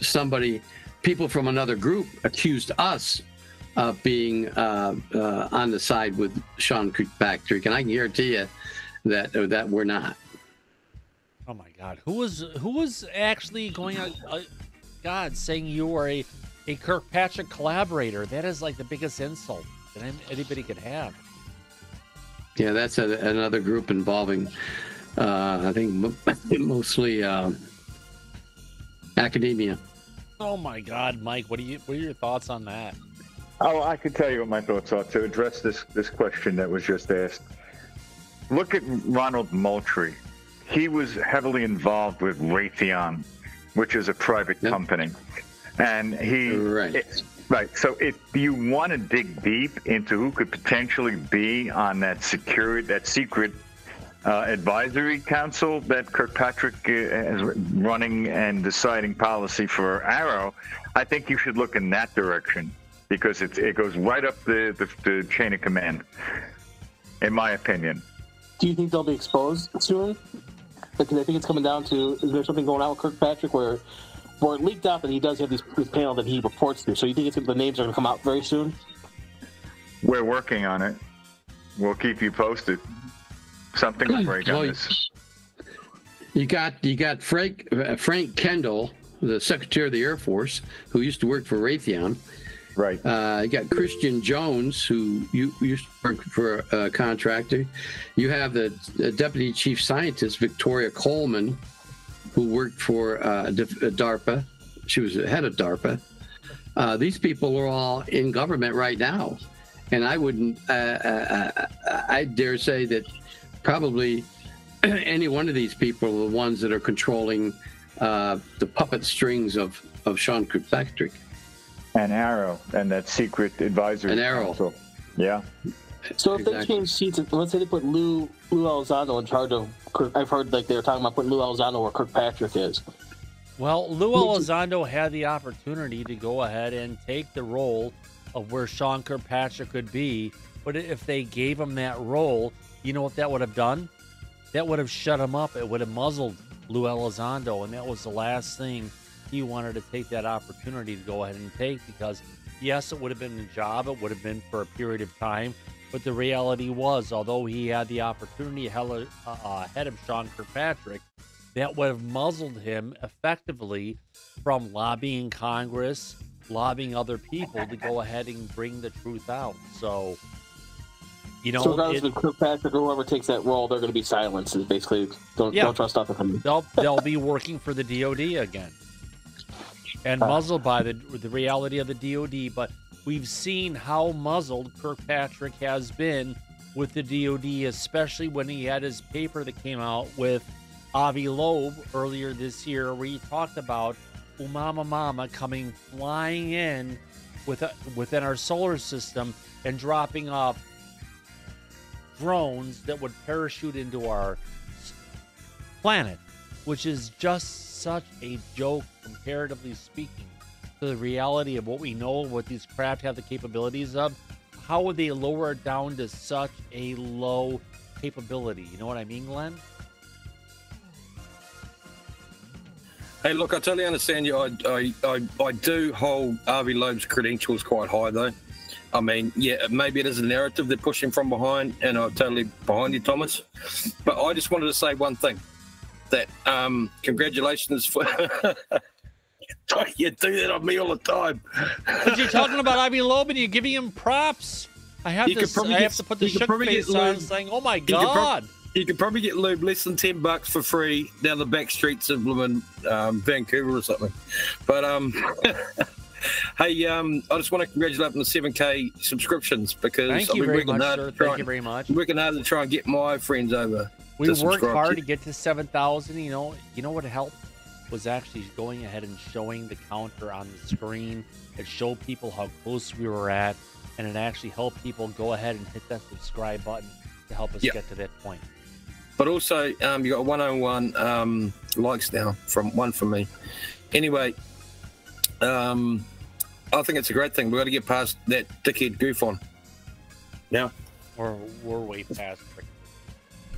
somebody, people from another group, accused us of being on the side with Sean Kirkpatrick, and I can guarantee you that that we're not. Oh my God, who was who was actually going out? God, saying you were a a Kirkpatrick collaborator. That is like the biggest insult that anybody could have. Yeah, that's a, another group involving, uh, I think, (laughs) mostly um, academia. Oh my God, Mike, what do you what are your thoughts on that? Oh, I can tell you what my thoughts are to address this this question that was just asked. Look at Ronald Moultrie. He was heavily involved with Raytheon, which is a private company, and he right. right. So if you want to dig deep into who could potentially be on that security, that secret uh, advisory council that Kirkpatrick uh, is running and deciding policy for AARO, I think you should look in that direction because it, it goes right up the, the, the chain of command, in my opinion. Do you think they'll be exposed soon? Because I think it's coming down to is there something going on with Kirkpatrick where, where it leaked out that he does have this, this panel that he reports to. So you think it's, the names are going to come out very soon? We're working on it. We'll keep you posted. Something will break on this. You got you got Frank uh, Frank Kendall, the Secretary of the Air Force, who used to work for Raytheon. Right. Uh, you got Christian Jones, who you used to work for a contractor. You have the, the Deputy Chief Scientist Victoria Coleman, who worked for uh, uh, DARPA. She was head of DARPA. Uh, these people are all in government right now, and I wouldn't. Uh, uh, uh, I dare say that probably (clears throat) any one of these people are the ones that are controlling uh, the puppet strings of of Sean Kirkpatrick. And AARO and that secret advisor. And AARO. council. Yeah. So if they change seats, let's say they put Lue Lue Elizondo in charge of Kirk. I've heard like they were talking about putting Lue Elizondo where Kirkpatrick is. Well, Lue Elizondo had the opportunity to go ahead and take the role of where Sean Kirkpatrick could be, but if they gave him that role, you know what that would have done? That would have shut him up. It would have muzzled Lue Elizondo, and that was the last thing he wanted to take that opportunity to go ahead and take because, yes, it would have been a job, it would have been for a period of time, but the reality was, although he had the opportunity uh, ahead of Sean Kirkpatrick, that would have muzzled him effectively from lobbying Congress, lobbying other people to go ahead and bring the truth out. So, you know, so regardless it- of Kirkpatrick or whoever takes that role, they're going to be silenced. Is basically don't Yeah. don't trust them. they'll they'll be working for the DoD again, and muzzled by the the reality of the DoD. But we've seen how muzzled Kirkpatrick has been with the DoD, especially when he had his paper that came out with Avi Loeb earlier this year, where he talked about Oumuamua coming flying in with within our solar system and dropping off drones that would parachute into our planet, which is just such a joke, comparatively speaking, to the reality of what we know, what these craft have the capabilities of. How would they lower it down to such a low capability? You know what I mean, Glenn? Hey, look, I totally understand you. I, I, I, I do hold Avi Loeb's credentials quite high, though. I mean, yeah, maybe it is a narrative they're pushing from behind, and I'm totally behind you, Thomas. But I just wanted to say one thing: that um, congratulations for (laughs) (laughs) you do that on me all the time. Because you're talking about Avi Loeb and you're giving him props. I have You to. could s- probably I get- have to put the you shook probably face get on, saying, "Oh my You god!" you could probably get lube less than ten bucks for free down the back streets of blooming, um, Vancouver or something. But um, (laughs) hey, um, I just want to congratulate on the seven k subscriptions because Thank I've you been very working much, hard sir. Thank you and- very much. Working hard to try and get my friends over. We worked hard to to get to seven thousand. You know, you know what helped was actually going ahead and showing the counter on the screen. It showed people how close we were at, and it actually helped people go ahead and hit that subscribe button to help us Yeah. get to that point. But also, um, you got 101 um, likes now from one from me. Anyway, um, I think it's a great thing. We've got to get past that dickhead goof on. Now, We're we're way past for,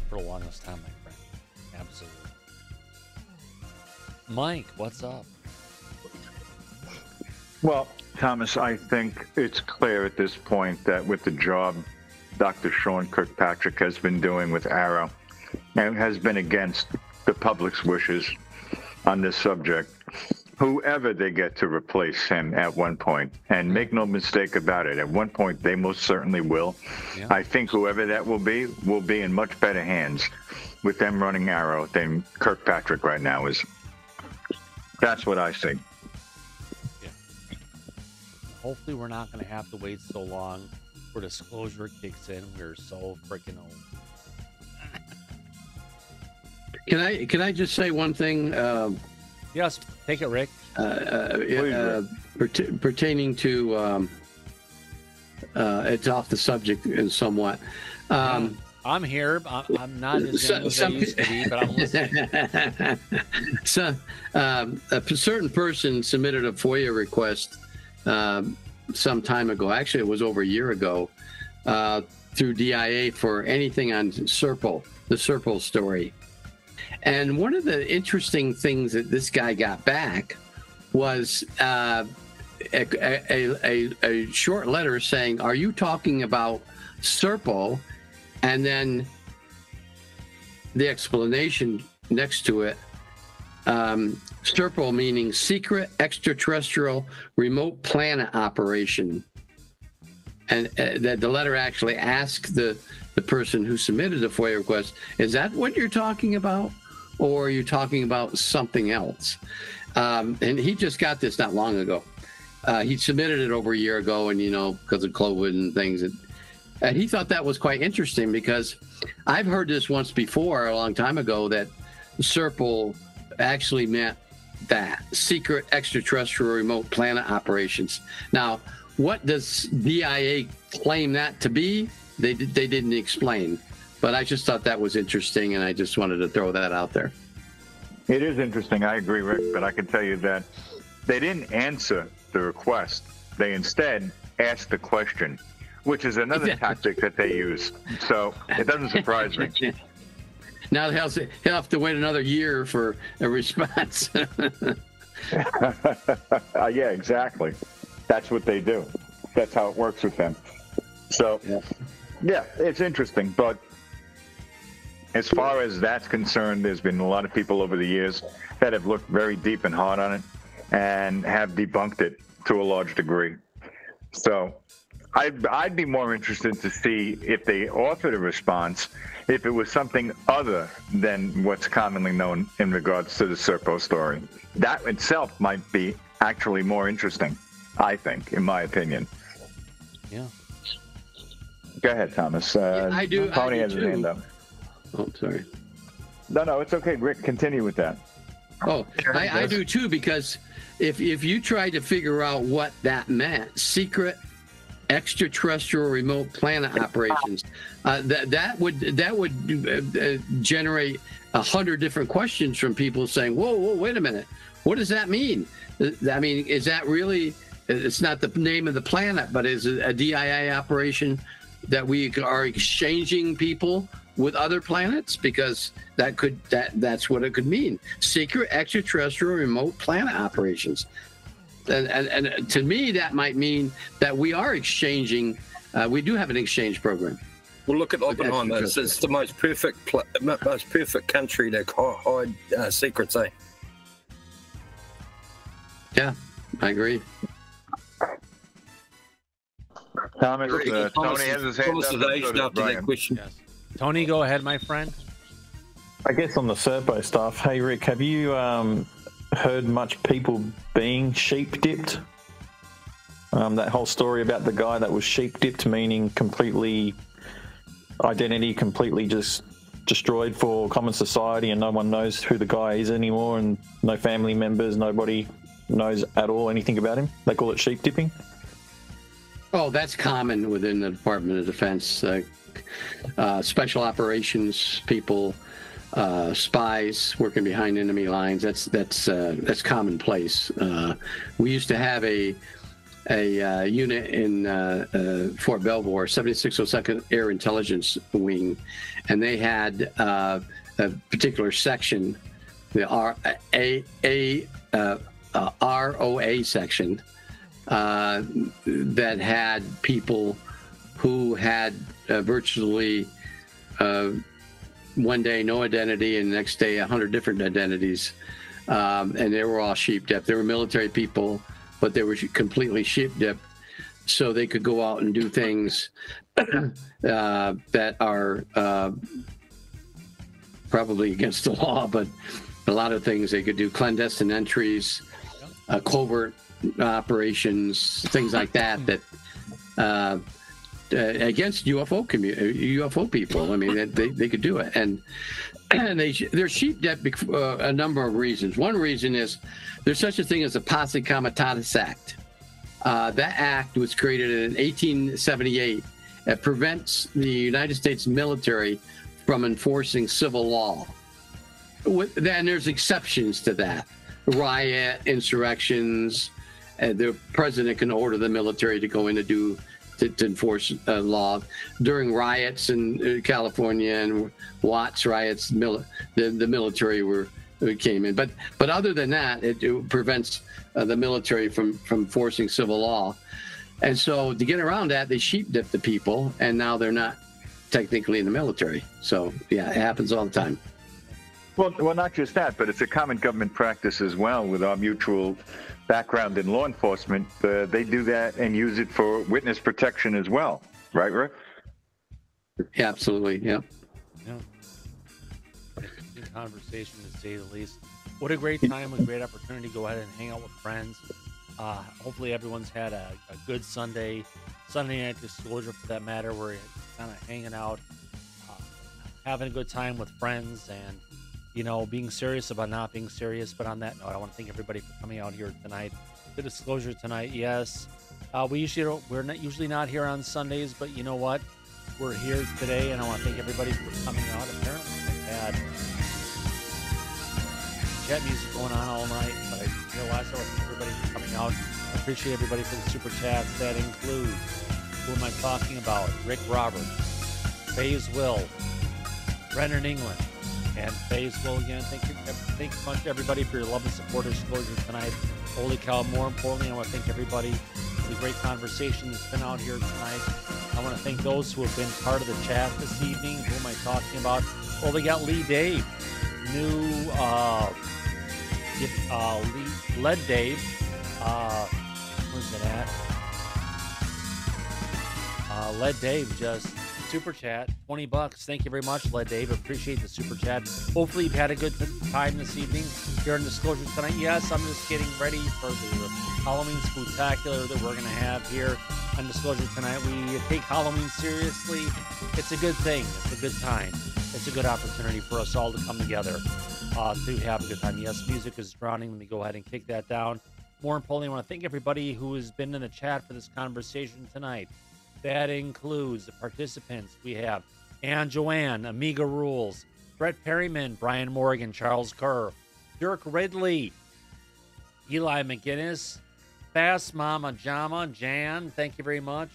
for the longest time, my friend. Absolutely. Mike, what's up? Well, Thomas, I think it's clear at this point that with the job Dr. Sean Kirkpatrick has been doing with AARO and has been against the public's wishes on this subject, whoever they get to replace him at one point, and make no mistake about it, at one point they most certainly will. I think whoever that will be will be in much better hands with them running AARO than Kirkpatrick right now is. That's what I think. Yeah. Hopefully, we're not going to have to wait so long for disclosure kicks in. We're so freaking old. Can I can I just say one thing? Um, yes, take it, Rick. Uh, uh, uh, pert- pertaining to um, uh, it's off the subject and somewhat. Um, I'm here. I'm, I'm not as So- young as I used to be, but I'm listening. (laughs) so, um, a certain person submitted a FOIA request um, some time ago. Actually, it was over a year ago uh, through DIA for anything on Serpo, the Serpo story. And one of the interesting things that this guy got back was uh, a, a, a, a short letter saying, Are you talking about Serpo? And then the explanation next to it um, Serpo meaning secret extraterrestrial remote planet operation. And uh, the, the letter actually asked the, the person who submitted the FOIA request, is that what you're talking about? Or are you talking about something else? Um, and he just got this not long ago. Uh, he submitted it over a year ago, and you know, because of COVID and things, it, and he thought that was quite interesting because I've heard this once before, a long time ago, that Serpo actually meant that secret extraterrestrial remote planet operations. Now, what does DIA claim that to be? They they didn't explain, but I just thought that was interesting, and I just wanted to throw that out there. It is interesting. I agree, Rick, but I can tell you that they didn't answer the request. They instead asked the question, which is another tactic that they use. So it doesn't surprise me. (laughs) Now he'll, he'll have to wait another year for a response. (laughs) Uh, yeah, exactly. That's what they do. That's how it works with them. So, yeah, it's interesting. But as far as that's concerned, there's been a lot of people over the years that have looked very deep and hard on it and have debunked it to a large degree. So, I'd, I'd be more interested to see if they offered a response if it was something other than what's commonly known in regards to the Serpo story. That itself might be actually more interesting, I think, in my opinion. Yeah. Go ahead, Thomas. Uh, I do- I Tony do has his too. hand up. Oh, sorry. No, no, it's okay. Rick, continue with that. Oh, I, I do too because if if you tried to figure out what that meant, secret extraterrestrial remote planet operations, uh, that that would that would uh, uh, generate a hundred different questions from people saying, "Whoa, whoa, wait a minute, what does that mean? Uh, I mean, is that really? It's not the name of the planet, but is it a DIA operation that we are exchanging people with other planets because that could that that's what it could mean secret extraterrestrial remote planet operations and, and, and to me that might mean that we are exchanging uh, we do have an exchange program Well, look at Oppenheimer. It's, it's the most perfect, pla- mo- most perfect country to hide uh, secrets, eh? yeah i agree Thomas, uh, Tony has his hand up. is and aged so does after that Brian. question. Tony, go ahead, my friend. I guess on the Serpo stuff, hey Rick, have you um, heard much people being sheep dipped? Um, that whole story about the guy that was sheep dipped, meaning completely identity completely just destroyed for common society, and no one knows who the guy is anymore, and no family members, nobody knows at all anything about him. They call it sheep dipping. oh that's common within the department of defense uh, uh, special operations people uh, spies working behind enemy lines that's that's uh, that's commonplace. Uh, we used to have a a uh, unit in uh, uh, Fort Belvoir, 7602nd Air Intelligence Wing, and they had a particular section, the R A A ROA section, uh, that had people who had virtually uh, one day no identity and the next day a hundred different identities, um, and they were all sheep dipped. They were military people, but they were completely sheep dipped, so they could go out and do things (clears throat) uh, that are uh, probably against the (laughs) law, but a lot of things they could do. Clandestine entries, uh, covert operations, things like that that uh, against UFO commu- UFO people. I mean, they- they, could do it, and (clears throat) and they they're sheep debt bec- uh, a number of reasons. One reason is there's such a thing as the Posse Comitatus Act. Uh, that act was created in 1878. It prevents the United States military from enforcing civil law. With, then there's exceptions to that riot, insurrections. Uh, the president can order the military to go in to do to, to enforce uh, law during riots in uh, California and Watts riots. Mil- the the military were came in, but but other than that, it, it prevents uh, the military from from forcing civil law. And so to get around that, they sheep dip the people, and now they're not technically in the military. So yeah, it happens all the time. Well, well, not just that, but it's a common government practice as well with our mutual background in law enforcement. Uh, they do that and use it for witness protection as well, right, Rick? Yeah, absolutely. Yeah. Yeah. Interesting conversation to say the least. What a great time, a great opportunity to go ahead and hang out with friends. Uh, hopefully, everyone's had a, a good Sunday, Sunday night disclosure for that matter, where you're kind of hanging out, uh, having a good time with friends, and you know, being serious about not being serious. But on that note, I want to thank everybody for coming out here tonight. The disclosure tonight, yes. Uh, we usually don't, we're not usually not here on Sundays, but you know what? We're here today, and I want to thank everybody for coming out. Apparently, I had chat music going on all night, but I realized I want to everybody for coming out. I appreciate everybody for the super chats. That includes who am I talking about? Rick Roberts, Faze Will, Brennan England, and Faze Will again. Thank you, thank you much everybody for your love and support of disclosure tonight. Holy cow! More importantly, I want to thank everybody for the great conversation that's been out here tonight. I want to thank those who have been part of the chat this evening. Who am I talking about? Well, we got Lee Dave, new uh, uh, Lee, Led Dave. Uh, where's it at? Uh, Led Dave just super chat. 20 bucks. Thank you very much, Led Dave. Appreciate the super chat. Hopefully, you've had a good time this evening here in Disclosure tonight. Yes, I'm just getting ready for the Halloween spectacular that we're going to have here on Disclosure tonight. We take Halloween seriously. It's a good thing, it's a good time. It's a good opportunity for us all to come together uh, to have a good time. Yes, music is drowning. Let me go ahead and kick that down. More importantly, I want to thank everybody who has been in the chat for this conversation tonight. That includes the participants we have Ann Joanne, Amiga Rules, Brett Perryman, Brian Morgan, Charles Kerr, Dirk Ridley, Eli McGinnis, Fast Mama Jama, Jan, thank you very much.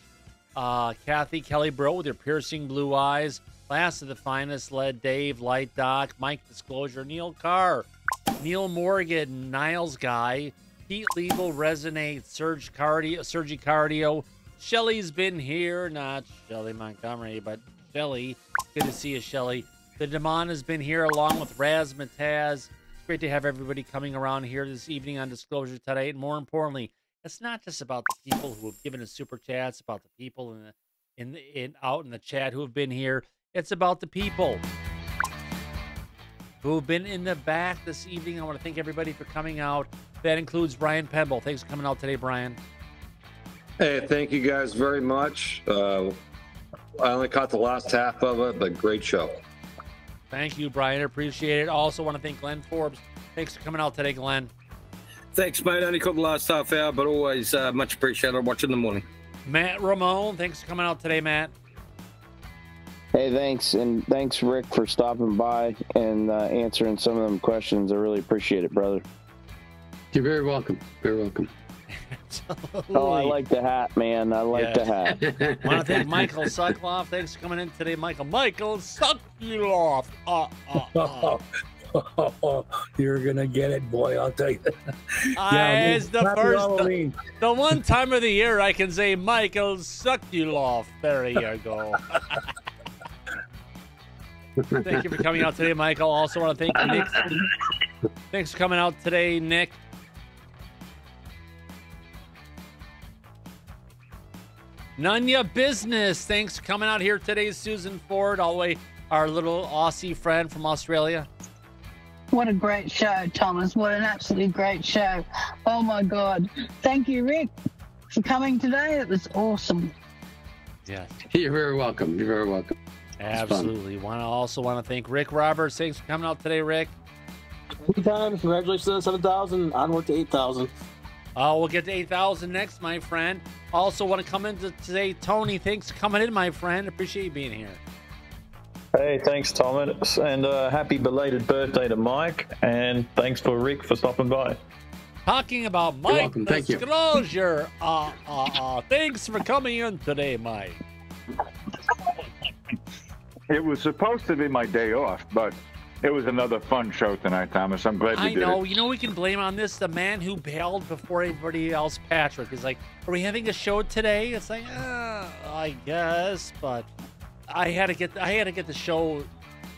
Uh, Kathy Kelly Bro with your piercing blue eyes. Last of the finest led Dave, Light Doc, Mike Disclosure, Neil Carr, Neil Morgan, Niles Guy, Pete Legal, Resonate, Serge Cardio, Sergi Cardio. Shelly's been here, not Shelly Montgomery, but Shelly. Good to see you, Shelly. The Demon has been here along with Raz Mataz. It's great to have everybody coming around here this evening on Disclosure today. And more importantly, it's not just about the people who have given us super chats, about the people in the in the, in out in the chat who have been here. It's about the people who have been in the back this evening. I want to thank everybody for coming out. That includes Brian Pemble. Thanks for coming out today, Brian. Hey, thank you guys very much. Uh, I only caught the last half of it, but great show. Thank you, Brian. Appreciate it. Also want to thank Glenn Forbes. Thanks for coming out today, Glenn. Thanks, mate. Only caught the last half hour, but always uh, much appreciated watching the morning. Matt Ramon. Thanks for coming out today, Matt. Hey, thanks, and thanks, Rick, for stopping by and uh, answering some of them questions. I really appreciate it, brother. You're very welcome. Very welcome. (laughs) Oh, I like the hat, man. I like the hat. (laughs) want to thank Michael Suckloff. Thanks for coming in today, Michael. Michael Suckloff. Uh, uh, uh. (laughs) You're gonna get it, boy. I'll tell you. Ah, it's the first, the, the one time of the year I can say Michael Suckloff. There you go. Thank you for coming out today, Michael. Also want to thank Nick. Thanks for coming out today, Nick. None ya business. Thanks for coming out here today, Susan Ford, all the way our little Aussie friend from Australia. What a great show, Thomas. What an absolutely great show. Oh my God. Thank you, Rick, for coming today. It was awesome. Yeah. You're very welcome. You're very welcome. fun. Absolutely. Want to also want to thank Rick Roberts. Thanks for coming out today, Rick. Anytime. Congratulations on 7,000. Onward to 8,000. Uh, we'll get to 8,000 next, my friend. Also, want to come in to today, Tony. Thanks for coming in, my friend. Appreciate you being here. Hey, thanks, Thomas, and uh, happy belated birthday to Mike, and thanks for Rick for stopping by. Talking about Mike welcome. Thank you. Disclosure. Uh, uh, uh, thanks for coming in today, Mike. It was supposed to be my day off, but it was another fun show tonight, Thomas. I'm glad we I did know. it. You know, we can blame on this the man who bailed before everybody else. Patrick is like, "Are we having a show today?" It's like, uh, I guess, but I had to get I had to get the show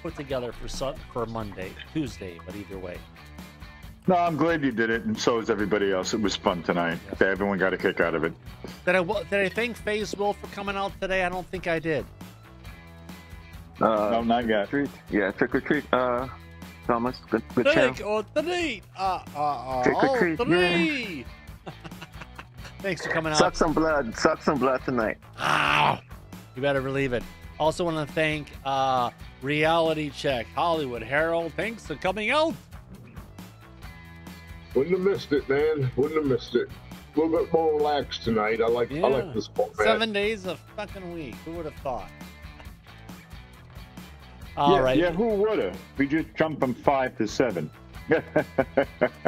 put together for for Monday, Tuesday, but either way. No, I'm glad you did it, and so is everybody else. It was fun tonight. Everyone got a kick out of it. Did I did I thank Faze Will for coming out today? I don't think I did. Uh, no, not yet. Treat. Yeah, trick or treat. Uh, Thomas, good, good Trick show. or treat. Uh, uh, uh, Trick or treat, three. (laughs) Thanks for coming out. Suck some blood. Suck some blood tonight. Ow. You better believe it. Also want to thank uh, Reality Check, Hollywood Herald. Thanks for coming out. Wouldn't have missed it, man. Wouldn't have missed it. A little bit more relaxed tonight. I like. I Yeah. like this format. Seven days a fucking week. Who would have thought? All yeah, right. yeah, who would have? We just jumped from five to seven. (laughs)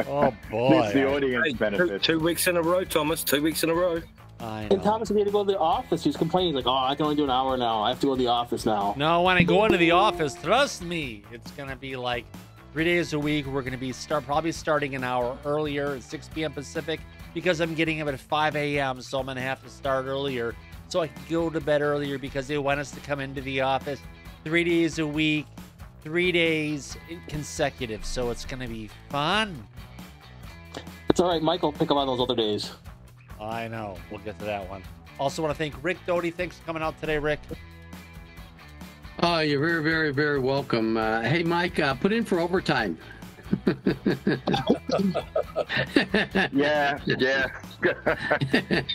oh boy. It's the audience Hey, two, benefit. two weeks in a row, Thomas. Two weeks in a row. I And Thomas, if he had to go to the office, he was complaining, like, oh, I can only do an hour now. I have to go to the office now. No, when I go into the office, trust me, it's gonna be like three days a week. We're gonna be start probably starting an hour earlier at 6 p.m. Pacific because I'm getting up at 5 a.m. So I'm gonna have to start earlier so I can go to bed earlier because they want us to come into the office three days a week, three days consecutive. So it's gonna be fun. It's all right. Michael, pick up on those other days. I know. We'll get to that one. Also, want to thank Rick Doty. Thanks for coming out today, Rick. Oh, you're very, very, very welcome. Uh, hey, Mike, uh, put in for overtime. (laughs) Yeah, yeah.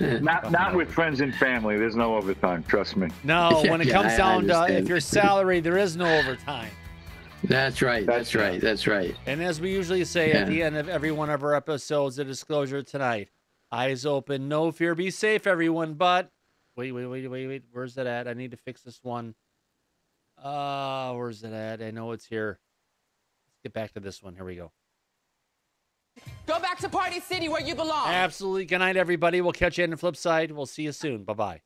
(laughs) not not with friends and family. There's no overtime. Trust me. No, when it Yeah, comes I- I down to if understand. you're salaried, there is no overtime. That's right. That's right. That's right. And as we usually say at the end of every one of our episodes, the disclosure tonight: eyes open, no fear, be safe, everyone. But wait, wait, wait, wait, wait. Where's that at? I need to fix this one. Uh, where's it at? I know it's here. Get back to this one. Here we go. Go back to Party City where you belong. Absolutely. Good night, everybody. We'll catch you on the flip side. We'll see you soon. Bye bye.